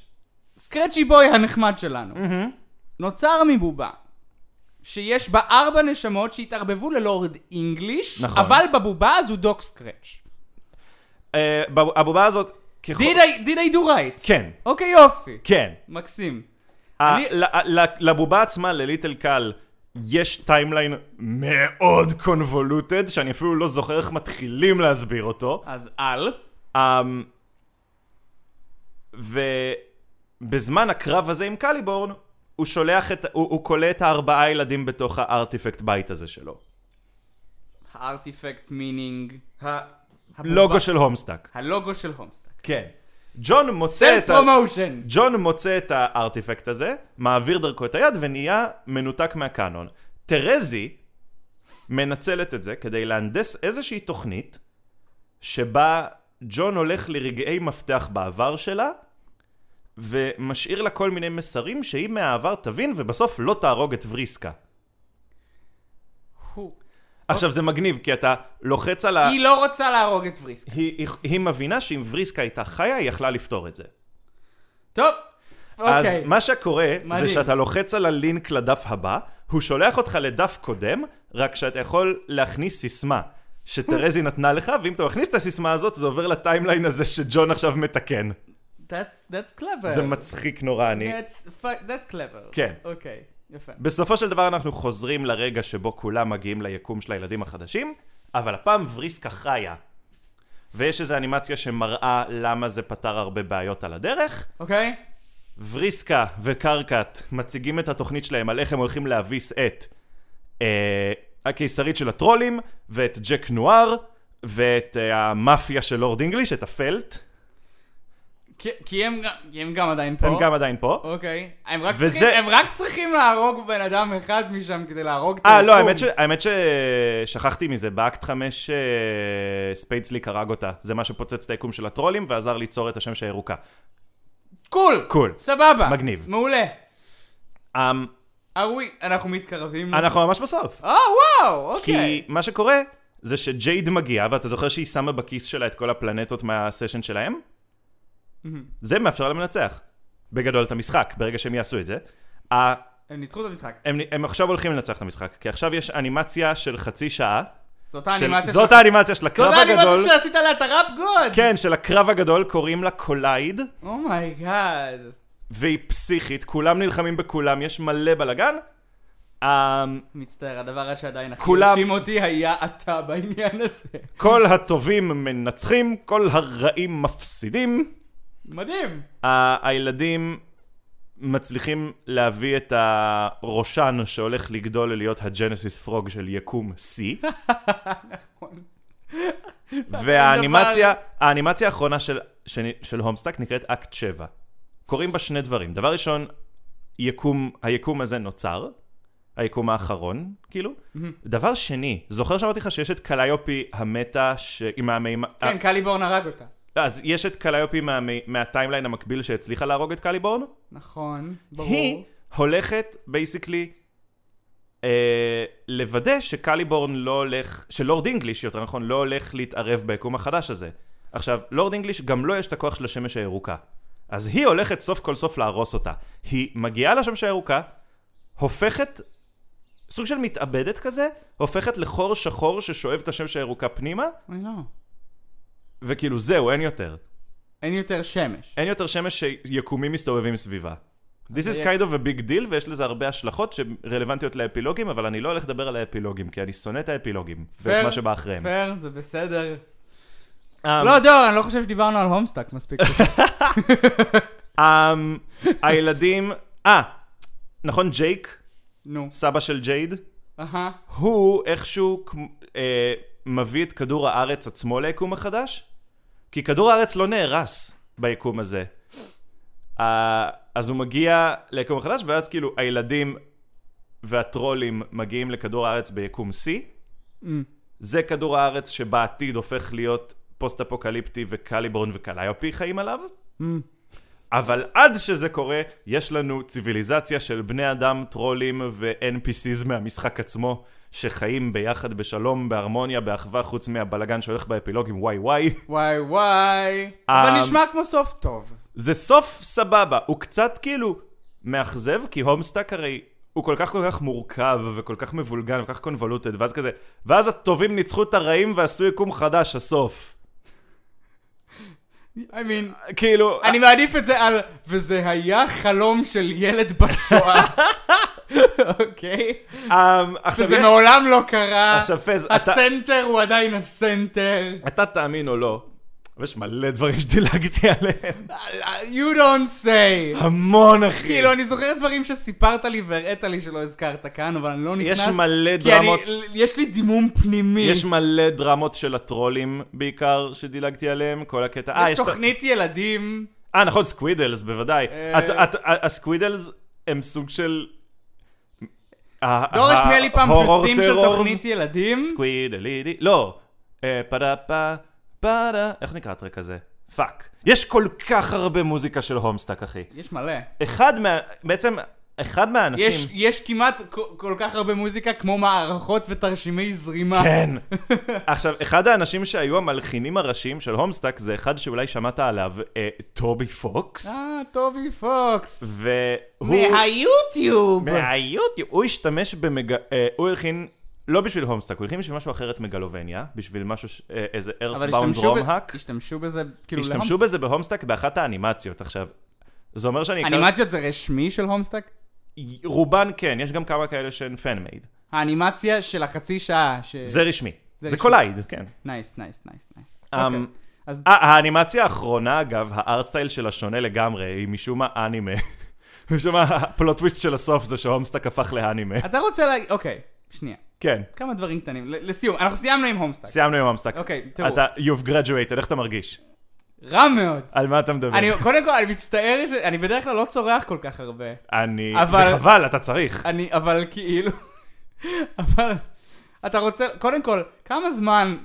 סקרצ'י בוי הנחמד שלנו. נוצר מבובה. שיש בה ארבע נשמות שהתערבבו ללורד אינגליש, נכון. אבל בבובה הזו דוק סקרץ'. בב- הבובה הזאת, ככל... did I, did I do right? כן, אוקיי יופי. כן. מקסים. ה- אני- ל- ל- לבובה עצמה, לליטל קל, יש timeline מאוד convoluted, שאני אפילו לא זוכר איך מתחילים להסביר אותו. אז על. Um, ובזמן הקרב הזה עם קליבורן, הוא שולח את, הוא, הוא קולט את הארבעה ילדים בתוך הארטיפקט בית הזה שלו. הארטיפקט meaning. הלוגו של הומסטאק. הלוגו של הומסטאק. כן. ג'ון מוצא את ה... promotion. ג'ון מוצא את הארטיפקט הזה, מעביר דרכו את היד ונהיה מנותק מהקאנון. טרזי מנצלת את זה כדי להנדס איזושהי תוכנית שבה ג'ון הולך לרגעי מפתח בעבר שלה ומשאיר לה כל מיני מסרים שהיא מהעבר תבין ובסוף לא תהרוג את וריסקה. הוא- עכשיו זה מגניב כי אתה לוחץ על ה... היא לא רוצה להרוג את וריסקה. היא, היא, היא מבינה שאם וריסקה הייתה חיה היא יכלה לפתור את זה. טוב. אז אוקיי. מה שקורה זה מדהים. שאתה לוחץ על הלינק לדף הבא, הוא שולח אותך לדף קודם, רק שאתה יכול להכניס סיסמה שטרזי נתנה לך, ואם אתה מכניס את הסיסמה הזאת זה עובר לטיימליין הזה שג'ון עכשיו מתקן. That's that's clever. זה מצחיק נורא, אני... That's fu- that's clever. כן. אוקיי. יפה. בסופו של דבר אנחנו חוזרים לרגע שבו כולם מגיעים ליקום של הילדים החדשים, אבל הפעם וריסקה חיה. ויש איזו אנימציה שמראה למה זה פתר הרבה בעיות על הדרך. אוקיי? וריסקה וקרקט מציגים את התוכנית שלהם על איך הם הולכים להביס את אה, הקיסרית של הטרולים, ואת ג'ק נואר, ואת אה, המאפיה של לורד אינגליש, את הפלט. כי- כי הם גם- כי הם גם עדיין פה. הם גם עדיין פה. אוקיי. הם רק וזה- צריכים- הם רק צריכים להרוג בן אדם אחד משם כדי להרוג את אה, לא, היקום. האמת, ש... האמת ששכחתי מזה, באקט 5 אה, ספיידסליק הרג אותה. זה מה שפוצץ את היקום של הטרולים ועזר ליצור את השמש הירוקה. Cool! Cool. סבבה. מגניב. מעולה. אמ, are we, אנחנו מתקרבים. לסוף. אנחנו ממש בסוף. אה, וואו, אוקיי. כי מה שקורה זה שג'ייד מגיעה, ואתה זוכר שהיא שמה בכיס שלה את כל הפלנטות מהסשן שלהם? זה מאפשר להם לנצח. בגדול את המשחק, ברגע שהם יעשו את זה. הם ניצחו את המשחק. הם, הם עכשיו הולכים לנצח את המשחק, כי עכשיו יש אנימציה של חצי שעה. זאת של, האנימציה זאת של- האנימציה של הקרב זאת הגדול. האנימציה שעשית לה את ה rap god! כן, של הקרב הגדול, קוראים לה Collide, oh my god. והיא פסיכית, כולם נלחמים בכולם, יש מלא בלאגן. אמ, מצטער, הדבר שעדיין הכי כולם- הרשים אותי היה אתה בעניין הזה. כל הטובים מנצחים, כל הרעים מפסידים. מדהים. ה- הילדים מצליחים להביא את הראשן שהולך לגדול להיות ה Genesis Frog של יקום C. והאנימציה, האנימציה האחרונה של, של, של הומסטאק נקראת אקט 7. קורים בה שני דברים. דבר ראשון, יקום, היקום הזה נוצר, היקום האחרון, כאילו. דבר שני, זוכר שאמרתי לך שיש את קליופי המתה ש... עם המימד... כן, קליבורן הרג אותה. אז יש את קליופי מה, מה timeline המקביל שהצליחה להרוג את קליבורן. נכון, ברור. היא הולכת basically אה, לוודא שקליבורן לא הולך, שלורד אינגליש יותר נכון, לא הולך להתערב ביקום החדש הזה. עכשיו, לורד אינגליש גם לו יש את הכוח של השמש הירוקה. אז היא הולכת סוף כל סוף להרוס אותה. היא מגיעה לשמש הירוקה, הופכת, סוג של מתאבדת כזה, הופכת לחור שחור ששואב את השמש הירוקה פנימה, אוי לא. וכאילו זהו, אין יותר. אין יותר שמש. אין יותר שמש שיקומים מסתובבים סביבה. This is kind of a big deal, ויש לזה הרבה השלכות שרלוונטיות לאפילוגים, אבל אני לא הולך לדבר על האפילוגים, כי אני שונא את האפילוגים, ואת מה שבא אחריהם. פייר, זה בסדר. אמ, לא, דור, אני לא חושב שדיברנו על Homestuck מספיק. אמ, הילדים... אה, נכון ג'ייק, נו. סבא של ג'ייד? אהה. הוא איכשהו אה, מביא את כדור הארץ עצמו ליקום החדש? כי כדור הארץ לא נהרס ביקום הזה. אז הוא מגיע ליקום החדש, ואז כאילו הילדים והטרולים מגיעים לכדור הארץ ביקום C. אמ, זה כדור הארץ שבעתיד הופך להיות פוסט-אפוקליפטי וקליבורן וקליופי חיים עליו. אמ. אבל עד שזה קורה, יש לנו ציוויליזציה של בני אדם, טרולים ו-NPCs מהמשחק עצמו, שחיים ביחד בשלום, בהרמוניה, באחווה, חוץ מהבלגן שהולך באפילוגים וואי וואי. וואי וואי. אבל נשמע כמו סוף טוב. זה סוף סבבה, הוא קצת כאילו מאכזב, כי Homestuck הרי הוא כל כך כל כך מורכב וכל כך מבולגן וכל כך convoluted, ואז כזה, ואז הטובים ניצחו את הרעים ועשו יקום חדש, הסוף. I mean, כאילו, אני מעדיף את זה על וזה היה חלום של ילד בשואה. אוקיי? אמ, עכשיו יש... מעולם לא קרה. עכשיו פז, אתה, הסנטר הוא עדיין הסנטר. אתה תאמין או לא, אבל יש מלא דברים שדילגתי עליהם. You don't say. המון אחי. כאילו, אני זוכר דברים שסיפרת לי והראית לי שלא הזכרת כאן, אבל אני לא נכנס. יש מלא כי אני, דרמות, יש לי דימום פנימי. יש מלא דרמות של הטרולים בעיקר שדילגתי עליהם, כל הקטע. אה, יש את ה- תוכנית ילדים. אה, נכון, סקווידלס, בוודאי. אה. ה Squiddles הם סוג של... דור השמיע לי פעם פשוטים של. תוכנית ילדים. סקווידלידי, לא. אה, פדה פה, פדה, איך נקרא הטרק הזה? פאק. יש כל כך הרבה מוזיקה של הומסטאק, אחי. יש מלא. אחד מה... בעצם, אחד מהאנשים... יש, יש כמעט כל, כל כך הרבה מוזיקה כמו מערכות ותרשימי זרימה. כן. עכשיו, אחד האנשים שהיו המלחינים הראשיים של הומסטאק זה אחד שאולי שמעת עליו, אה, טובי פוקס. אה, טובי פוקס. והוא... מהיוטיוב. מהיוטיוב. הוא השתמש במג... אה, הוא הלחין... לא בשביל Homestuck, הוא הלחין בשביל משהו אחר את Megalovania, בשביל משהו, ש- אה, איזה אבל EarthBound. ROM hack. השתמשו בזה, כאילו, השתמשו בזה ב Homestuck באחת האנימציות. עכשיו, זה אומר שאני... אקרא- אנימציות זה רשמי של Homestuck? רובן כן, יש גם כמה כאלה שהן fan made. האנימציה של החצי שעה. ש... זה רשמי. זה זה. Collide, כן. nice, nice, nice, nice. אמ, אז אה, האנימציה האחרונה, אגב, ה art style שלה שונה לגמרי, היא משום מה אנימה. משום מה, ה plot twist של הסוף זה ש Homestuck הפך לאנימה. אתה רוצה להגיד, אוקיי, שנייה. כן, כמה דברים קטנים. לסיום, אנחנו סיימנו עם Homestuck. סיימנו עם Homestuck. אוקיי, תראו. אתה, you've graduated, איך אתה מרגיש? רע מאוד. על מה אתה מדבר? אני, קודם כל, אני מצטער ש... אני בדרך כלל לא צורח כל כך הרבה. אני... אבל- וחבל, אתה צריך. אני, אבל כאילו... אבל... אתה רוצה... קודם כל, כמה זמן...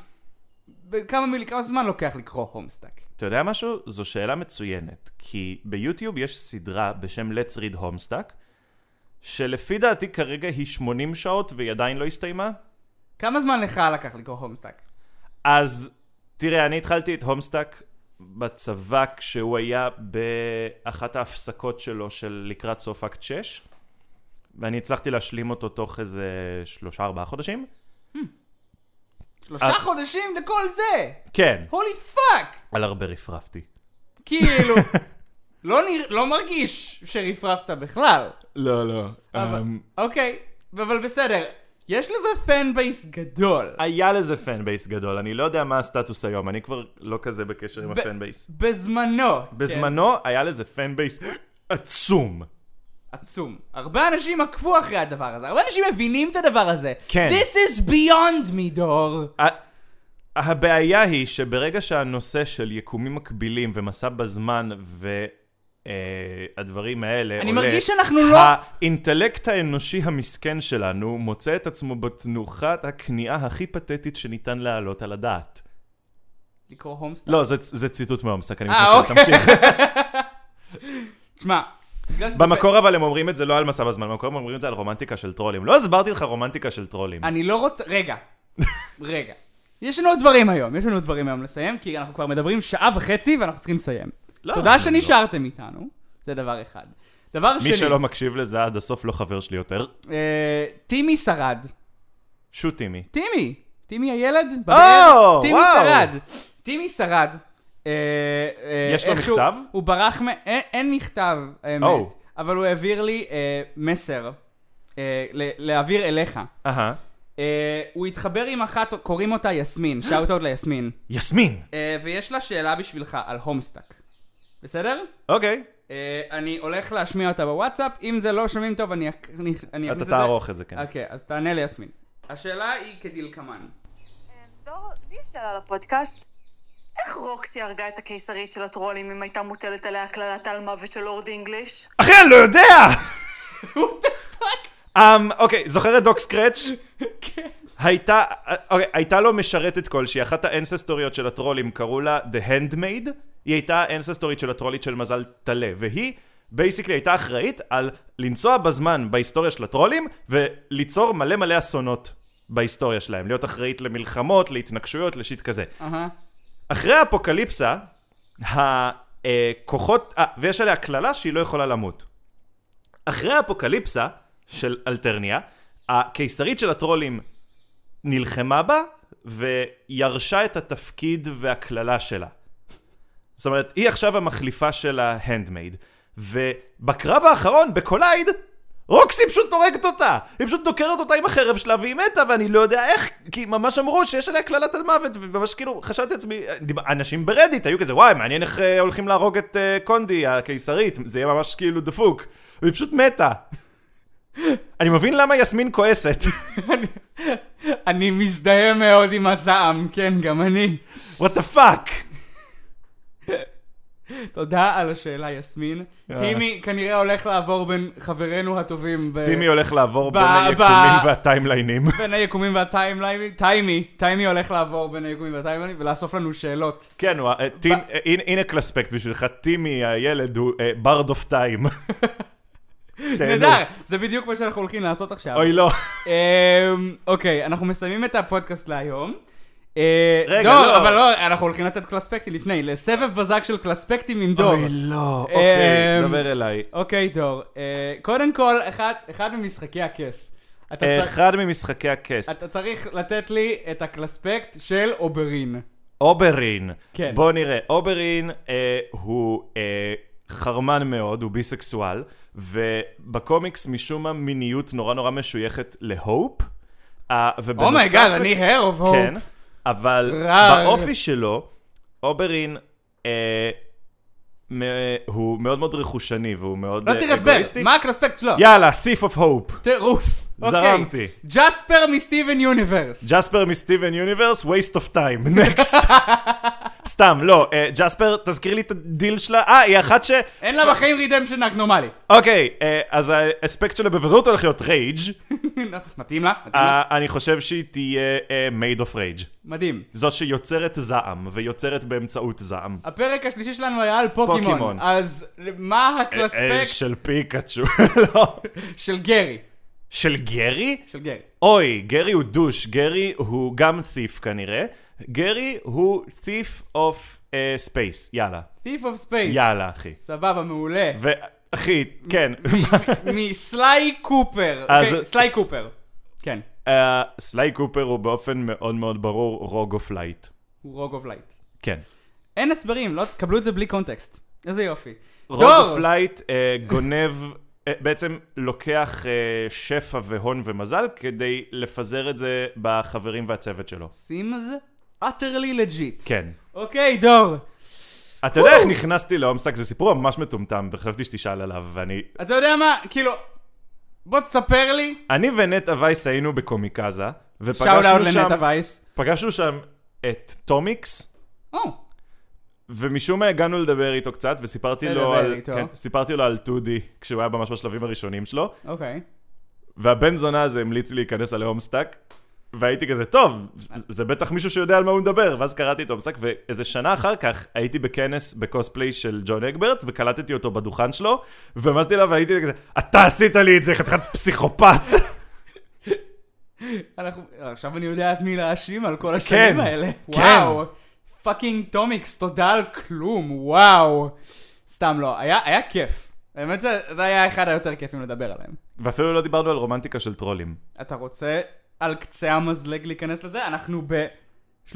כמה מילי... כמה זמן לוקח לקרוא הומסטאק? אתה יודע משהו? זו שאלה מצוינת. כי ביוטיוב יש סדרה בשם Let's Read Homestuck, שלפי דעתי כרגע היא 80 שעות והיא עדיין לא הסתיימה. כמה זמן לך לקח לקרוא Homestuck? אז תראה, אני התחלתי את Homestuck בצבא כשהוא היה באחת ההפסקות שלו של לקראת סוף אקט 6, ואני הצלחתי להשלים אותו תוך איזה שלושה ארבעה חודשים. שלושה אה. חודשים לכל זה! כן, holy fuck! על הרבה רפרפתי. כאילו... לא, נרא... לא מרגיש שרפרפת בכלל. לא, לא. אבל... אוקיי, אבל בסדר. יש לזה fan base גדול. היה לזה fan base גדול, אני לא יודע מה הסטטוס היום, אני כבר לא כזה בקשר עם ה fan base. בזמנו. בזמנו היה לזה fan base עצום. כן, עצום. הרבה אנשים עקבו אחרי הדבר הזה. הרבה אנשים מבינים את הדבר הזה. כן. This is beyond me, דור. הבעיה היא שברגע שהנושא של יקומים מקבילים ומסע בזמן והדברים האלה אני עולה, מרגיש שאנחנו לא... האינטלקט האנושי המסכן שלנו מוצא את עצמו בתנוחת הכניעה הכי פתטית שניתן להעלות על הדעת. לקרוא Homestuck? לא, זה, זה ציטוט מהמשחק, אני אה, מתנצל, אוקיי. תמשיך. תשמע. במקור אבל הם אומרים את זה לא על מסע בזמן, במקור הם אומרים את זה על רומנטיקה של טרולים. לא הסברתי לך רומנטיקה של טרולים. אני לא רוצה... רגע. רגע. יש לנו עוד דברים היום, יש לנו עוד דברים היום לסיים, כי אנחנו כבר מדברים שעה וחצי ואנחנו צריכים לסיים. לא, תודה שנשארתם איתנו, זה דבר אחד. דבר שני, מי שלא מקשיב לזה עד הסוף לא חבר שלי יותר. אה, טימי שרד. שוט טימי. טימי! טימי הילד? בבאר? טימי. שרד. טימי שרד. אה, אה, יש לו איכשהו- מכתב? הוא ברח מ... אין, אין מכתב, האמת. או. אבל הוא העביר לי אה, מסר. אה, להעביר אליך. אהה. אה, הוא התחבר עם אחת, קוראים אותה יסמין, shout out ליסמין. יסמין. אה, ויש לה שאלה בשבילך על Homestuck. בסדר? אוקיי. אה, אני הולך להשמיע אותה בוואטסאפ, אם זה לא שומעים טוב אני אק- אני אני אתה אכניס את זה. תערוך את זה, כן. אוקיי, אז תענה ליסמין. השאלה היא כדלקמן. דור, לי יש שאלה לפודקאסט. איך רוקסי הרגה את הקיסרית של הטרולים אם הייתה מוטלת עליה קללת אל מוות של לורד אינגליש? אחי, אני לא יודע! אמ, אוקיי, זוכר את דוק סקרץ'? כן. הייתה, אוקיי, הייתה לו משרתת כלשהי, אחת האנססטוריות של הטרולים קראו לה The Handmaid, היא הייתה האנססטורית של הטרולית של מזל טלה, והיא basically הייתה אחראית על לנסוע בזמן בהיסטוריה של הטרולים וליצור מלא מלא אסונות בהיסטוריה שלהם, להיות אחראית למלחמות, להתנגשויות, לשיט כזה. אהה. אחרי האפוקליפסה, הכוחות, אה, ויש עליה קללה שהיא לא יכולה למות. אחרי האפוקליפסה של אלטרניה, הקיסרית של הטרולים נלחמה בה וירשה את התפקיד והקללה שלה. זאת אומרת, היא עכשיו המחליפה של ה Handmaid. ובקרב האחרון, ב Collide, רוקסי פשוט הורגת אותה! היא פשוט דוקרת אותה עם החרב שלה והיא מתה ואני לא יודע איך, כי ממש אמרו שיש עליה קללת אלמוות וממש כאילו חשבתי לעצמי, אנשים ברדיט היו כזה וואי מעניין איך אה, הולכים להרוג את אה, קונדי הקיסרית, זה יהיה ממש כאילו דפוק, והיא פשוט מתה. אני מבין למה יסמין כועסת. אני מזדהה מאוד עם הזעם, כן, גם אני. What the fuck. תודה על השאלה, יסמין. אה. טימי כנראה הולך לעבור בין חברינו הטובים. טימי הולך לעבור בין היקומים והטיימליינים. בין היקומים והטיימליינים. טיימי, טיימי הולך לעבור בין היקומים והטיימליינים ולאסוף לנו שאלות. כן, אה, אה, הנה- classpect בשבילך, טימי הילד הוא Bard of Time. נהדר, זה בדיוק מה שאנחנו הולכים לעשות עכשיו. אוי לא. אמ, אוקיי, אנחנו מסיימים את הפודקאסט להיום. אה, רגע, דור, לא. אבל לא, אנחנו הולכים לתת קלאספקטים לפני, לסבב בזק של קלאספקטים עם דור. אוי לא. אוקיי, אמ, דבר אליי. אוקיי, דור. אה, קודם כל, אחד- ממשחקי הכס. אחד ממשחקי הכס. אתה צריך לתת לי את ה classpect של אוברין. אוברין. כן. בוא נראה. אוברין אה, הוא אה, חרמן מאוד, הוא ביסקסואל, ובקומיקס משום מה מיניות נורא נורא משויכת ל Hope. Oh my God, אני Heir of Hope. כן, אבל רע. באופי שלו, אוברין אה, מ- הוא מאוד מאוד רכושני והוא מאוד לא אה, צריך אגואיסטי. מה ה classpect שלו? יאללה, Thief of Hope. טירוף. אוקיי. זרמתי. ג'ספר מסטיבן יוניברס. ג'ספר מסטיבן יוניברס, waste of time, next. סתם, לא, אה, ג'ספר, תזכיר לי את הדיל שלה. אה, היא אחת ש... אין לה בחיים רידמפשן אקנומלי. אוקיי, אה, אז האספקט שלה בוודאות הולך להיות רייג'. מתאים לה? מתאים לה? אה, אני חושב שהיא תהיה אה, made of rage. מדהים. זו שיוצרת זעם, ויוצרת באמצעות זעם. הפרק השלישי שלנו היה על פוקימון. פוקימון. אז מה אה, הקלספקט של פיקאצ'ו, לא. של גרי? של גרי? של גרי. אוי, גרי הוא דוש, גרי הוא גם thief כנראה. גרי הוא thief of uh, space, יאללה. Thief of Space. יאללה, אחי. סבבה, מעולה. ואחי, כן. מסליי קופר. אוקיי, סליי קופר. כן, אה, סליי קופר הוא באופן מאוד מאוד ברור Rogue of Light. הוא Rogue of Light. כן. אין הסברים, לא תקבלו את זה בלי קונטקסט. איזה יופי. Rogue! of Light גונב, אה, בעצם לוקח שפע והון ומזל כדי לפזר את זה בחברים והצוות שלו. seems utterly legit. כן. אוקיי, דור. אתה יודע איך נכנסתי להומסטאק? זה סיפור ממש מטומטם, וחשבתי שתשאל עליו, ואני... אתה יודע מה? כאילו, בוא תספר לי. אני ונטע וייס היינו בקומיקזה, שאול ופגשנו שם, לנטע וייס. פגשנו שם את טומיקס, או, ומשום מה הגענו לדבר איתו קצת, וסיפרתי לו על... איתו. כן, סיפרתי לו על טודי, כשהוא היה ממש בשלבים הראשונים שלו, אוקיי. והבן זונה הזה המליץ לי להיכנס על הומסטאק, והייתי כזה, טוב, זה בטח מישהו שיודע על מה הוא מדבר, ואז קראתי את הומסטאק, ואיזה שנה אחר כך הייתי בכנס בקוספליי של ג'ון אגברט, וקלטתי אותו בדוכן שלו, ואמרתי אליו והייתי כזה, אתה עשית לי את זה, חתיכת פסיכופת. אנחנו, עכשיו אני יודע את מי להאשים על כל השנים כן, האלה. כן. וואו. fucking טומיקס, תודה על כלום, וואו. סתם לא, היה, היה כיף. באמת זה, זה היה אחד היותר כיפים לדבר עליהם. ואפילו לא דיברנו על רומנטיקה של טרולים. אתה רוצה על קצה המזלג להיכנס לזה? אנחנו ב-36,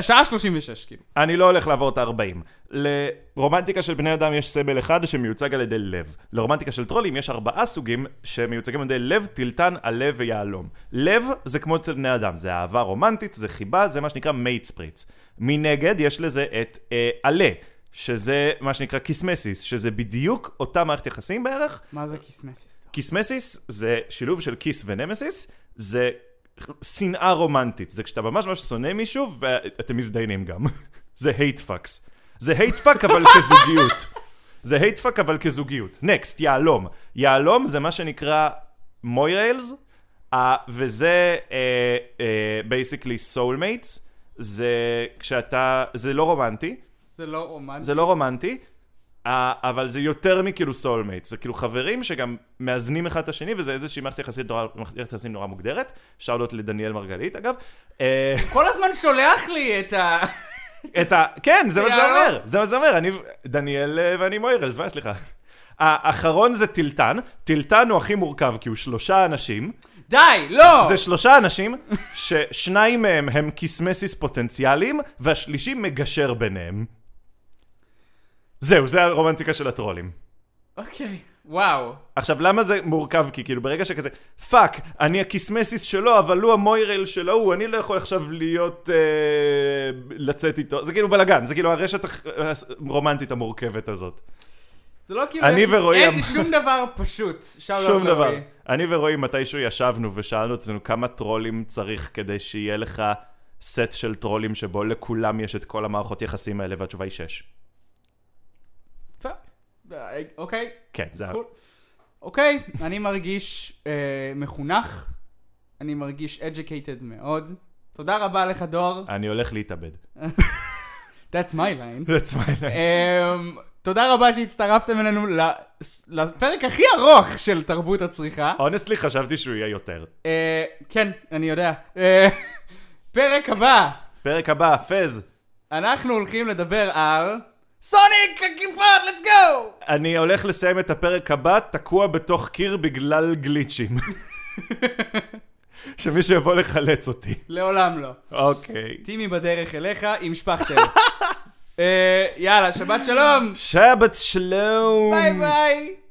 שעה 36 כאילו. אני לא הולך לעבור את ה-40. לרומנטיקה של בני אדם יש סמל אחד שמיוצג על ידי לב. לרומנטיקה של טרולים יש ארבעה סוגים שמיוצגים על ידי לב, תלתן, עלה ויהלום. לב זה כמו אצל בני אדם, זה אהבה רומנטית, זה חיבה, זה מה שנקרא matesprit. מנגד יש לזה את אה, עלה, שזה מה שנקרא kismesis, שזה בדיוק אותה מערכת יחסים בערך. מה זה kismesis? kismesis זה שילוב של kiss ו nemesis, זה שנאה רומנטית. זה כשאתה ממש ממש שונא מישהו ואתם מזדיינים גם. זה hate fucks. זה hate fuck אבל כזוגיות. זה hate fuck אבל כזוגיות. next, יהלום. יהלום זה מה שנקרא moirails, uh, וזה basically uh, soulmates. זה כשאתה, זה לא רומנטי, זה לא רומנטי. זה לא רומנטי, אבל זה יותר מכאילו soulmates, זה כאילו חברים שגם מאזנים אחד את השני, וזה איזושהי מערכת יחסים נורא, יחסים נורא מוגדרת. שאלות לדניאל מרגלית אגב. אה, כל הזמן שולח לי את ה... את ה... כן, זה מה זה. אומר, זה מה זה אומר, אני... דניאל אה, ואני מוירלס, מה יש לך? האחרון זה טילטן, טילטן הוא הכי מורכב כי הוא שלושה אנשים, די, לא! זה שלושה אנשים ששניים מהם הם קיסמסיס פוטנציאליים והשלישי מגשר ביניהם. זהו, זה הרומנטיקה של הטרולים. אוקיי, וואו. עכשיו, למה זה מורכב? כי כאילו, ברגע שכזה, fuck, אני ה kismesis שלו, אבל הוא ה moirail של ההוא, אני לא יכול עכשיו להיות... אה, לצאת איתו. זה כאילו בלאגן, זה כאילו הרשת הרומנטית המורכבת הזאת. זה לא כאילו, אני ורועי... אין שום דבר פשוט, שאול שום דבר. לרועי. אני ורועי מתישהו ישבנו ושאלנו את כמה טרולים צריך כדי שיהיה לך סט של טרולים שבו לכולם יש את כל המערכות יחסים האלה, והתשובה היא שש. אוקיי, כן, זה... אוקיי, אני מרגיש אה, מחונך. אני מרגיש educated מאוד. תודה רבה לך, דור. אני הולך להתאבד. That's my line. That's my life. אמ, תודה רבה שהצטרפתם אלינו לפרק הכי ארוך של תרבות הצריכה. אונסטלי חשבתי שהוא יהיה יותר. אה, כן, אני יודע. אה, פרק הבא, פרק הבא, פז. אנחנו הולכים לדבר על... סוניק הקיפוד, let's go! אני הולך לסיים את הפרק הבא תקוע בתוך קיר בגלל גליצ'ים. שמישהו יבוא לחלץ אותי. לעולם לא. אוקיי. טימי בדרך אליך עם שפכטל. אה, יאללה, שבת שלום! שבת שלום. ביי ביי!